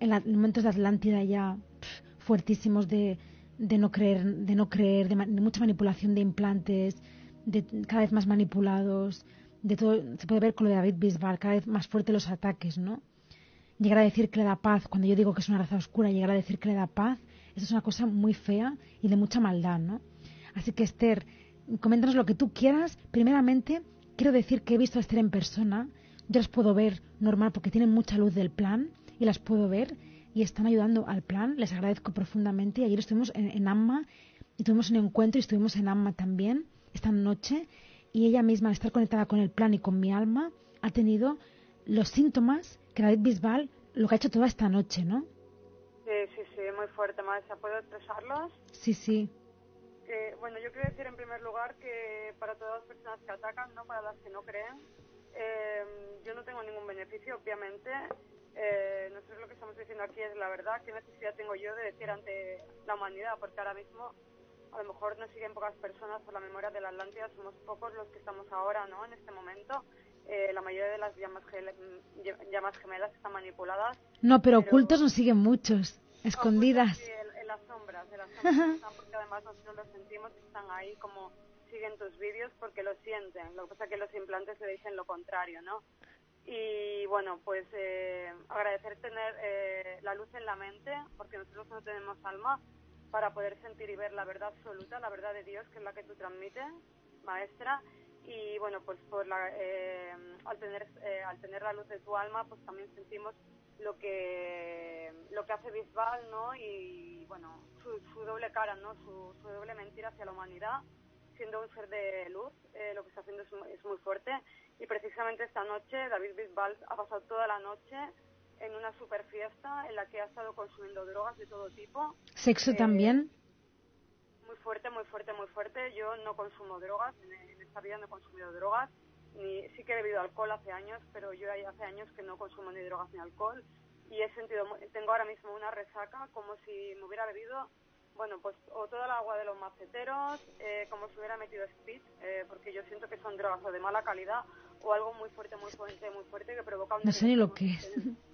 en, la- en momentos de Atlántida ya pf, fuertísimos de, de no creer, de no creer, de, de mucha manipulación de implantes, de cada vez más manipulados, de todo, se puede ver con lo de David Bisbal, cada vez más fuertes los ataques, ¿no? Llegar a decir que le da paz, cuando yo digo que es una raza oscura, llegar a decir que le da paz, eso es una cosa muy fea y de mucha maldad, ¿no? Así que Esther, coméntanos lo que tú quieras. Primeramente, quiero decir que he visto a Esther en persona. Yo las puedo ver normal porque tienen mucha luz del plan y las puedo ver y están ayudando al plan. Les agradezco profundamente. Ayer estuvimos en, en Amma y tuvimos un encuentro y estuvimos en Amma también esta noche. Y ella misma, al estar conectada con el plan y con mi alma, ha tenido los síntomas que David Bisbal lo que ha hecho toda esta noche, ¿no? Sí, sí, sí, muy fuerte, maestra. ¿Puedo expresarlos? Sí, sí. Eh, bueno, yo quiero decir en primer lugar que para todas las personas que atacan, no para las que no creen, eh, yo no tengo ningún beneficio, obviamente. Eh, nosotros lo que estamos diciendo aquí es la verdad. ¿Qué necesidad tengo yo de decir ante la humanidad? Porque ahora mismo a lo mejor nos siguen pocas personas por la memoria de la Atlántida, somos pocos los que estamos ahora, ¿no? En este momento. Eh, la mayoría de las llamas, mm, llamas gemelas están manipuladas No, pero Pero- ocultos nos siguen muchos, escondidas. Sí, en, en las sombras, en las sombras están, porque además nosotros lo sentimos que están ahí como siguen tus vídeos porque lo sienten. Lo que pasa es que los implantes le dicen lo contrario, ¿no? Y bueno, pues eh, agradecer tener eh, la luz en la mente, porque nosotros no tenemos alma para poder sentir y ver la verdad absoluta, la verdad de Dios, que es la que tú transmites, maestra. Y bueno, pues por la, eh, al, tener, eh, al tener la luz de tu alma, pues también sentimos lo que lo que hace Bisbal, ¿no? Y bueno, su, su doble cara, ¿no? Su, su doble mentira hacia la humanidad, siendo un ser de luz, eh, lo que está haciendo es, es muy fuerte. Y precisamente esta noche David Bisbal ha pasado toda la noche en una super fiesta en la que ha estado consumiendo drogas de todo tipo. Sexo Eh, también. Muy fuerte, muy fuerte, muy fuerte. Yo no consumo drogas, esta vida no he consumido drogas. Ni, sí que he bebido alcohol hace años, pero yo hace años que no consumo ni drogas ni alcohol. Y he sentido, tengo ahora mismo una resaca como si me hubiera bebido, bueno, pues o toda el agua de los maceteros, eh, como si hubiera metido speed, eh, porque yo siento que son drogas o de mala calidad o algo muy fuerte, muy fuerte, muy fuerte que provoca un No sé ni lo que es.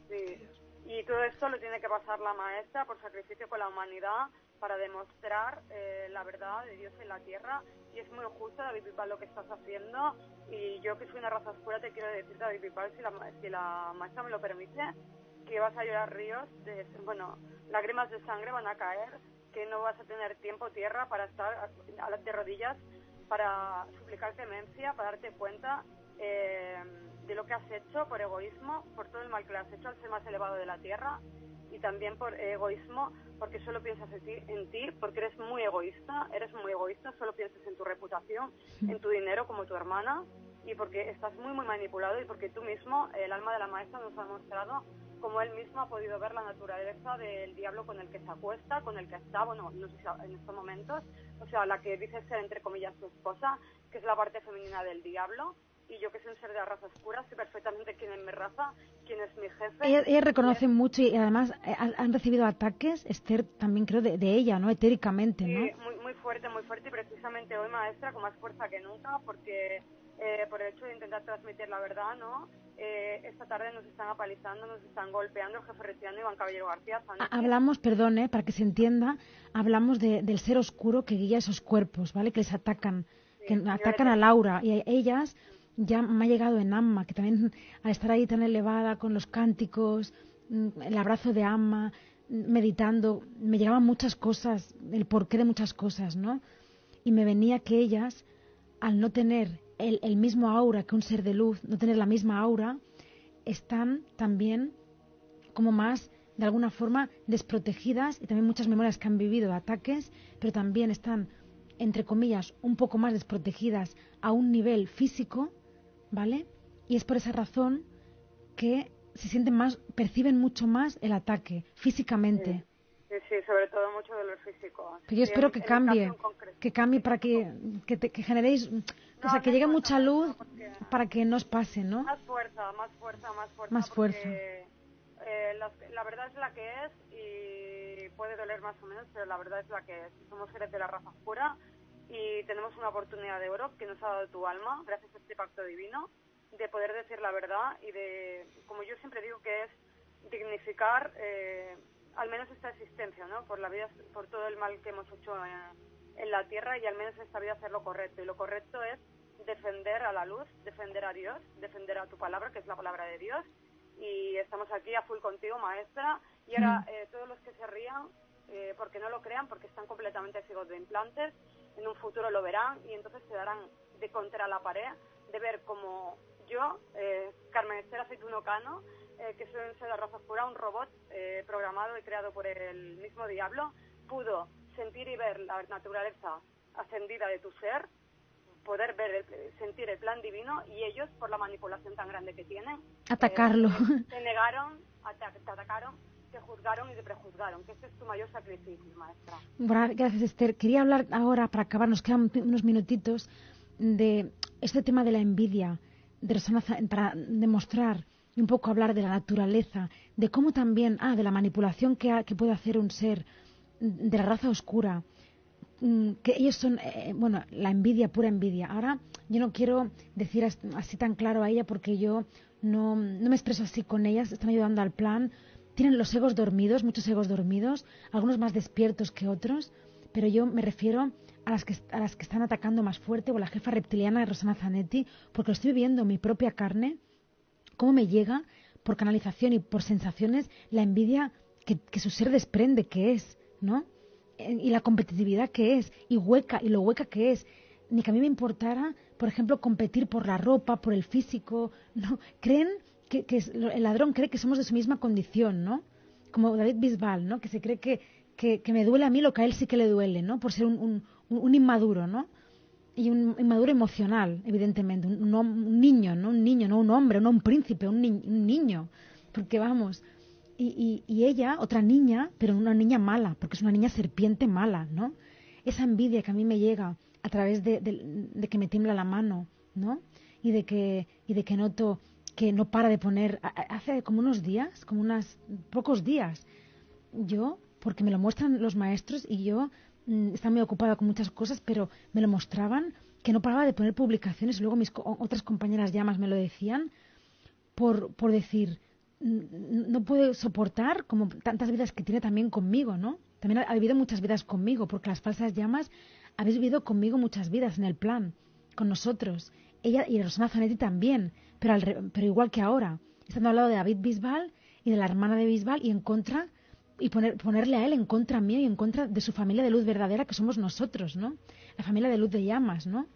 Sí. Y todo esto lo tiene que pasar la maestra por sacrificio con la humanidad para demostrar eh, la verdad de Dios en la tierra. Y es muy justo, David Bisbal, lo que estás haciendo. Y yo, que soy una raza oscura, te quiero decir, David Bisbal, si la, si la maestra me lo permite, que vas a llorar ríos, de, bueno, lágrimas de sangre van a caer, que no vas a tener tiempo, tierra, para estar a- a de rodillas, para suplicar clemencia, para darte cuenta eh, de lo que has hecho por egoísmo, por todo el mal que le has hecho al ser más elevado de la tierra y también por egoísmo porque solo piensas en ti, en ti, porque eres muy egoísta, eres muy egoísta, solo piensas en tu reputación, en tu dinero como tu hermana y porque estás muy muy manipulado y porque tú mismo, el alma de la maestra nos ha mostrado cómo él mismo ha podido ver la naturaleza del diablo con el que se acuesta, con el que está, bueno, no sé si en estos momentos, o sea, la que dice ser entre comillas su esposa, que es la parte femenina del diablo, y yo que soy un ser de la raza oscura, sé perfectamente quién es mi raza, quién es mi jefe. Ella, ella reconoce mucho y además eh, han han recibido ataques, Esther también creo, de, de ella, ¿no? Etéricamente, ¿no? Sí, muy, muy fuerte, muy fuerte y precisamente hoy maestra con más fuerza que nunca porque eh, por el hecho de intentar transmitir la verdad, ¿no? Eh, esta tarde nos están apalizando, nos están golpeando el jefe Reciano Iván Caballero García. Hablamos, perdón, eh, para que se entienda, hablamos de- del ser oscuro que guía esos cuerpos, ¿vale? Que les atacan, que señora atacan a. Laura y a ellas ya me ha llegado en Amma, que también al estar ahí tan elevada con los cánticos, mm, el abrazo de Amma, mm, meditando, me llegaban muchas cosas, el porqué de muchas cosas, ¿no? Y me venía que ellas al no tener el, el mismo aura que un ser de luz, no tener la misma aura, están también como más de alguna forma desprotegidas y también muchas memorias que han vivido ataques, pero también están, entre comillas, un poco más desprotegidas a un nivel físico, ¿vale? Y es por esa razón que se sienten más, perciben mucho más el ataque físicamente. Sí, sí, sobre todo mucho dolor físico. Pero yo espero que cambie, que cambie para que, que, que generéis, o sea, que llegue mucha luz para que no os pase, ¿no? Más fuerza, más fuerza, más fuerza. Más fuerza. Eh, la, la, verdad es la que es y puede doler más o menos, pero la verdad es la que es. Somos seres de la raza oscura y tenemos una oportunidad de oro que nos ha dado tu alma, gracias a este pacto divino, de poder decir la verdad y de, como yo siempre digo, que es dignificar eh, al menos esta existencia, ¿no? Por la vida, por todo el mal que hemos hecho en, en la tierra y al menos esta vida hacer lo correcto. Y lo correcto es defender a la luz, defender a Dios, defender a tu palabra, que es la palabra de Dios, y estamos aquí a full contigo, maestra. Y ahora eh, todos los que se rían, eh, porque no lo crean, porque están completamente ciegos de implantes, en un futuro lo verán y entonces se darán de contra la pared de ver como yo, eh, Carmen Esther Aceituno Cano, eh, que soy de la raza oscura, un robot eh, programado y creado por el mismo diablo, pudo sentir y ver la naturaleza ascendida de tu ser, poder ver, el, sentir el plan divino y ellos, por la manipulación tan grande que tienen, Atacarlo. eh, te negaron, te atacaron, te juzgaron y te prejuzgaron, que es tu mayor sacrificio, maestra. Gracias, Esther. Quería hablar ahora, para acabar, nos quedan unos minutitos, de este tema de la envidia, de Rosana para demostrar y un poco hablar de la naturaleza, de cómo también, ah, de la manipulación que, ha- que puede hacer un ser de la raza oscura, mm, que ellos son, eh, bueno, la envidia, pura envidia. Ahora, yo no quiero decir as- así tan claro a ella porque yo no, no me expreso así con ellas, están ayudando al plan. Tienen los egos dormidos, muchos egos dormidos, algunos más despiertos que otros, pero yo me refiero a las que, a las que están atacando más fuerte, o la jefa reptiliana de Rosana Zanetti, porque lo estoy viviendo en mi propia carne, cómo me llega por canalización y por sensaciones la envidia que, que su ser desprende que es, ¿no? Y la competitividad que es, y hueca, y lo hueca que es. Ni que a mí me importara, por ejemplo, competir por la ropa, por el físico, ¿no? Creen que, el ladrón cree que somos de su misma condición, ¿no? Como David Bisbal, ¿no? Que se cree que, que, me duele a mí lo que a él sí que le duele, ¿no? Por ser un, un, inmaduro, ¿no? y un inmaduro emocional, evidentemente, un, un niño, no un niño, no un hombre, no un príncipe, un, un niño, porque vamos, y, y- ella, otra niña, pero una niña mala, porque es una niña serpiente mala, ¿no? Esa envidia que a mí me llega a través de, de- de que me tiembla la mano, ¿no? Y de que, y de que noto que no para de poner, hace como unos días, como unos pocos días, yo, porque me lo muestran los maestros y yo mm, estaba muy ocupada con muchas cosas, pero me lo mostraban que no paraba de poner publicaciones. Luego mis otras compañeras llamas me lo decían por, por decir, no puede soportar como tantas vidas que tiene también conmigo, ¿no? También ha vivido muchas vidas conmigo, porque las falsas llamas habéis vivido conmigo muchas vidas en el plan, con nosotros. Ella y Rosana Zanetti también, pero, al re- pero igual que ahora. Estando al lado de David Bisbal y de la hermana de Bisbal y en contra y poner, ponerle a él en contra mío y en contra de su familia de luz verdadera que somos nosotros, ¿no? La familia de luz de llamas, ¿no?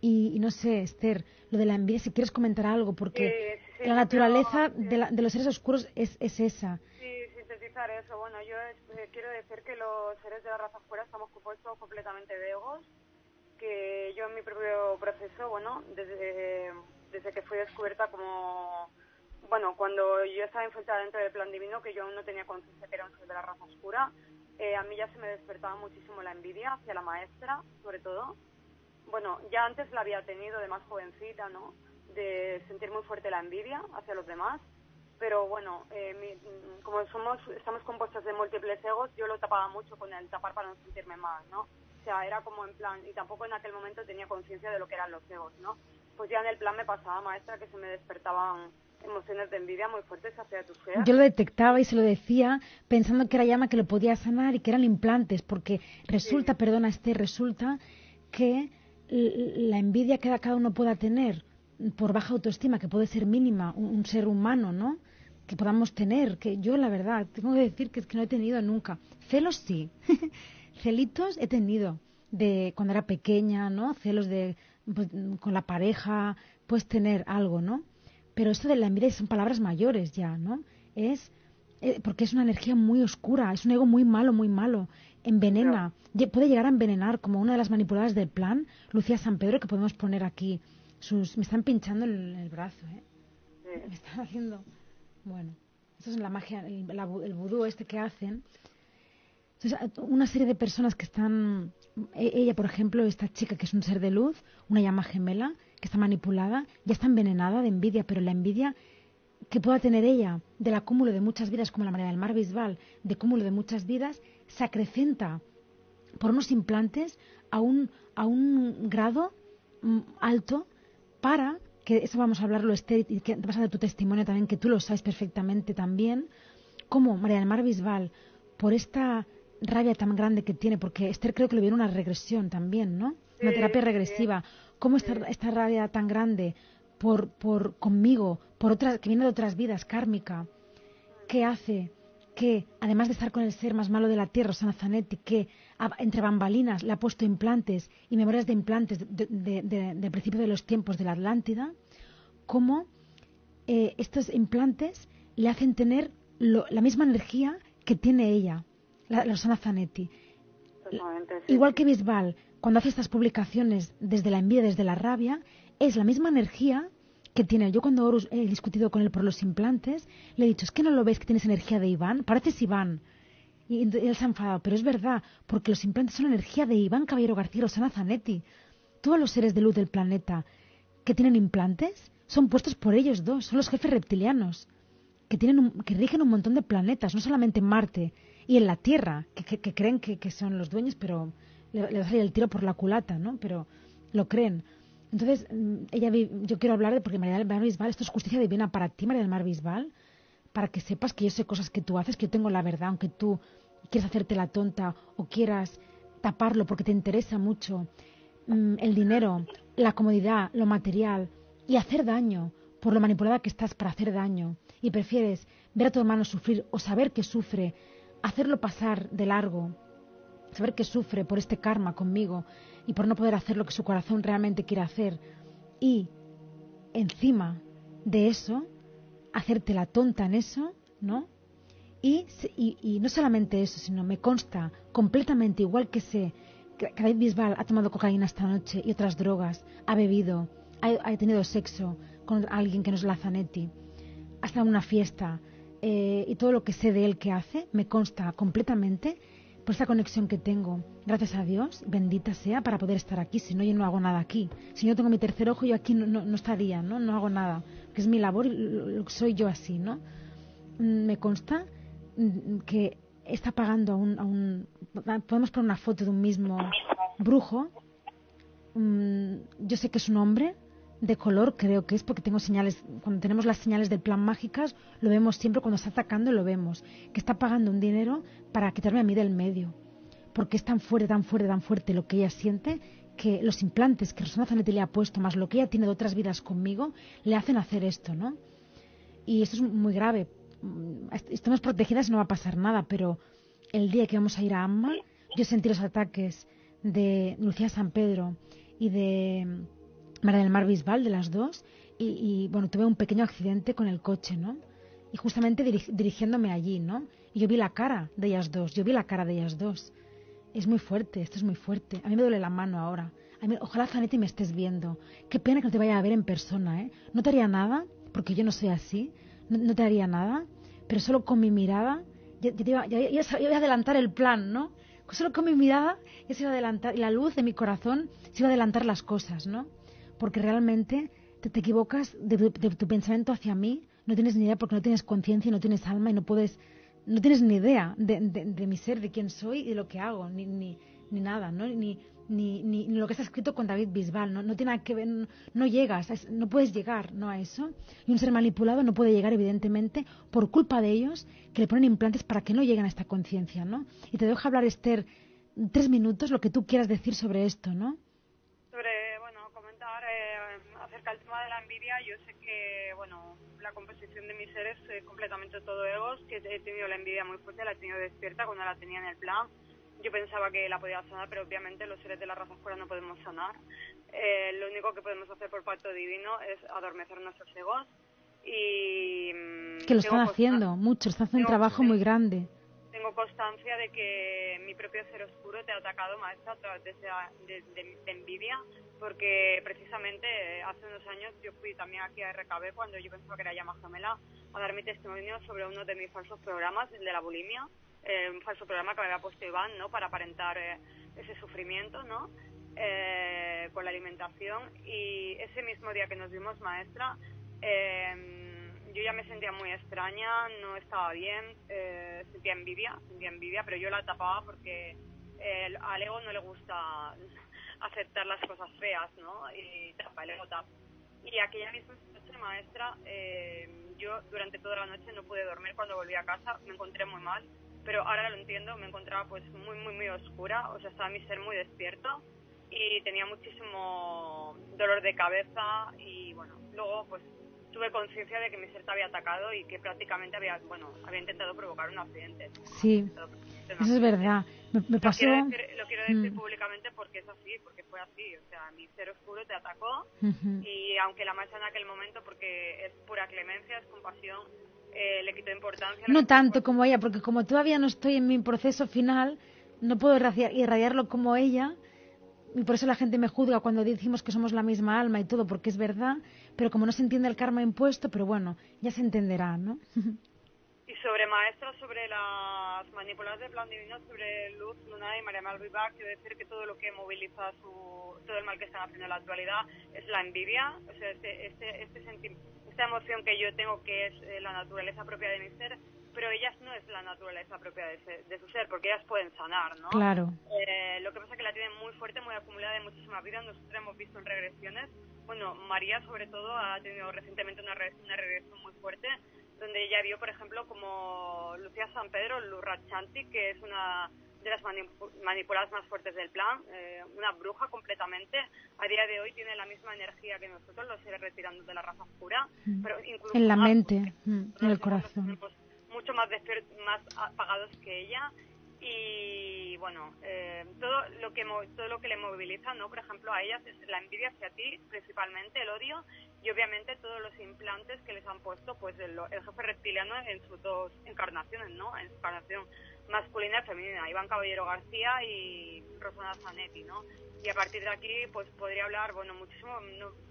Y, y no sé, Esther, lo de la envidia, si quieres comentar algo, porque sí, sí, la naturaleza de, la- de los seres oscuros es, es esa. Sí, sintetizar eso. Bueno, yo eh, quiero decir que los seres de la raza oscura estamos compuestos completamente de egos, que yo en mi propio proceso, bueno, desde, desde que fui descubierta como, bueno, cuando yo estaba infiltrada dentro del plan divino, que yo aún no tenía conciencia que era un ser de la raza oscura, eh, a mí ya se me despertaba muchísimo la envidia hacia la maestra, sobre todo. Bueno, ya antes la había tenido de más jovencita, ¿no? De sentir muy fuerte la envidia hacia los demás pero bueno, eh, mi- como somos estamos compuestos de múltiples egos, yo lo tapaba mucho con el tapar para no sentirme mal, ¿no? O sea, era como en plan, y tampoco en aquel momento tenía conciencia de lo que eran los egos, ¿no? Pues ya en el plan me pasaba, maestra, que se me despertaban emociones de envidia muy fuertes hacia tu ser. Yo lo detectaba y se lo decía pensando que era llama que lo podía sanar y que eran implantes, porque resulta, perdona Esther, resulta que la envidia que cada uno pueda tener por baja autoestima, que puede ser mínima, un, un ser humano, ¿no? Que podamos tener, que yo la verdad, tengo que decir que es que no he tenido nunca. Celos sí, celitos he tenido. de cuando era pequeña, ¿no? Celos de pues, con la pareja, puedes tener algo, ¿no? Pero esto de la envidia son palabras mayores ya, ¿no? Es eh, porque es una energía muy oscura, es un ego muy malo, muy malo, envenena, puede llegar a envenenar, como una de las manipuladas del plan, Lucía San Pedro, que podemos poner aquí. Sus, me están pinchando el, el brazo, ¿eh? Me están haciendo. Bueno, esto es la magia, el, el vudú este que hacen. Una serie de personas que están. E, ella, por ejemplo, esta chica que es un ser de luz, una llama gemela, que está manipulada, ya está envenenada de envidia, pero la envidia que pueda tener ella del acúmulo de muchas vidas, como la María del Mar Bisbal, de cúmulo de muchas vidas, se acrecenta por unos implantes a un, a un grado mm, alto para, que eso vamos a hablarlo, Esther, y que vas a dar tu testimonio también, que tú lo sabes perfectamente también, como María del Mar Bisbal, por esta rabia tan grande que tiene, porque Esther creo que le viene una regresión también, ¿no? Una terapia regresiva. ¿Cómo esta, esta rabia tan grande por, por conmigo, por otras, que viene de otras vidas, kármica, que hace que, además de estar con el ser más malo de la tierra, Sana Zanetti, que entre bambalinas le ha puesto implantes y memorias de implantes del principio de los tiempos de la Atlántida, cómo eh, estos implantes le hacen tener la misma energía que tiene ella, la, la Zanetti. Igual que Bisbal, cuando hace estas publicaciones desde la envidia, desde la rabia, es la misma energía que tiene. Yo cuando Horus he discutido con él por los implantes, le he dicho, es que no lo ves que tienes energía de Iván, pareces Iván. Y él se ha enfadado, pero es verdad, porque los implantes son energía de Iván Caballero García Rosana Zanetti. Todos los seres de luz del planeta que tienen implantes son puestos por ellos dos, son los jefes reptilianos, que, tienen que rigen un montón de planetas, no solamente en Marte y en la Tierra, que, creen que, son los dueños, pero le, le va a salir el tiro por la culata, ¿no? Pero lo creen. Entonces, mm, ella, yo quiero hablar de, porque María del Mar Bisbal, esto es justicia divina para ti, María del Mar Bisbal, para que sepas que yo sé cosas que tú haces, que yo tengo la verdad, aunque tú quieras hacerte la tonta o quieras taparlo porque te interesa mucho mm, el dinero, la comodidad, lo material y hacer daño por lo manipulada que estás para hacer daño y prefieres ver a tu hermano sufrir o saber que sufre, hacerlo pasar de largo, saber que sufre por este karma conmigo y por no poder hacer lo que su corazón realmente quiere hacer. Y encima de eso, hacerte la tonta en eso, ¿no? Y, y, no solamente eso, sino me consta completamente, igual que sé que David Bisbal ha tomado cocaína esta noche y otras drogas, ha bebido, ha, tenido sexo con alguien que no es la Zanetti, ha estado en una fiesta, eh, y todo lo que sé de él que hace, me consta completamente por esa conexión que tengo, gracias a Dios, bendita sea, para poder estar aquí. Si no, yo no hago nada aquí. Si yo tengo mi tercer ojo, yo aquí no, no, estaría, ¿no? No hago nada. Que es mi labor soy yo así, ¿no? Mm, me consta mm, que está pagando a un, a un... Podemos poner una foto de un mismo brujo. Mm, yo sé que es un hombre, de color creo que es porque tengo señales, cuando tenemos las señales del plan mágicas, lo vemos siempre cuando está atacando, lo vemos, que está pagando un dinero para quitarme a mí del medio, porque es tan fuerte, tan fuerte, tan fuerte lo que ella siente que los implantes que Rosana Zanetti le ha puesto, más lo que ella tiene de otras vidas conmigo, le hacen hacer esto, ¿no? Y esto es muy grave. Estamos protegidas y no va a pasar nada, pero el día que vamos a ir a Amma, yo sentí los ataques de Lucía San Pedro y de María del Mar Bisbal, de las dos, y, bueno, tuve un pequeño accidente con el coche, ¿no? Y justamente dirigiéndome allí, ¿no? Y yo vi la cara de ellas dos, yo vi la cara de ellas dos. Es muy fuerte, esto es muy fuerte. A mí me duele la mano ahora. ojalá, Zanetti, me estés viendo. Qué pena que no te vaya a ver en persona, ¿eh? No te haría nada, porque yo no soy así. No, te haría nada, pero solo con mi mirada, ya, ya, ya, iba a adelantar el plan, ¿no? Solo con mi mirada ya se iba a adelantar, y la luz de mi corazón se iba a adelantar las cosas, ¿no? Porque realmente te, equivocas de tu, pensamiento hacia mí, no tienes ni idea porque no tienes conciencia no tienes alma y no puedes, no tienes ni idea de, mi ser, de quién soy y de lo que hago, ni, ni, ni nada, ¿no? Ni, ni, ni, lo que está escrito con David Bisbal, no, no tiene nada que ver, no, llegas, no puedes llegar ¿no? a eso. Y un ser manipulado no puede llegar, evidentemente, por culpa de ellos, que le ponen implantes para que no lleguen a esta conciencia, ¿no? Y te dejo hablar, Esther, tres minutos, lo que tú quieras decir sobre esto, ¿no? El tema de la envidia, yo sé que, bueno, la composición de mi ser es eh, completamente todo egos, que he tenido la envidia muy fuerte, la he tenido despierta cuando la tenía en el plan. yo pensaba que la podía sanar, pero obviamente los seres de la raza oscura no podemos sanar. Eh, lo único que podemos hacer por pacto divino es adormecer nuestros egos y... Mm, que lo están haciendo, mucho, están haciendo un trabajo muy grande. Tengo constancia de que mi propio ser oscuro te ha atacado, maestra, a través de, de, envidia, porque precisamente eh, hace unos años yo fui también aquí a RKB cuando yo pensaba que era llama gemela a dar mi testimonio sobre uno de mis falsos programas, el de la bulimia eh, un falso programa que me había puesto Iván, ¿no? Para aparentar eh, ese sufrimiento, ¿no? Eh, con la alimentación y ese mismo día que nos vimos maestra yo ya me sentía muy extraña, no estaba bien, sentía envidia, sentía envidia, pero yo la tapaba porque al ego no le gusta aceptar las cosas feas, ¿no? Y tapa, el ego tapa. Y aquella misma noche maestra, yo durante toda la noche no pude dormir cuando volví a casa, me encontré muy mal, pero ahora lo entiendo, me encontraba pues muy, muy, muy oscura, o sea, estaba mi ser muy despierto y tenía muchísimo dolor de cabeza y bueno, luego pues tuve conciencia de que mi ser te había atacado y que prácticamente había, bueno, había intentado provocar un accidente. Sí, eso es verdad. Me, pasó... Lo quiero decir, mm. públicamente porque es así, porque fue así. O sea, mi ser oscuro te atacó y aunque la maestra en aquel momento, porque es pura clemencia, es compasión, eh, le quitó importancia. No tanto como ella, porque como todavía no estoy en mi proceso final, no puedo irradiarlo como ella. Y por eso la gente me juzga cuando decimos que somos la misma alma y todo, porque es verdad, pero como no se entiende el karma impuesto, pero bueno, ya se entenderá, ¿no? y sobre maestros, sobre las manipuladas de plan divino, sobre Luz, Luna y María Malviva, quiero decir que todo lo que moviliza su, todo el mal que están haciendo en la actualidad es la envidia, o sea, este, este, este esta emoción que yo tengo que es eh, la naturaleza propia de mi ser, pero ellas no es la naturaleza propia de, su ser, porque ellas pueden sanar, ¿no? Claro. Eh, lo que pasa es que la tienen muy fuerte, muy acumulada de muchísima vida. Nosotros hemos visto en regresiones, bueno, María sobre todo ha tenido recientemente una, una regresión muy fuerte, donde ella vio, por ejemplo, como Lucía San Pedro, Lurra Chanti, que es una de las manipuladas más fuertes del plan, eh, una bruja completamente. A día de hoy tiene la misma energía que nosotros, los seres retirando de la raza oscura, mm. pero incluso en la mente, mm, en el corazón. Mucho más, más apagados que ella. Y bueno eh, todo lo que todo lo que le moviliza no por ejemplo a ellas es la envidia hacia ti principalmente el odio y obviamente todos los implantes que les han puesto pues el, el jefe reptiliano en sus dos encarnaciones no en su encarnación masculina y femenina, Iván Caballero García y Rosana Zanetti, ¿no? Y a partir de aquí, pues podría hablar, bueno, muchísimo,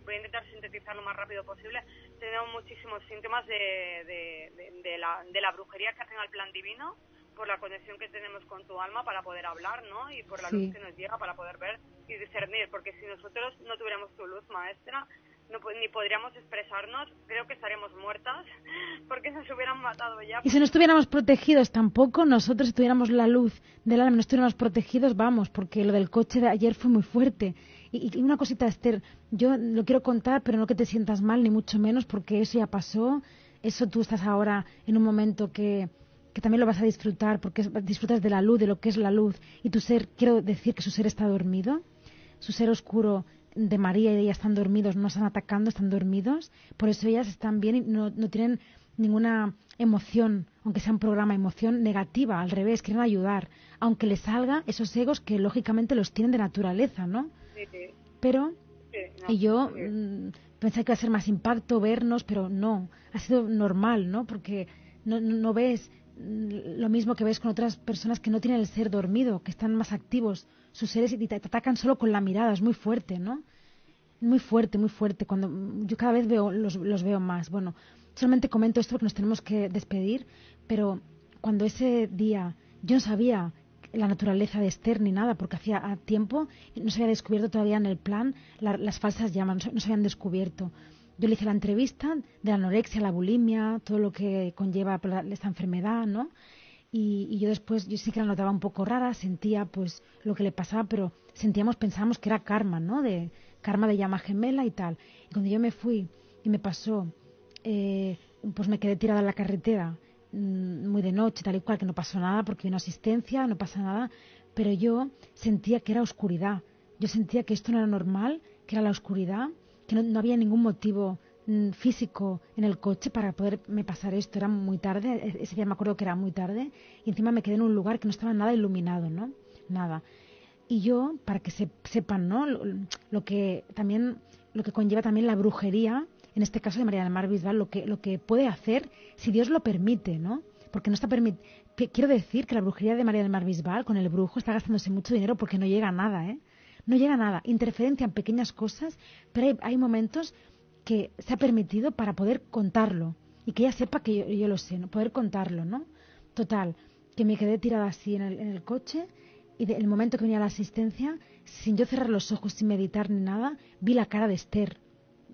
voy a intentar sintetizar lo más rápido posible. Tenemos muchísimos síntomas de, de, la, de la brujería que hacen al plan divino, por la conexión que tenemos con tu alma para poder hablar, ¿no? Y por la luz que nos llega para poder ver y discernir, porque si nosotros no tuviéramos tu luz, maestra, no, ni podríamos expresarnos, creo que estaríamos muertas porque nos hubieran matado ya. Y si no estuviéramos protegidos tampoco, nosotros si tuviéramos la luz del alma, no estuviéramos protegidos, vamos, porque lo del coche de ayer fue muy fuerte. Y, una cosita, Esther, yo lo quiero contar, pero no que te sientas mal, ni mucho menos, porque eso ya pasó. Eso tú estás ahora en un momento que, que también lo vas a disfrutar, porque disfrutas de la luz, de lo que es la luz. Y tu ser, quiero decir que su ser está dormido, su ser oscuro de María y de ella están dormidos, no están atacando, están dormidos. Por eso ellas están bien y no, no tienen ninguna emoción, aunque sea un programa, emoción negativa, al revés, quieren ayudar, aunque les salga esos egos que lógicamente los tienen de naturaleza, ¿no? Pero, y yo mm, pensé que iba a ser más impacto vernos, pero no, ha sido normal, ¿no? Porque no, no ves mm, lo mismo que ves con otras personas que no tienen el ser dormido, que están más activos sus seres y te, atacan solo con la mirada, es muy fuerte, ¿no? Muy fuerte, muy fuerte. Cuando yo cada vez veo los, los veo más. Bueno, solamente comento esto porque nos tenemos que despedir, pero cuando ese día yo no sabía la naturaleza de Esther ni nada, porque hacía tiempo no se había descubierto todavía en el plan las falsas llamas, no se habían descubierto. Yo le hice la entrevista de la anorexia, la bulimia, todo lo que conlleva esta enfermedad, ¿no? Y, yo después, yo sí que la notaba un poco rara, sentía pues lo que le pasaba, pero sentíamos, pensábamos que era karma, ¿no? De karma de llama gemela y tal. Y cuando yo me fui y me pasó, eh, pues me quedé tirada en la carretera, mm, muy de noche, tal y cual, que no pasó nada porque una asistencia, no pasa nada, pero yo sentía que era oscuridad. Yo sentía que esto no era normal, que era la oscuridad, que no había ningún motivo físico en el coche para poderme pasar esto. Era muy tarde, e-, ese día me acuerdo que era muy tarde, y encima me quedé en un lugar que no estaba nada iluminado, ¿no? nada. Y yo, para que se, sepan, ¿no? Lo, que también, lo que conlleva también la brujería, en este caso de María del Mar Bisbal, lo que, lo que puede hacer si Dios lo permite, ¿no? Porque no está permitido. Quiero decir que la brujería de María del Mar Bisbal con el brujo está gastándose mucho dinero porque no llega a nada, ¿eh? No llega a nada. Interferencia en pequeñas cosas, pero hay momentos que se ha permitido para poder contarlo y que ella sepa que yo, lo sé, ¿no? Poder contarlo, ¿no? Total, que me quedé tirada así en el, en el coche y el momento que venía la asistencia, sin yo cerrar los ojos, sin meditar ni nada, vi la cara de Esther.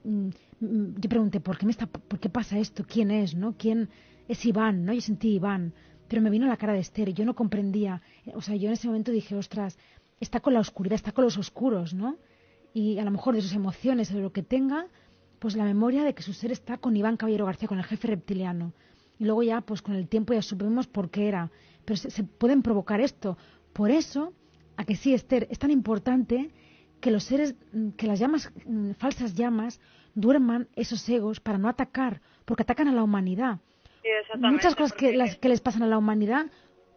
Mm, mm, yo pregunté, ¿por qué, me está, ¿por qué pasa esto? ¿Quién es? ¿no? ¿Quién es Iván? ¿no? Yo sentí Iván, pero me vino la cara de Esther y yo no comprendía. O sea, yo en ese momento dije, ostras, está con la oscuridad, está con los oscuros, ¿no? Y a lo mejor de sus emociones o de lo que tenga, pues la memoria de que su ser está con Iván Caballero García, con el jefe reptiliano. Y luego ya, pues con el tiempo ya supimos por qué era. Pero se, pueden provocar esto. Por eso, a que sí, Esther, es tan importante que los seres, que las llamas, mm, falsas llamas, duerman esos egos para no atacar, porque atacan a la humanidad. Muchas cosas que, las, que les pasan a la humanidad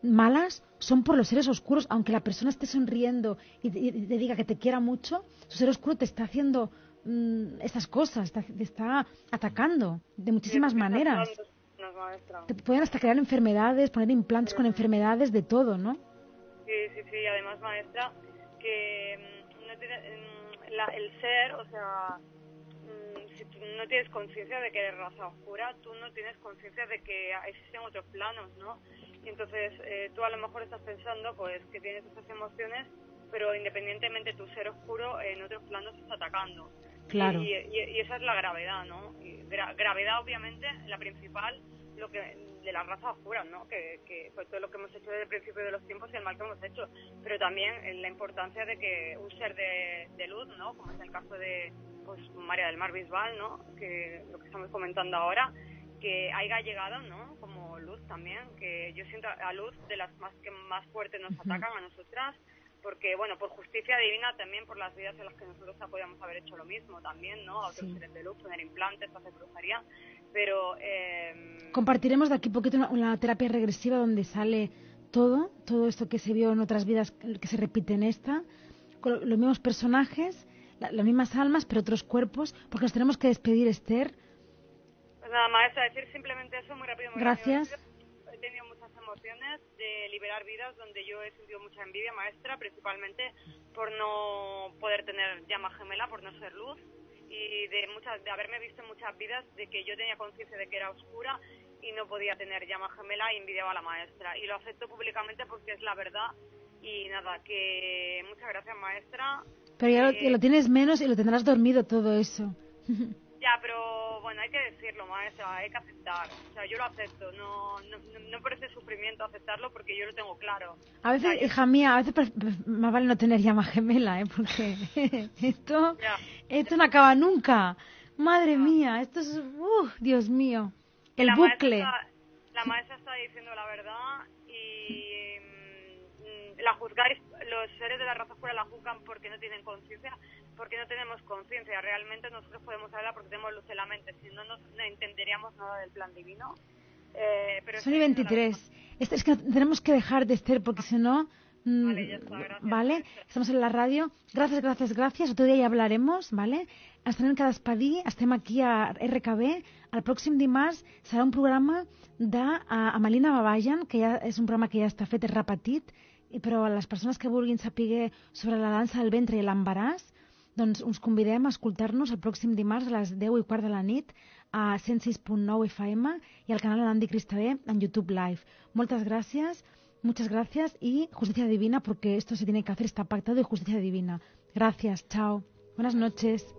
malas son por los seres oscuros, aunque la persona esté sonriendo y te, diga que te quiera mucho, su ser oscuro te está haciendo mm, esas cosas, te, está atacando de muchísimas maneras. Te pueden hasta crear enfermedades, poner implantes con enfermedades, de todo, ¿no? Sí, sí, sí, además, maestra, que mm, no tiene, mm, el ser, o sea, si tú no tienes conciencia de que eres raza oscura, tú no tienes conciencia de que existen otros planos, ¿no? Y entonces eh, tú a lo mejor estás pensando pues que tienes esas emociones, pero independientemente tu ser oscuro en otros planos está atacando. Claro. Y, esa es la gravedad, ¿no? gravedad obviamente, la principal, lo que de la raza oscura, ¿no? Que, que pues todo lo que hemos hecho desde el principio de los tiempos y el mal que hemos hecho, pero también la importancia de que un ser de, de luz, ¿no? Como es el caso de pues María del Mar Bisbal, ¿no? Que lo que estamos comentando ahora, que haya llegado, ¿no? Como luz también, que yo siento a luz de las más que más fuertes nos atacan a nosotras, porque bueno, por justicia divina también por las vidas en las que nosotros podíamos haber hecho lo mismo también, ¿no? A otros seres de luz, poner implantes, hacer brujería, pero... Eh... Compartiremos de aquí poquito una, terapia regresiva donde sale todo, todo esto que se vio en otras vidas que se repite en esta, con los mismos personajes, las mismas almas, pero otros cuerpos, porque nos tenemos que despedir, Esther nada, maestra, decir simplemente eso muy rápido. Gracias. He emociones de liberar vidas donde yo he sentido mucha envidia, maestra, principalmente por no poder tener llama gemela, por no ser luz y de muchas de haberme visto en muchas vidas de que yo tenía conciencia de que era oscura y no podía tener llama gemela y envidiaba a la maestra. Y lo acepto públicamente porque es la verdad. Y nada que muchas gracias maestra. Pero ya lo, eh, lo tienes menos y lo tendrás dormido todo eso Ya, pero bueno, hay que decirlo, maestra, hay que aceptar. O sea, yo lo acepto, no, no, no por ese sufrimiento aceptarlo porque yo lo tengo claro. A veces, hija mía, a veces más vale no tener llama gemela, ¿eh? Porque esto, esto no acaba nunca. Madre mía, esto es, uh, Dios mío, el bucle. la maestra está diciendo la verdad y mm, la juzgáis, los seres de la raza fuera la juzgan porque no tienen conciencia porque no tenemos conciencia. Realmente nosotros podemos hablar porque tenemos luz en la mente, si no, no, entenderíamos nada del plan divino. Eh, pero Son 23. Este es que tenemos que dejar de estar porque si no... Mm, vale, ya está, ¿Vale? Estamos en la radio. Gracias, gracias, gracias. Otro día ya hablaremos, ¿vale? Hasta en cada espadí, estem aquí a RKB. El pròxim dimarts serà un programa de a, Malina Babajan, que ja és un programa que ja està fet, és repetit, però a les persones que vulguin saber sobre la dansa del ventre i l'embaràs, doncs us convidem a escoltar-nos el pròxim dimarts a les 10 i quart de la nit a 106.9 FM i al canal Andy Cristavé en YouTube Live. Moltes gràcies, muchas gracias y justicia divina porque esto se tiene que hacer, está pactado y justicia divina. Gracias, chao. Buenas noches.